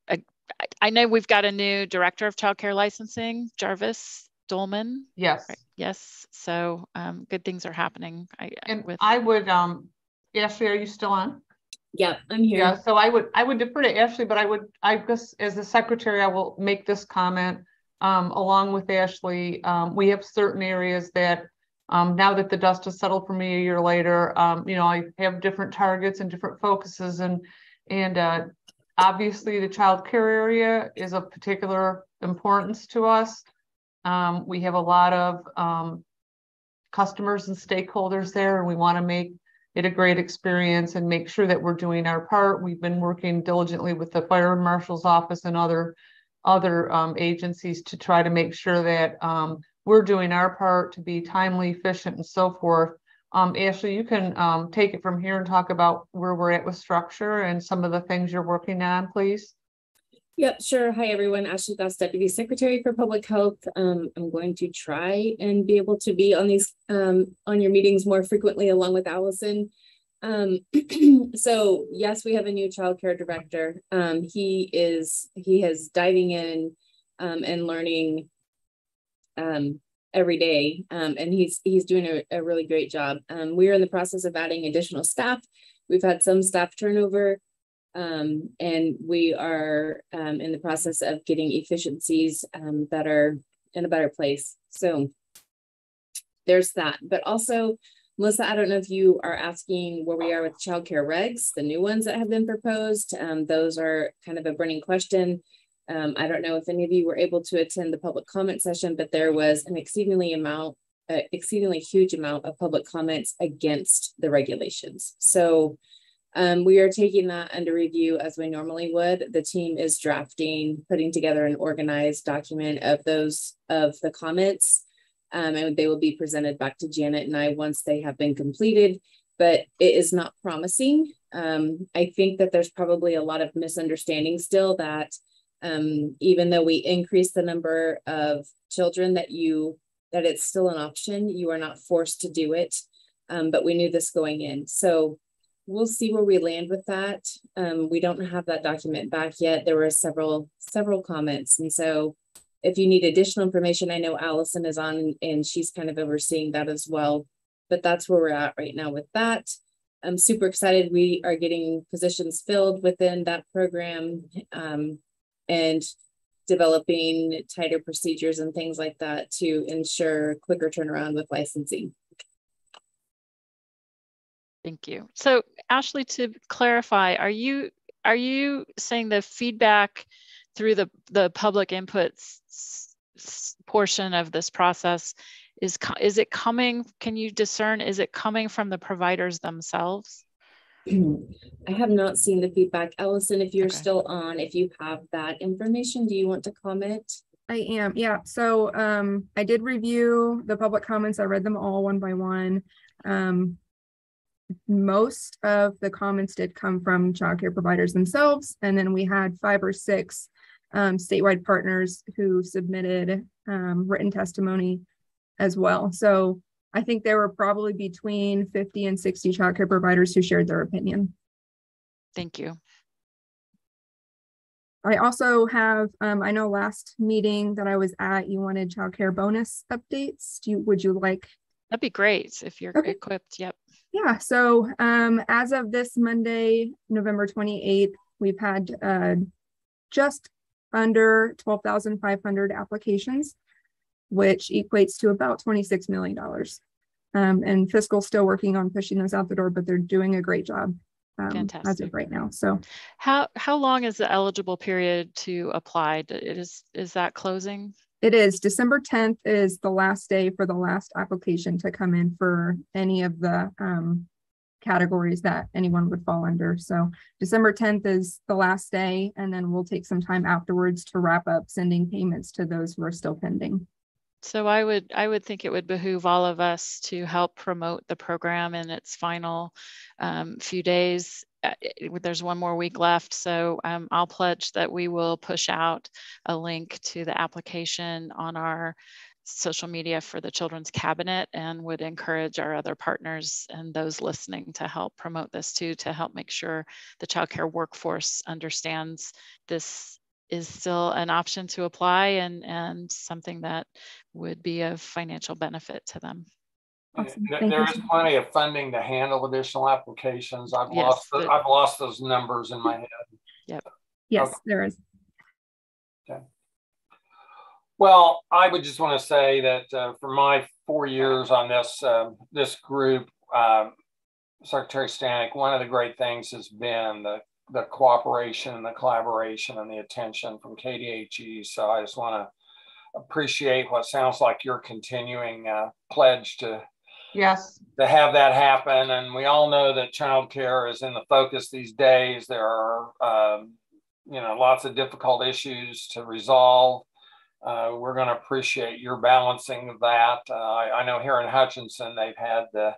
I, I know we've got a new director of childcare licensing, Jarvis Dolman. Yes. Right. Yes. So um, good things are happening. I, and with I would, um, Ashley, are you still on? Yeah, I'm here. Yeah, so I would I would defer to Ashley, but I would I guess as the secretary, I will make this comment um, along with Ashley. Um, we have certain areas that um, now that the dust has settled for me a year later, um, you know, I have different targets and different focuses and and uh, obviously the child care area is of particular importance to us. Um, we have a lot of um, customers and stakeholders there, and we want to make it a great experience and make sure that we're doing our part. We've been working diligently with the fire marshal's office and other other um, agencies to try to make sure that um, we're doing our part to be timely, efficient, and so forth. Um, Ashley, you can um, take it from here and talk about where we're at with structure and some of the things you're working on, please. Yep, sure. Hi, everyone. Ashley Goss, Deputy Secretary for Public Health. Um, I'm going to try and be able to be on these um, on your meetings more frequently along with Allison. Um, so yes, we have a new child care director. Um, he is he is diving in and learning um, every day, um, and he's he's doing a, a really great job. Um, we are in the process of adding additional staff. We've had some staff turnover, um, and we are um, in the process of getting efficiencies um, that are in a better place. So there's that, but also Melissa, I don't know if you are asking where we are with childcare regs, the new ones that have been proposed. Um, those are kind of a burning question. Um, I don't know if any of you were able to attend the public comment session, but there was an exceedingly amount, uh, exceedingly huge amount of public comments against the regulations. So um, we are taking that under review as we normally would. The team is drafting, putting together an organized document of those of the comments um, and they will be presented back to Janet and I once they have been completed, but it is not promising. Um, I think that there's probably a lot of misunderstanding still that um, even though we increase the number of children that you, that it's still an option, you are not forced to do it. Um, but we knew this going in. So we'll see where we land with that. Um, we don't have that document back yet. There were several, several comments. And so if you need additional information, I know Allison is on and she's kind of overseeing that as well. But that's where we're at right now with that. I'm super excited. We are getting positions filled within that program um, and developing tighter procedures and things like that to ensure quicker turnaround with licensing. Thank you. So Ashley, to clarify, are you are you saying the feedback through the, the public input portion of this process is, is it coming, can you discern, is it coming from the providers themselves? I have not seen the feedback. Allison, if you're okay. still on, if you have that information, do you want to comment? I am, yeah. So um, I did review the public comments. I read them all one by one. Um, most of the comments did come from childcare providers themselves. And then we had five or six um, statewide partners who submitted um, written testimony as well. So I think there were probably between 50 and 60 childcare providers who shared their opinion. Thank you. I also have, um, I know last meeting that I was at, you wanted childcare bonus updates. Do you, would you like? That'd be great if you're okay. equipped. Yep. Yeah. So um, as of this Monday, November 28th, we've had uh, just under 12,500 applications, which equates to about $26 million. Um, and fiscal still working on pushing those out the door, but they're doing a great job um, as of right now. So, how how long is the eligible period to apply? It is is that closing? It is December 10th is the last day for the last application to come in for any of the um, categories that anyone would fall under. So December 10th is the last day, and then we'll take some time afterwards to wrap up sending payments to those who are still pending. So I would I would think it would behoove all of us to help promote the program in its final um, few days. Uh, there's one more week left, so um, I'll pledge that we will push out a link to the application on our social media for the Children's Cabinet and would encourage our other partners and those listening to help promote this too, to help make sure the childcare workforce understands this is still an option to apply and, and something that would be of financial benefit to them. Awesome. There is plenty of funding to handle additional applications. I've yes, lost the, I've lost those numbers in my head. Yep. Yes, okay. there is. Okay. Well, I would just want to say that uh, for my four years on this uh, this group, uh, Secretary Stanek, one of the great things has been the the cooperation and the collaboration and the attention from KDHE. So I just want to appreciate what sounds like your continuing uh, pledge to Yes. To have that happen. And we all know that childcare is in the focus these days. There are, um, you know, lots of difficult issues to resolve. Uh, we're going to appreciate your balancing of that. Uh, I, I, know here in Hutchinson, they've had the,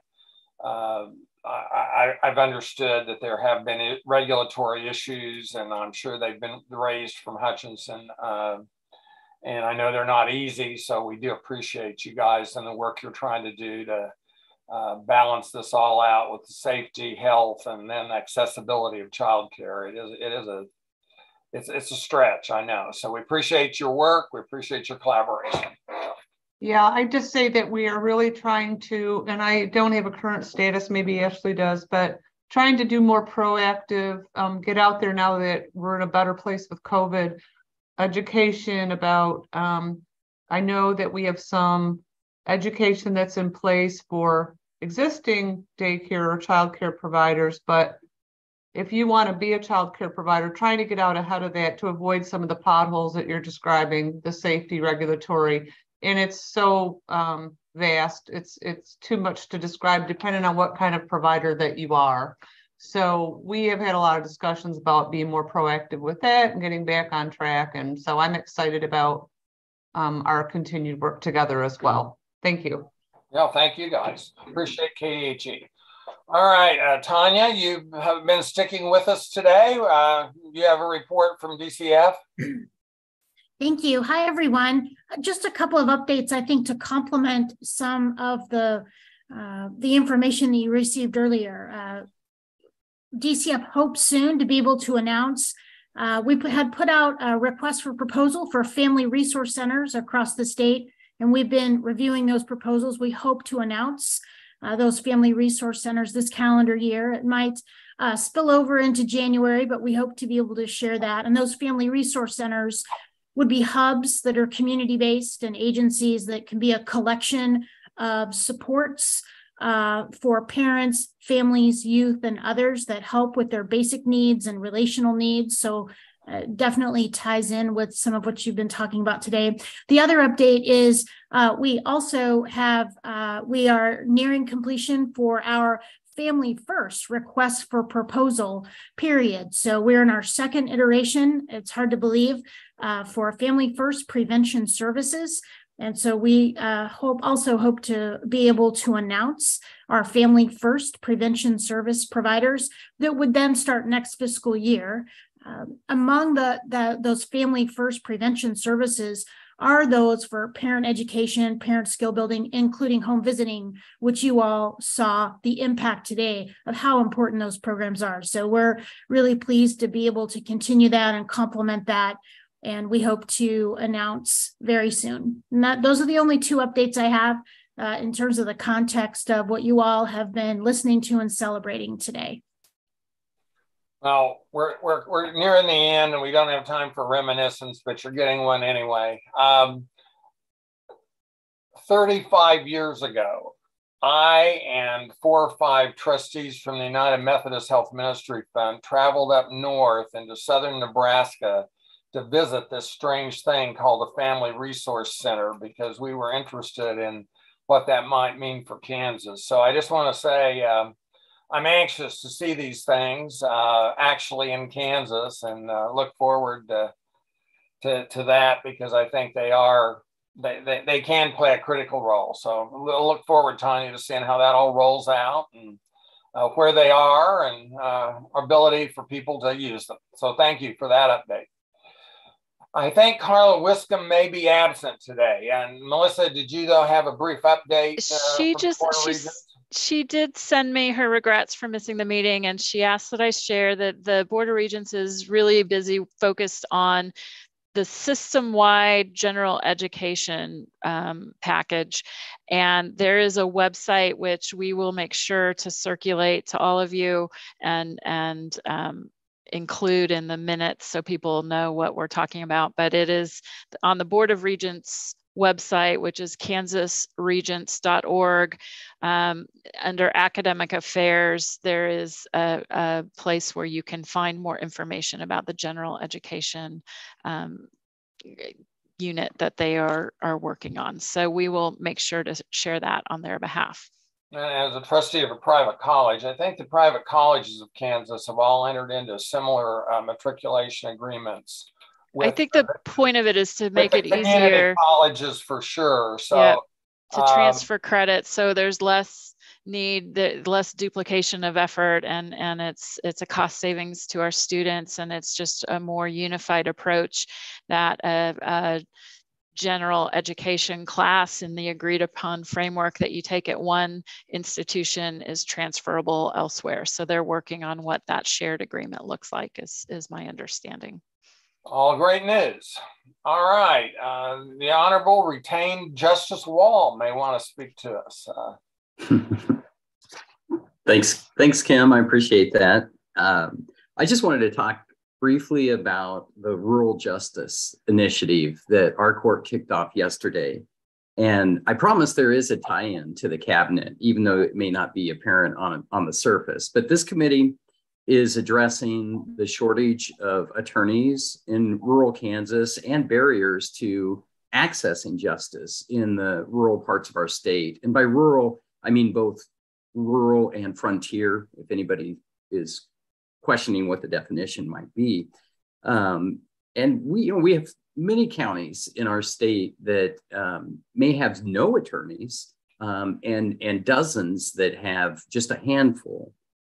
uh, I, have understood that there have been regulatory issues, and I'm sure they've been raised from Hutchinson. Um, and I know they're not easy, so we do appreciate you guys and the work you're trying to do to uh, balance this all out with the safety, health, and then accessibility of childcare. It is it is a it's it's a stretch, I know. So we appreciate your work. We appreciate your collaboration. Yeah, I just say that we are really trying to, and I don't have a current status, maybe Ashley does, but trying to do more proactive, um, get out there now that we're in a better place with COVID, education about, um, I know that we have some education that's in place for existing daycare or childcare providers, but if you want to be a childcare provider, trying to get out ahead of that to avoid some of the potholes that you're describing, the safety regulatory, and it's so um, vast. It's it's too much to describe, depending on what kind of provider that you are. So we have had a lot of discussions about being more proactive with that and getting back on track. And so I'm excited about um, our continued work together as well. Thank you. Yeah, thank you guys. Appreciate KDHE. All right, uh, Tanya, you have been sticking with us today. Uh, you have a report from DCF. Thank you. Hi, everyone. Just a couple of updates, I think, to complement some of the uh, the information that you received earlier. Uh, DCF hopes soon to be able to announce uh, we put, had put out a request for proposal for family resource centers across the state and we've been reviewing those proposals. We hope to announce uh, those family resource centers this calendar year. It might uh, spill over into January, but we hope to be able to share that. And those family resource centers would be hubs that are community based and agencies that can be a collection of supports uh, for parents, families, youth, and others that help with their basic needs and relational needs. So uh, definitely ties in with some of what you've been talking about today. The other update is uh, we also have, uh, we are nearing completion for our family first request for proposal period. So we're in our second iteration. It's hard to believe uh, for family first prevention services. And so we uh, hope also hope to be able to announce our family first prevention service providers that would then start next fiscal year. Um, among the, the those family first prevention services are those for parent education, parent skill building, including home visiting, which you all saw the impact today of how important those programs are. So we're really pleased to be able to continue that and complement that. And we hope to announce very soon. And that, those are the only two updates I have uh, in terms of the context of what you all have been listening to and celebrating today. Well, we're, we're, we're nearing the end and we don't have time for reminiscence, but you're getting one anyway. Um, 35 years ago, I and four or five trustees from the United Methodist Health Ministry Fund traveled up north into southern Nebraska to visit this strange thing called the Family Resource Center because we were interested in what that might mean for Kansas. So I just want to say, um, I'm anxious to see these things uh, actually in Kansas and uh, look forward to, to, to, that because I think they are, they, they, they can play a critical role. So we'll look forward, Tanya, to seeing how that all rolls out and uh, where they are and uh, ability for people to use them. So thank you for that update. I think Karla Wiscombe may be absent today. And Melissa, did you though have a brief update? Uh, she just, she did send me her regrets for missing the meeting and she asked that I share that the Board of Regents is really busy focused on the system-wide general education um, package. And there is a website which we will make sure to circulate to all of you and, and um, include in the minutes so people know what we're talking about. But it is on the Board of Regents website, which is kansasregents.org. Um, under academic affairs, there is a, a, place where you can find more information about the general education um, unit that they are, are working on. So we will make sure to share that on their behalf. As a trustee of a private college, I think the private colleges of Kansas have all entered into similar uh, matriculation agreements. I think the point of it is to make it easier. Colleges for sure. So Yeah, to um, transfer credit, so there's less need, the less duplication of effort, and and it's it's a cost savings to our students, and it's just a more unified approach that a, a general education class in the agreed upon framework that you take at one institution is transferable elsewhere. So they're working on what that shared agreement looks like, is is my understanding. All great news. All right. Uh, the Honorable Retained Justice Wall may want to speak to us. Uh, Thanks, thanks, Kim. I appreciate that. Um, I just wanted to talk briefly about the Rural Justice Initiative that our court kicked off yesterday. And I promise there is a tie-in to the cabinet, even though it may not be apparent on, on the surface. But this committee is addressing the shortage of attorneys in rural Kansas and barriers to accessing justice in the rural parts of our state. And by rural, I mean both rural and frontier, if anybody is questioning what the definition might be. Um, and we, you know, we have many counties in our state that um, may have no attorneys um, and, and dozens that have just a handful.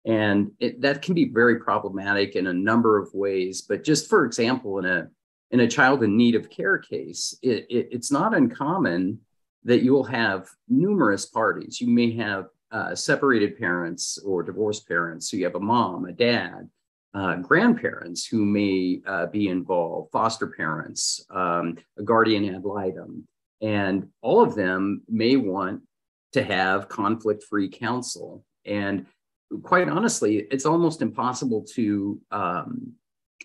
And it, that can be very problematic in a number of ways. But just for example, in a, in a child in need of care case, it, it, it's not uncommon that you'll have numerous parties. You may have uh, separated parents or divorced parents. So you have a mom, a dad, uh, grandparents who may uh, be involved, foster parents, um, a guardian ad litem, and all of them may want to have conflict free counsel. And quite honestly, it's almost impossible to um,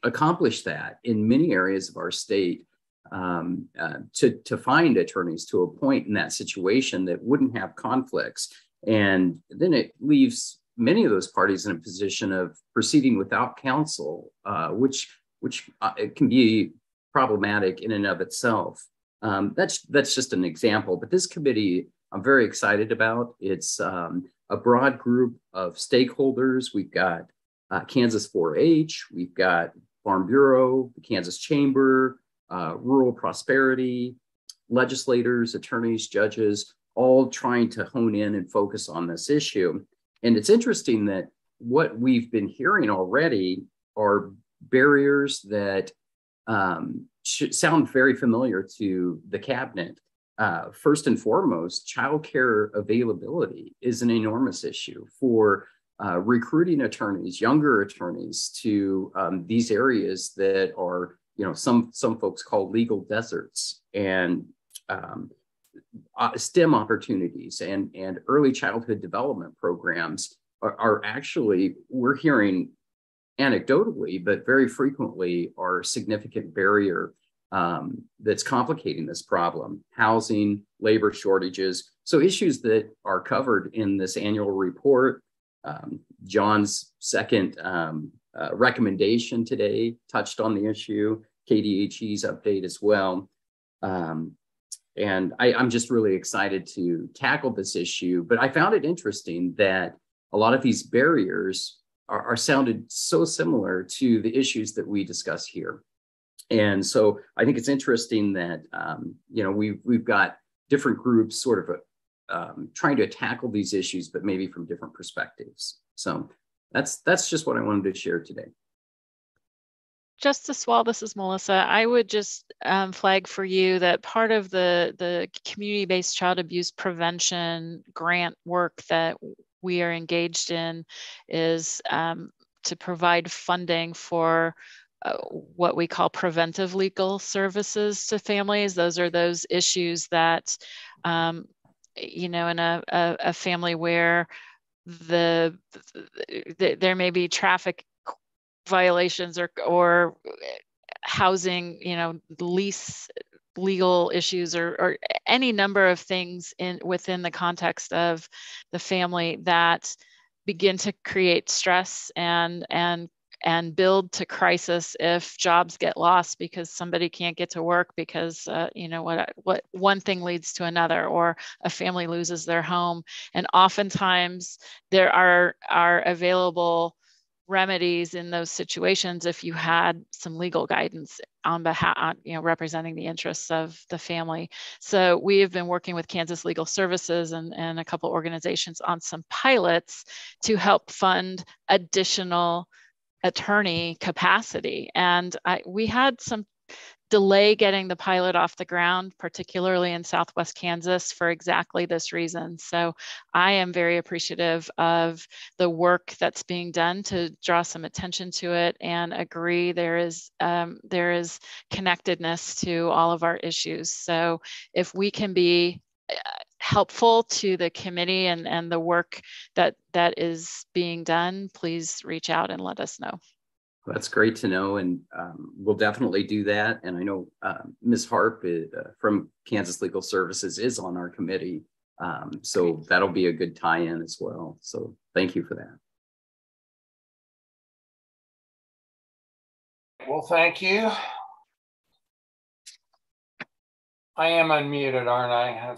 accomplish that in many areas of our state. Um, uh, to, to find attorneys to appoint in that situation that wouldn't have conflicts. And then it leaves many of those parties in a position of proceeding without counsel, uh, which which uh, it can be problematic in and of itself. Um, that's that's just an example, but this committee I'm very excited about. It's um, a broad group of stakeholders. We've got uh, Kansas 4-H, we've got Farm Bureau, the Kansas Chamber, uh, Rural Prosperity, legislators, attorneys, judges, all trying to hone in and focus on this issue. And it's interesting that what we've been hearing already are barriers that um, sound very familiar to the cabinet. Uh, first and foremost, childcare availability is an enormous issue for uh, recruiting attorneys, younger attorneys, to um, these areas that are, you know, some some folks call legal deserts, and um, uh, STEM opportunities and, and early childhood development programs are, are, actually, we're hearing anecdotally, but very frequently are a significant barrier um, that's complicating this problem. Housing, labor shortages. So issues that are covered in this annual report. Um, John's second um, uh, recommendation today touched on the issue, KDHE's update as well. Um, and I, I'm just really excited to tackle this issue. But I found it interesting that a lot of these barriers are, are sounded so similar to the issues that we discuss here. And so I think it's interesting that um, you know we've we've got different groups sort of um, trying to tackle these issues, but maybe from different perspectives. So that's that's just what I wanted to share today. Justice Wall, this is Melissa. I would just um, flag for you that part of the, the community-based child abuse prevention grant work that we are engaged in is um, to provide funding for uh, what we call preventive legal services to families. Those are those issues that, um, you know, in a, a, a family where the, the, there may be traffic violations or or housing, you know, lease legal issues or, or any number of things in within the context of the family that begin to create stress and and and build to crisis if jobs get lost because somebody can't get to work because uh, you know what what one thing leads to another or a family loses their home. And oftentimes there are are available remedies in those situations if you had some legal guidance on behalf, you know, representing the interests of the family. So we have been working with Kansas Legal Services and, and a couple organizations on some pilots to help fund additional attorney capacity. And I, we had some delay getting the pilot off the ground, particularly in Southwest Kansas, for exactly this reason. So I am very appreciative of the work that's being done to draw some attention to it and agree there is um, there is connectedness to all of our issues. So if we can be uh, helpful to the committee and, and the work that that is being done, please reach out and let us know. That's great to know, and um, we'll definitely do that. And I know uh, Ms. Harp is, uh, from Kansas Legal Services is on our committee, um, so that'll be a good tie-in as well. So thank you for that. Well, thank you. I am unmuted, aren't I?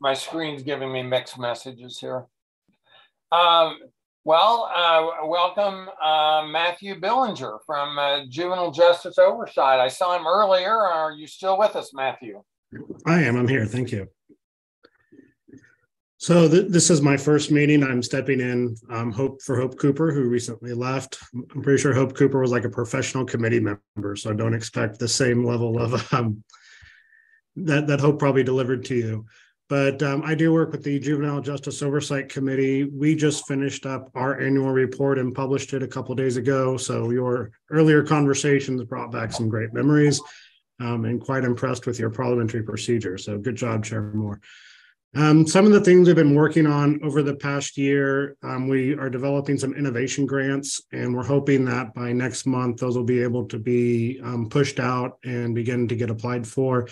My screen's giving me mixed messages here. Um, well, uh, welcome uh, Matthew Billinger from uh, Juvenile Justice Oversight. I saw him earlier. Are you still with us, Matthew? I am. I'm here. Thank you. So th this is my first meeting. I'm stepping in um, Hope for Hope Cooper, who recently left. I'm pretty sure Hope Cooper was like a professional committee member, so I don't expect the same level of um, that that Hope probably delivered to you. But um, I do work with the Juvenile Justice Oversight Committee. We just finished up our annual report and published it a couple days ago. So your earlier conversations brought back some great memories. Um, and quite impressed with your parliamentary procedure. So good job, Chair Moore. Um, some of the things we've been working on over the past year, um, we are developing some innovation grants, and we're hoping that by next month, those will be able to be um, pushed out and begin to get applied for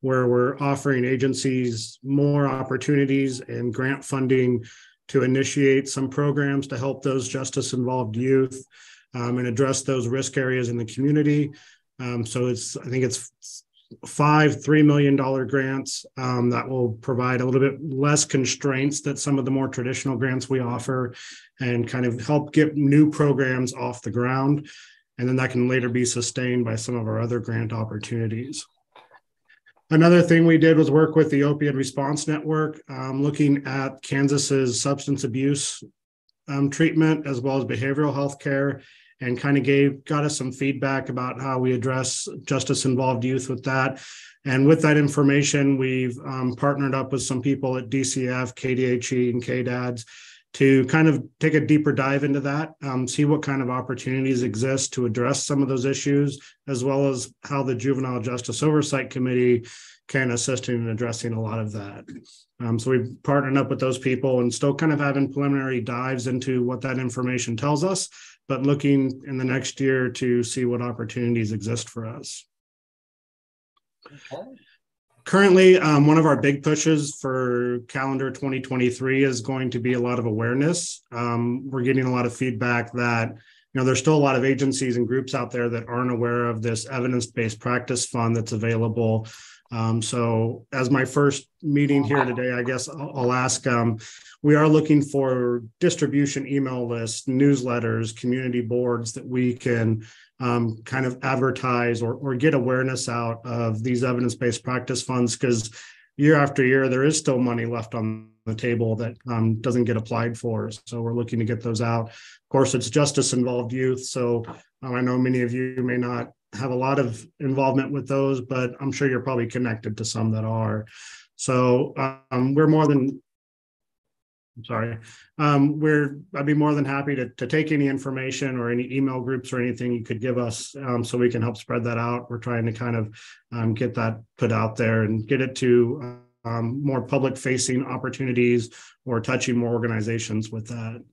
where we're offering agencies more opportunities and grant funding to initiate some programs to help those justice involved youth um, and address those risk areas in the community. Um, so it's, I think it's five $3 million grants um, that will provide a little bit less constraints that some of the more traditional grants we offer and kind of help get new programs off the ground. And then that can later be sustained by some of our other grant opportunities. Another thing we did was work with the Opioid Response Network, um, looking at Kansas's substance abuse um, treatment as well as behavioral health care, and kind of gave got us some feedback about how we address justice involved youth with that. And with that information, we've um, partnered up with some people at DCF, KDHE, and KDADS to kind of take a deeper dive into that, um, see what kind of opportunities exist to address some of those issues, as well as how the Juvenile Justice Oversight Committee can assist in addressing a lot of that. Um, so we've partnered up with those people and still kind of having preliminary dives into what that information tells us, but looking in the next year to see what opportunities exist for us. Okay. Currently, um, one of our big pushes for calendar 2023 is going to be a lot of awareness. Um, we're getting a lot of feedback that you know there's still a lot of agencies and groups out there that aren't aware of this evidence-based practice fund that's available. Um, so, as my first meeting here today, I guess I'll, I'll ask. Um, we are looking for distribution email lists, newsletters, community boards that we can um, kind of advertise or, or get awareness out of these evidence-based practice funds because year after year there is still money left on the table that um, doesn't get applied for. So we're looking to get those out. Of course it's justice involved youth so um, i know many of you may not have a lot of involvement with those but i'm sure you're probably connected to some that are. So um, we're more than I'm sorry. Um, we're I'd be more than happy to, to take any information or any email groups or anything you could give us um, so we can help spread that out. We're trying to kind of um, get that put out there and get it to um, more public facing opportunities or touching more organizations with that.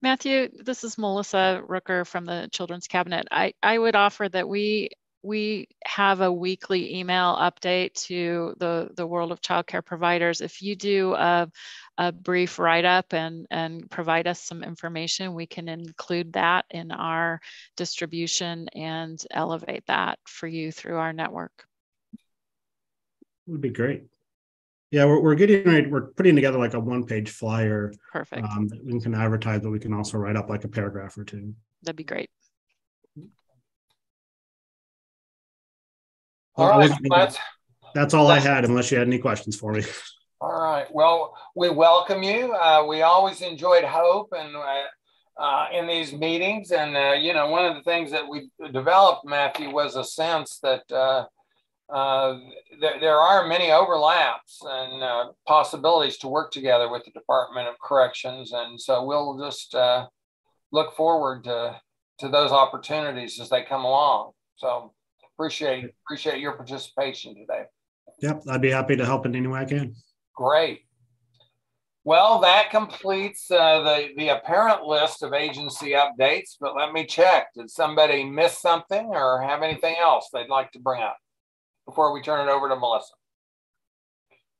Matthew, this is Melissa Rooker from the Children's Cabinet. I, I would offer that we we have a weekly email update to the, the world of childcare providers. If you do a, a brief write-up and, and provide us some information, we can include that in our distribution and elevate that for you through our network. Would be great. Yeah, we're, we're getting right. We're putting together like a one-page flyer. Perfect. Um, that we can advertise, but we can also write up like a paragraph or two. That'd be great. All right, that's, that's all I had, unless you had any questions for me. All right. Well, we welcome you. Uh, we always enjoyed hope and uh, uh, in these meetings, and uh, you know, one of the things that we developed, Matthew, was a sense that uh, uh, there, there are many overlaps and possibilities to work together with the Department of Corrections, and so we'll just look forward to to those opportunities as they come along. So appreciate appreciate your participation today. Yep, I'd be happy to help in any way I can. Great. Well, that completes uh, the, the apparent list of agency updates, but let me check. Did somebody miss something or have anything else they'd like to bring up before we turn it over to Melissa?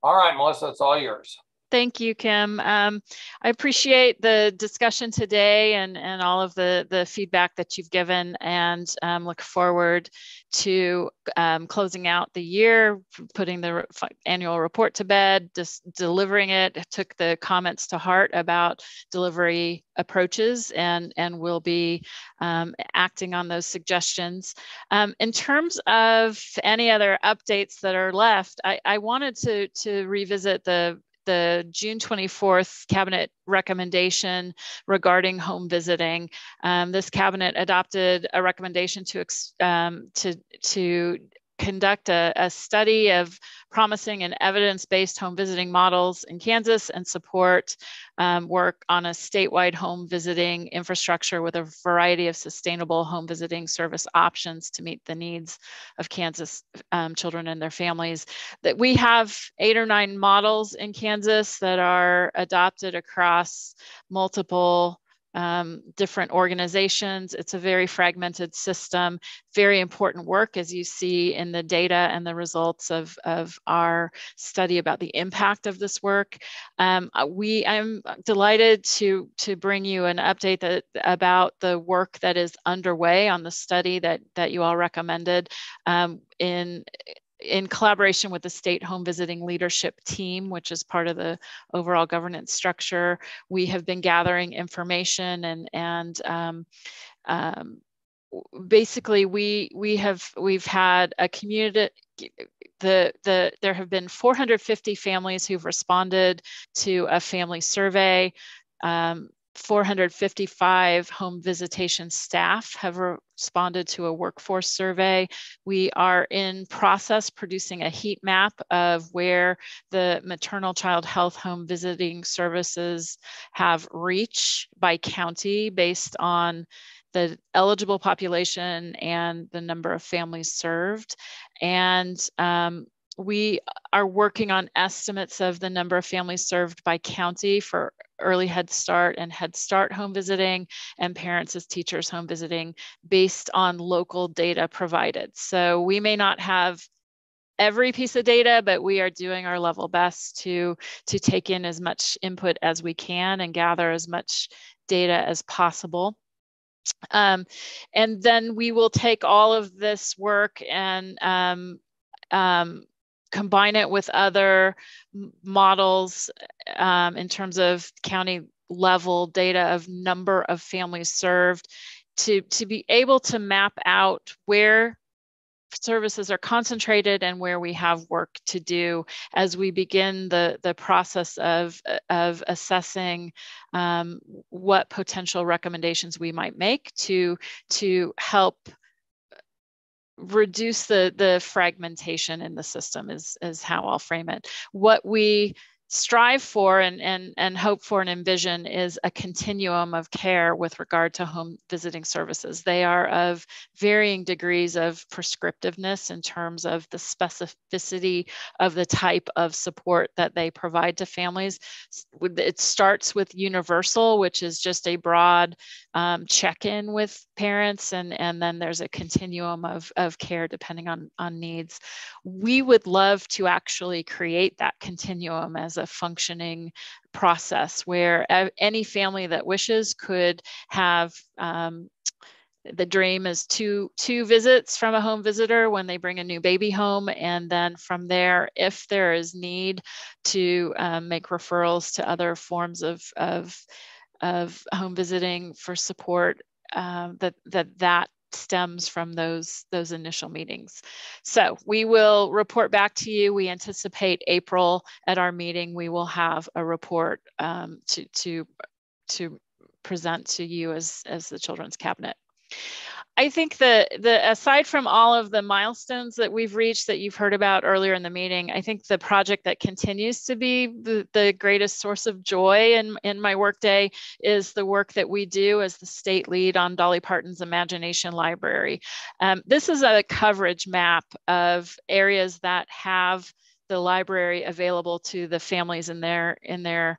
All right, Melissa, it's all yours. Thank you, Kim. Um, I appreciate the discussion today and, and all of the, the feedback that you've given and um, look forward to um, closing out the year, putting the annual report to bed, just delivering it. took the comments to heart about delivery approaches and, and we'll be um, acting on those suggestions. Um, in terms of any other updates that are left, I, I wanted to, to revisit the the June 24th cabinet recommendation regarding home visiting. Um, this cabinet adopted a recommendation to, um, to, to conduct a, a study of promising and evidence-based home visiting models in Kansas and support um, work on a statewide home visiting infrastructure with a variety of sustainable home visiting service options to meet the needs of Kansas um, children and their families. That we have eight or nine models in Kansas that are adopted across multiple um, different organizations. It's a very fragmented system, very important work as you see in the data and the results of, of our study about the impact of this work. Um, uh, we, I'm delighted to, to bring you an update that, about the work that is underway on the study that, that you all recommended um, in in collaboration with the state home visiting leadership team, which is part of the overall governance structure, we have been gathering information and and um, um, basically we we have we've had a community the the there have been 450 families who've responded to a family survey um, 455 home visitation staff have responded to a workforce survey. We are in process producing a heat map of where the maternal child health home visiting services have reach by county based on the eligible population and the number of families served. And um, we are working on estimates of the number of families served by county for early Head Start and Head Start home visiting and parents as teachers home visiting based on local data provided. So we may not have every piece of data, but we are doing our level best to, to take in as much input as we can and gather as much data as possible. Um, and then we will take all of this work and um, um, combine it with other models um, in terms of county level data of number of families served to, to be able to map out where services are concentrated and where we have work to do as we begin the, the process of, of assessing um, what potential recommendations we might make to, to help reduce the the fragmentation in the system is is how I'll frame it. What we strive for and, and, and hope for and envision is a continuum of care with regard to home visiting services. They are of varying degrees of prescriptiveness in terms of the specificity of the type of support that they provide to families. It starts with universal, which is just a broad um, check-in with parents, and, and then there's a continuum of, of care depending on, on needs. We would love to actually create that continuum as a functioning process where any family that wishes could have um, the dream is two two visits from a home visitor when they bring a new baby home. And then from there if there is need to um, make referrals to other forms of, of of home visiting for support um, that that that stems from those those initial meetings. So we will report back to you. We anticipate April at our meeting. We will have a report um, to to to present to you as as the children's cabinet. I think the the aside from all of the milestones that we've reached that you've heard about earlier in the meeting, I think the project that continues to be the, the greatest source of joy in, in my workday is the work that we do as the state lead on Dolly Parton's Imagination Library. Um, this is a coverage map of areas that have the library available to the families in their in their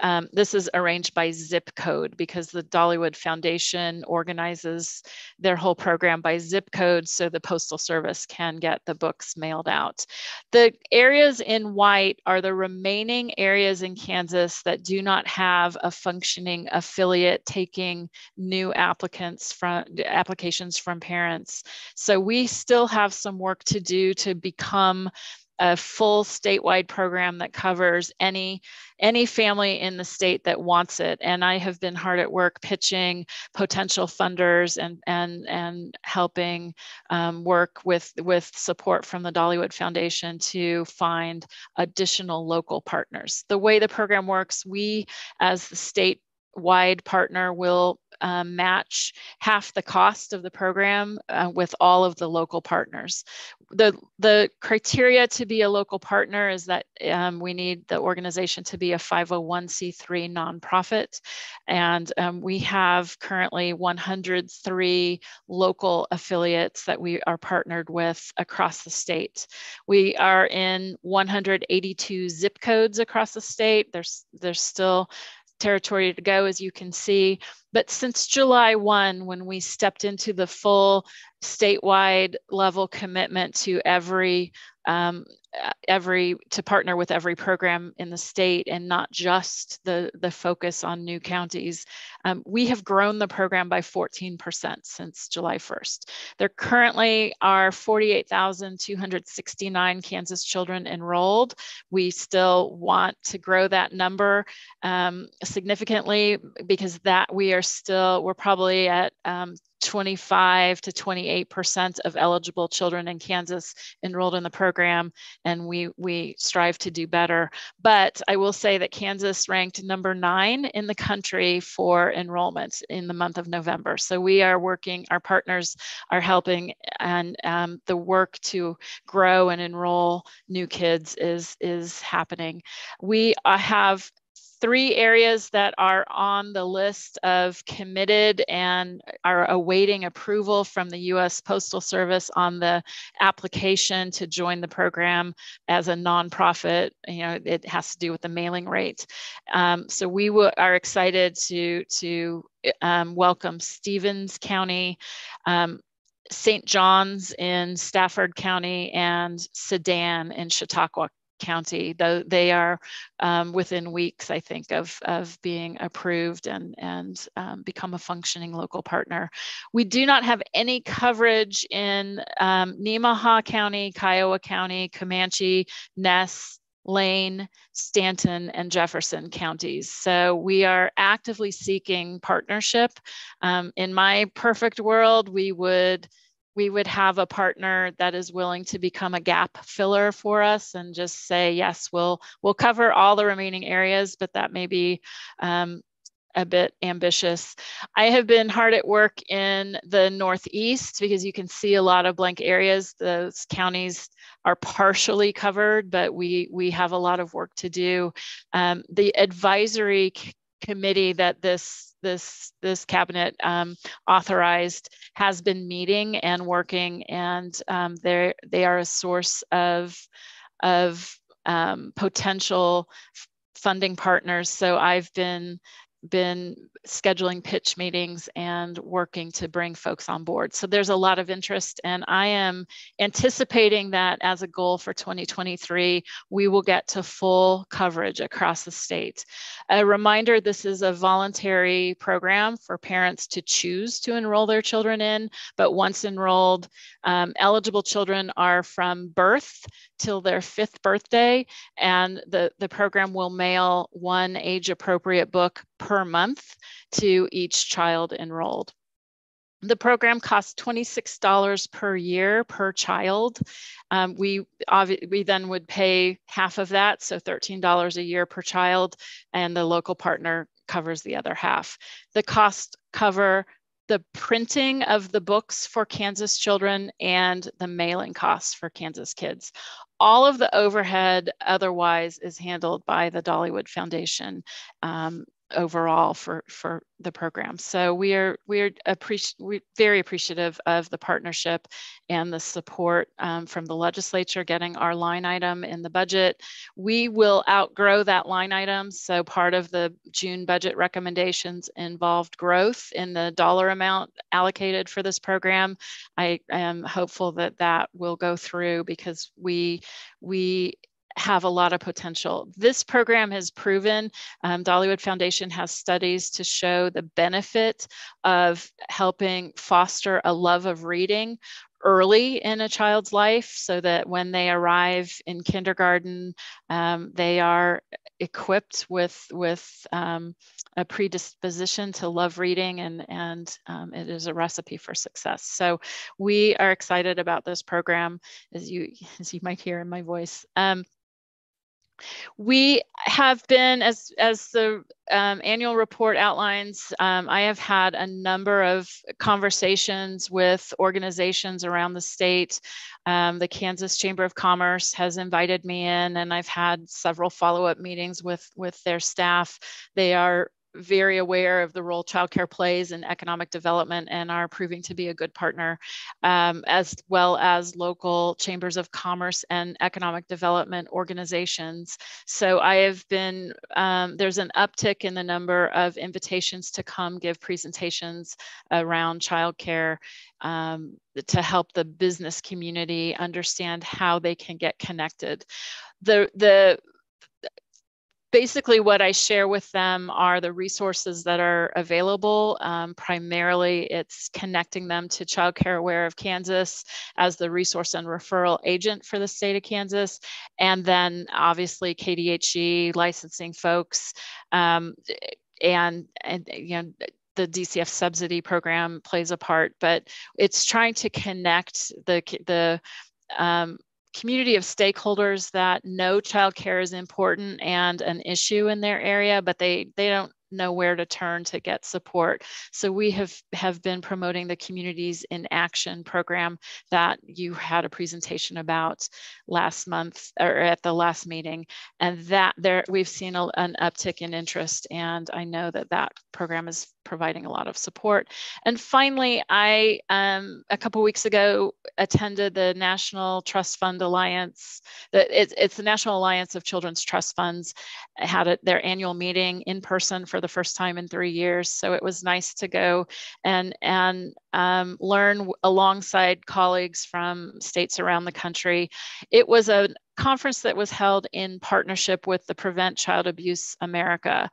um, this is arranged by zip code because the dollywood foundation organizes their whole program by zip code so the postal service can get the books mailed out. The areas in white are the remaining areas in kansas that do not have a functioning affiliate taking new applicants from applications from parents. So we still have some work to do to become a full statewide program that covers any any family in the state that wants it. And i have been hard at work pitching potential funders and and and helping um, work with with support from the dollywood foundation to find additional local partners. The way the program works we as the state wide partner will um, match half the cost of the program uh, with all of the local partners. The, the criteria to be a local partner is that um, we need the organization to be a 501c3 nonprofit. And um, we have currently 103 local affiliates that we are partnered with across the state. We are in 182 zip codes across the state. There's, there's still territory to go, as you can see. But since July 1, when we stepped into the full statewide level commitment to every um, every to partner with every program in the state and not just the the focus on new counties um, we have grown the program by 14% since july 1st there currently are 48269 kansas children enrolled. We still want to grow that number um, significantly because that we are still we're probably at um, 25 to 28% of eligible children in Kansas enrolled in the program, and we, we strive to do better. But I will say that Kansas ranked number nine in the country for enrollment in the month of November. So we are working, our partners are helping, and um, the work to grow and enroll new kids is, is happening. We uh, have three areas that are on the list of committed and are awaiting approval from the US Postal Service on the application to join the program as a nonprofit. You know, it has to do with the mailing rate. Um, so we are excited to, to um, welcome Stevens County, um, St. John's in Stafford County, and Sedan in Chautauqua County, though they are um, within weeks, I think, of, of being approved and, and um, become a functioning local partner. We do not have any coverage in um, Nemaha County, Kiowa County, Comanche, Ness, Lane, Stanton, and Jefferson counties. So we are actively seeking partnership. Um, in my perfect world, we would we would have a partner that is willing to become a gap filler for us and just say yes we'll we'll cover all the remaining areas but that may be um, a bit ambitious. I have been hard at work in the Northeast because you can see a lot of blank areas. Those counties are partially covered, but we, we have a lot of work to do. Um, the advisory committee that this this this cabinet um, authorized has been meeting and working, and um, they they are a source of of um, potential funding partners. So I've been been scheduling pitch meetings and working to bring folks on board. So there's a lot of interest and I am anticipating that as a goal for 2023, we will get to full coverage across the state. A reminder, this is a voluntary program for parents to choose to enroll their children in, but once enrolled, um, eligible children are from birth till their fifth birthday and the, the program will mail one age appropriate book per month to each child enrolled. The program costs $26 per year per child. Um, we, we then would pay half of that, so $13 a year per child, and the local partner covers the other half. The costs cover the printing of the books for Kansas children and the mailing costs for Kansas kids. All of the overhead otherwise is handled by the Dollywood Foundation. Um, overall for for the program. So we are we are appreci- we're very appreciative of the partnership and the support um, from the legislature getting our line item in the budget. We will outgrow that line item. So part of the June budget recommendations involved growth in the dollar amount allocated for this program. I am hopeful that that will go through because we we have a lot of potential. This program has proven, um, Dollywood Foundation has studies to show the benefit of helping foster a love of reading early in a child's life so that when they arrive in kindergarten, um, they are equipped with, with um, a predisposition to love reading and, and um, it is a recipe for success. So we are excited about this program as you, as you might hear in my voice. Um, we have been, as, as the um, annual report outlines, um, I have had a number of conversations with organizations around the state. Um, the Kansas Chamber of Commerce has invited me in, and I've had several follow-up meetings with, with their staff. They are very aware of the role childcare plays in economic development and are proving to be a good partner, um, as well as local chambers of commerce and economic development organizations. So I have been, um, there's an uptick in the number of invitations to come give presentations around childcare um, to help the business community understand how they can get connected. The, the basically what I share with them are the resources that are available. Um, primarily, it's connecting them to Child Care Aware of Kansas as the resource and referral agent for the state of Kansas. And then obviously KDHE licensing folks um, and, and, you know, the DCF subsidy program plays a part, but it's trying to connect the, the um, community of stakeholders that know childcare is important and an issue in their area, but they, they don't know where to turn to get support. So we have, have been promoting the Communities in Action program that you had a presentation about last month or at the last meeting. And that there we've seen a, an uptick in interest and I know that that program is providing a lot of support. And finally, I, um, a couple weeks ago, attended the National Trust Fund Alliance. It's, the National Alliance of Children's Trust Funds. had a, their annual meeting in person for the first time in three years. So it was nice to go and, and um, learn alongside colleagues from states around the country. It was a conference that was held in partnership with the Prevent Child Abuse America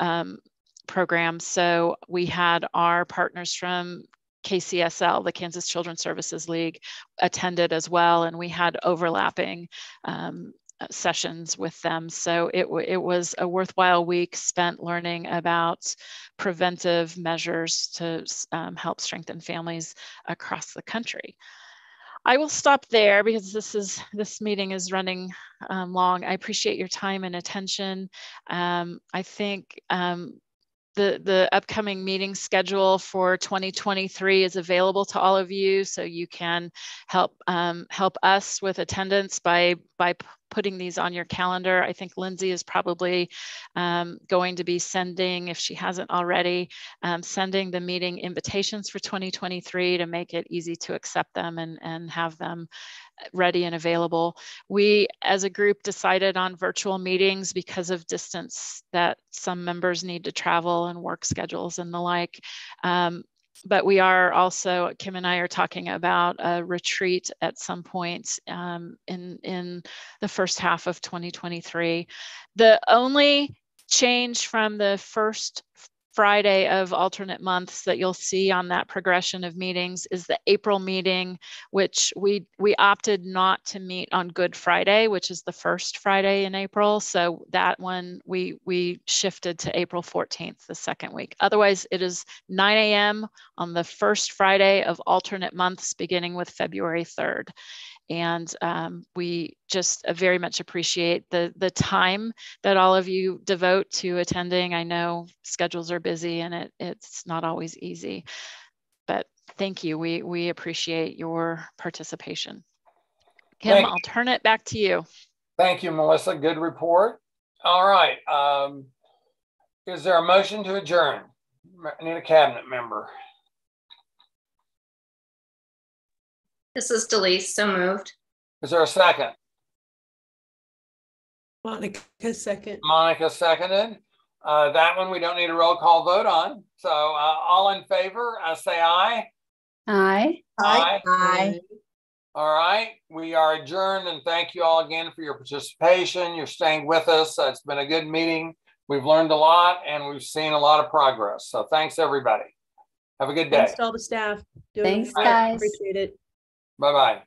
um, program. So we had our partners from KCSL, the Kansas Children's Services League, attended as well, and we had overlapping um, sessions with them. So it, it was a worthwhile week spent learning about preventive measures to um, help strengthen families across the country. I will stop there because this is this meeting is running um, long. I appreciate your time and attention. Um, I think um, the, the upcoming meeting schedule for 2023 is available to all of you. So you can help um, help us with attendance by, by putting these on your calendar. I think Lindsay is probably um, going to be sending, if she hasn't already, um, sending the meeting invitations for 2023 to make it easy to accept them and, and have them ready and available. We, as a group, decided on virtual meetings because of distance that some members need to travel and work schedules and the like. Um, but we are also Kim and I are talking about a retreat at some point um, in in the first half of 2023. The only change from the first Friday of alternate months that you'll see on that progression of meetings is the April meeting, which we we opted not to meet on Good Friday, which is the first Friday in April. So that one we we shifted to April 14th, the second week. Otherwise, it is 9 a.m. on the first Friday of alternate months, beginning with February 3rd and um, we just uh, very much appreciate the the time that all of you devote to attending. I know schedules are busy and it it's not always easy, but thank you. We we appreciate your participation. Kim, thank I'll turn it back to you. Thank you, Melissa. Good report. All right. Um, is there a motion to adjourn? I need a cabinet member. This is Delise, so moved. Is there a second? Monica second. Monica seconded. Uh, that one we don't need a roll call vote on. So uh, all in favor, uh, say aye. Aye. Aye. Aye. All right, we are adjourned and thank you all again for your participation. You're staying with us. it's been a good meeting. We've learned a lot and we've seen a lot of progress. So thanks everybody. Have a good day. Thanks to all the staff. Doing thanks, guys. Appreciate it. Bye bye.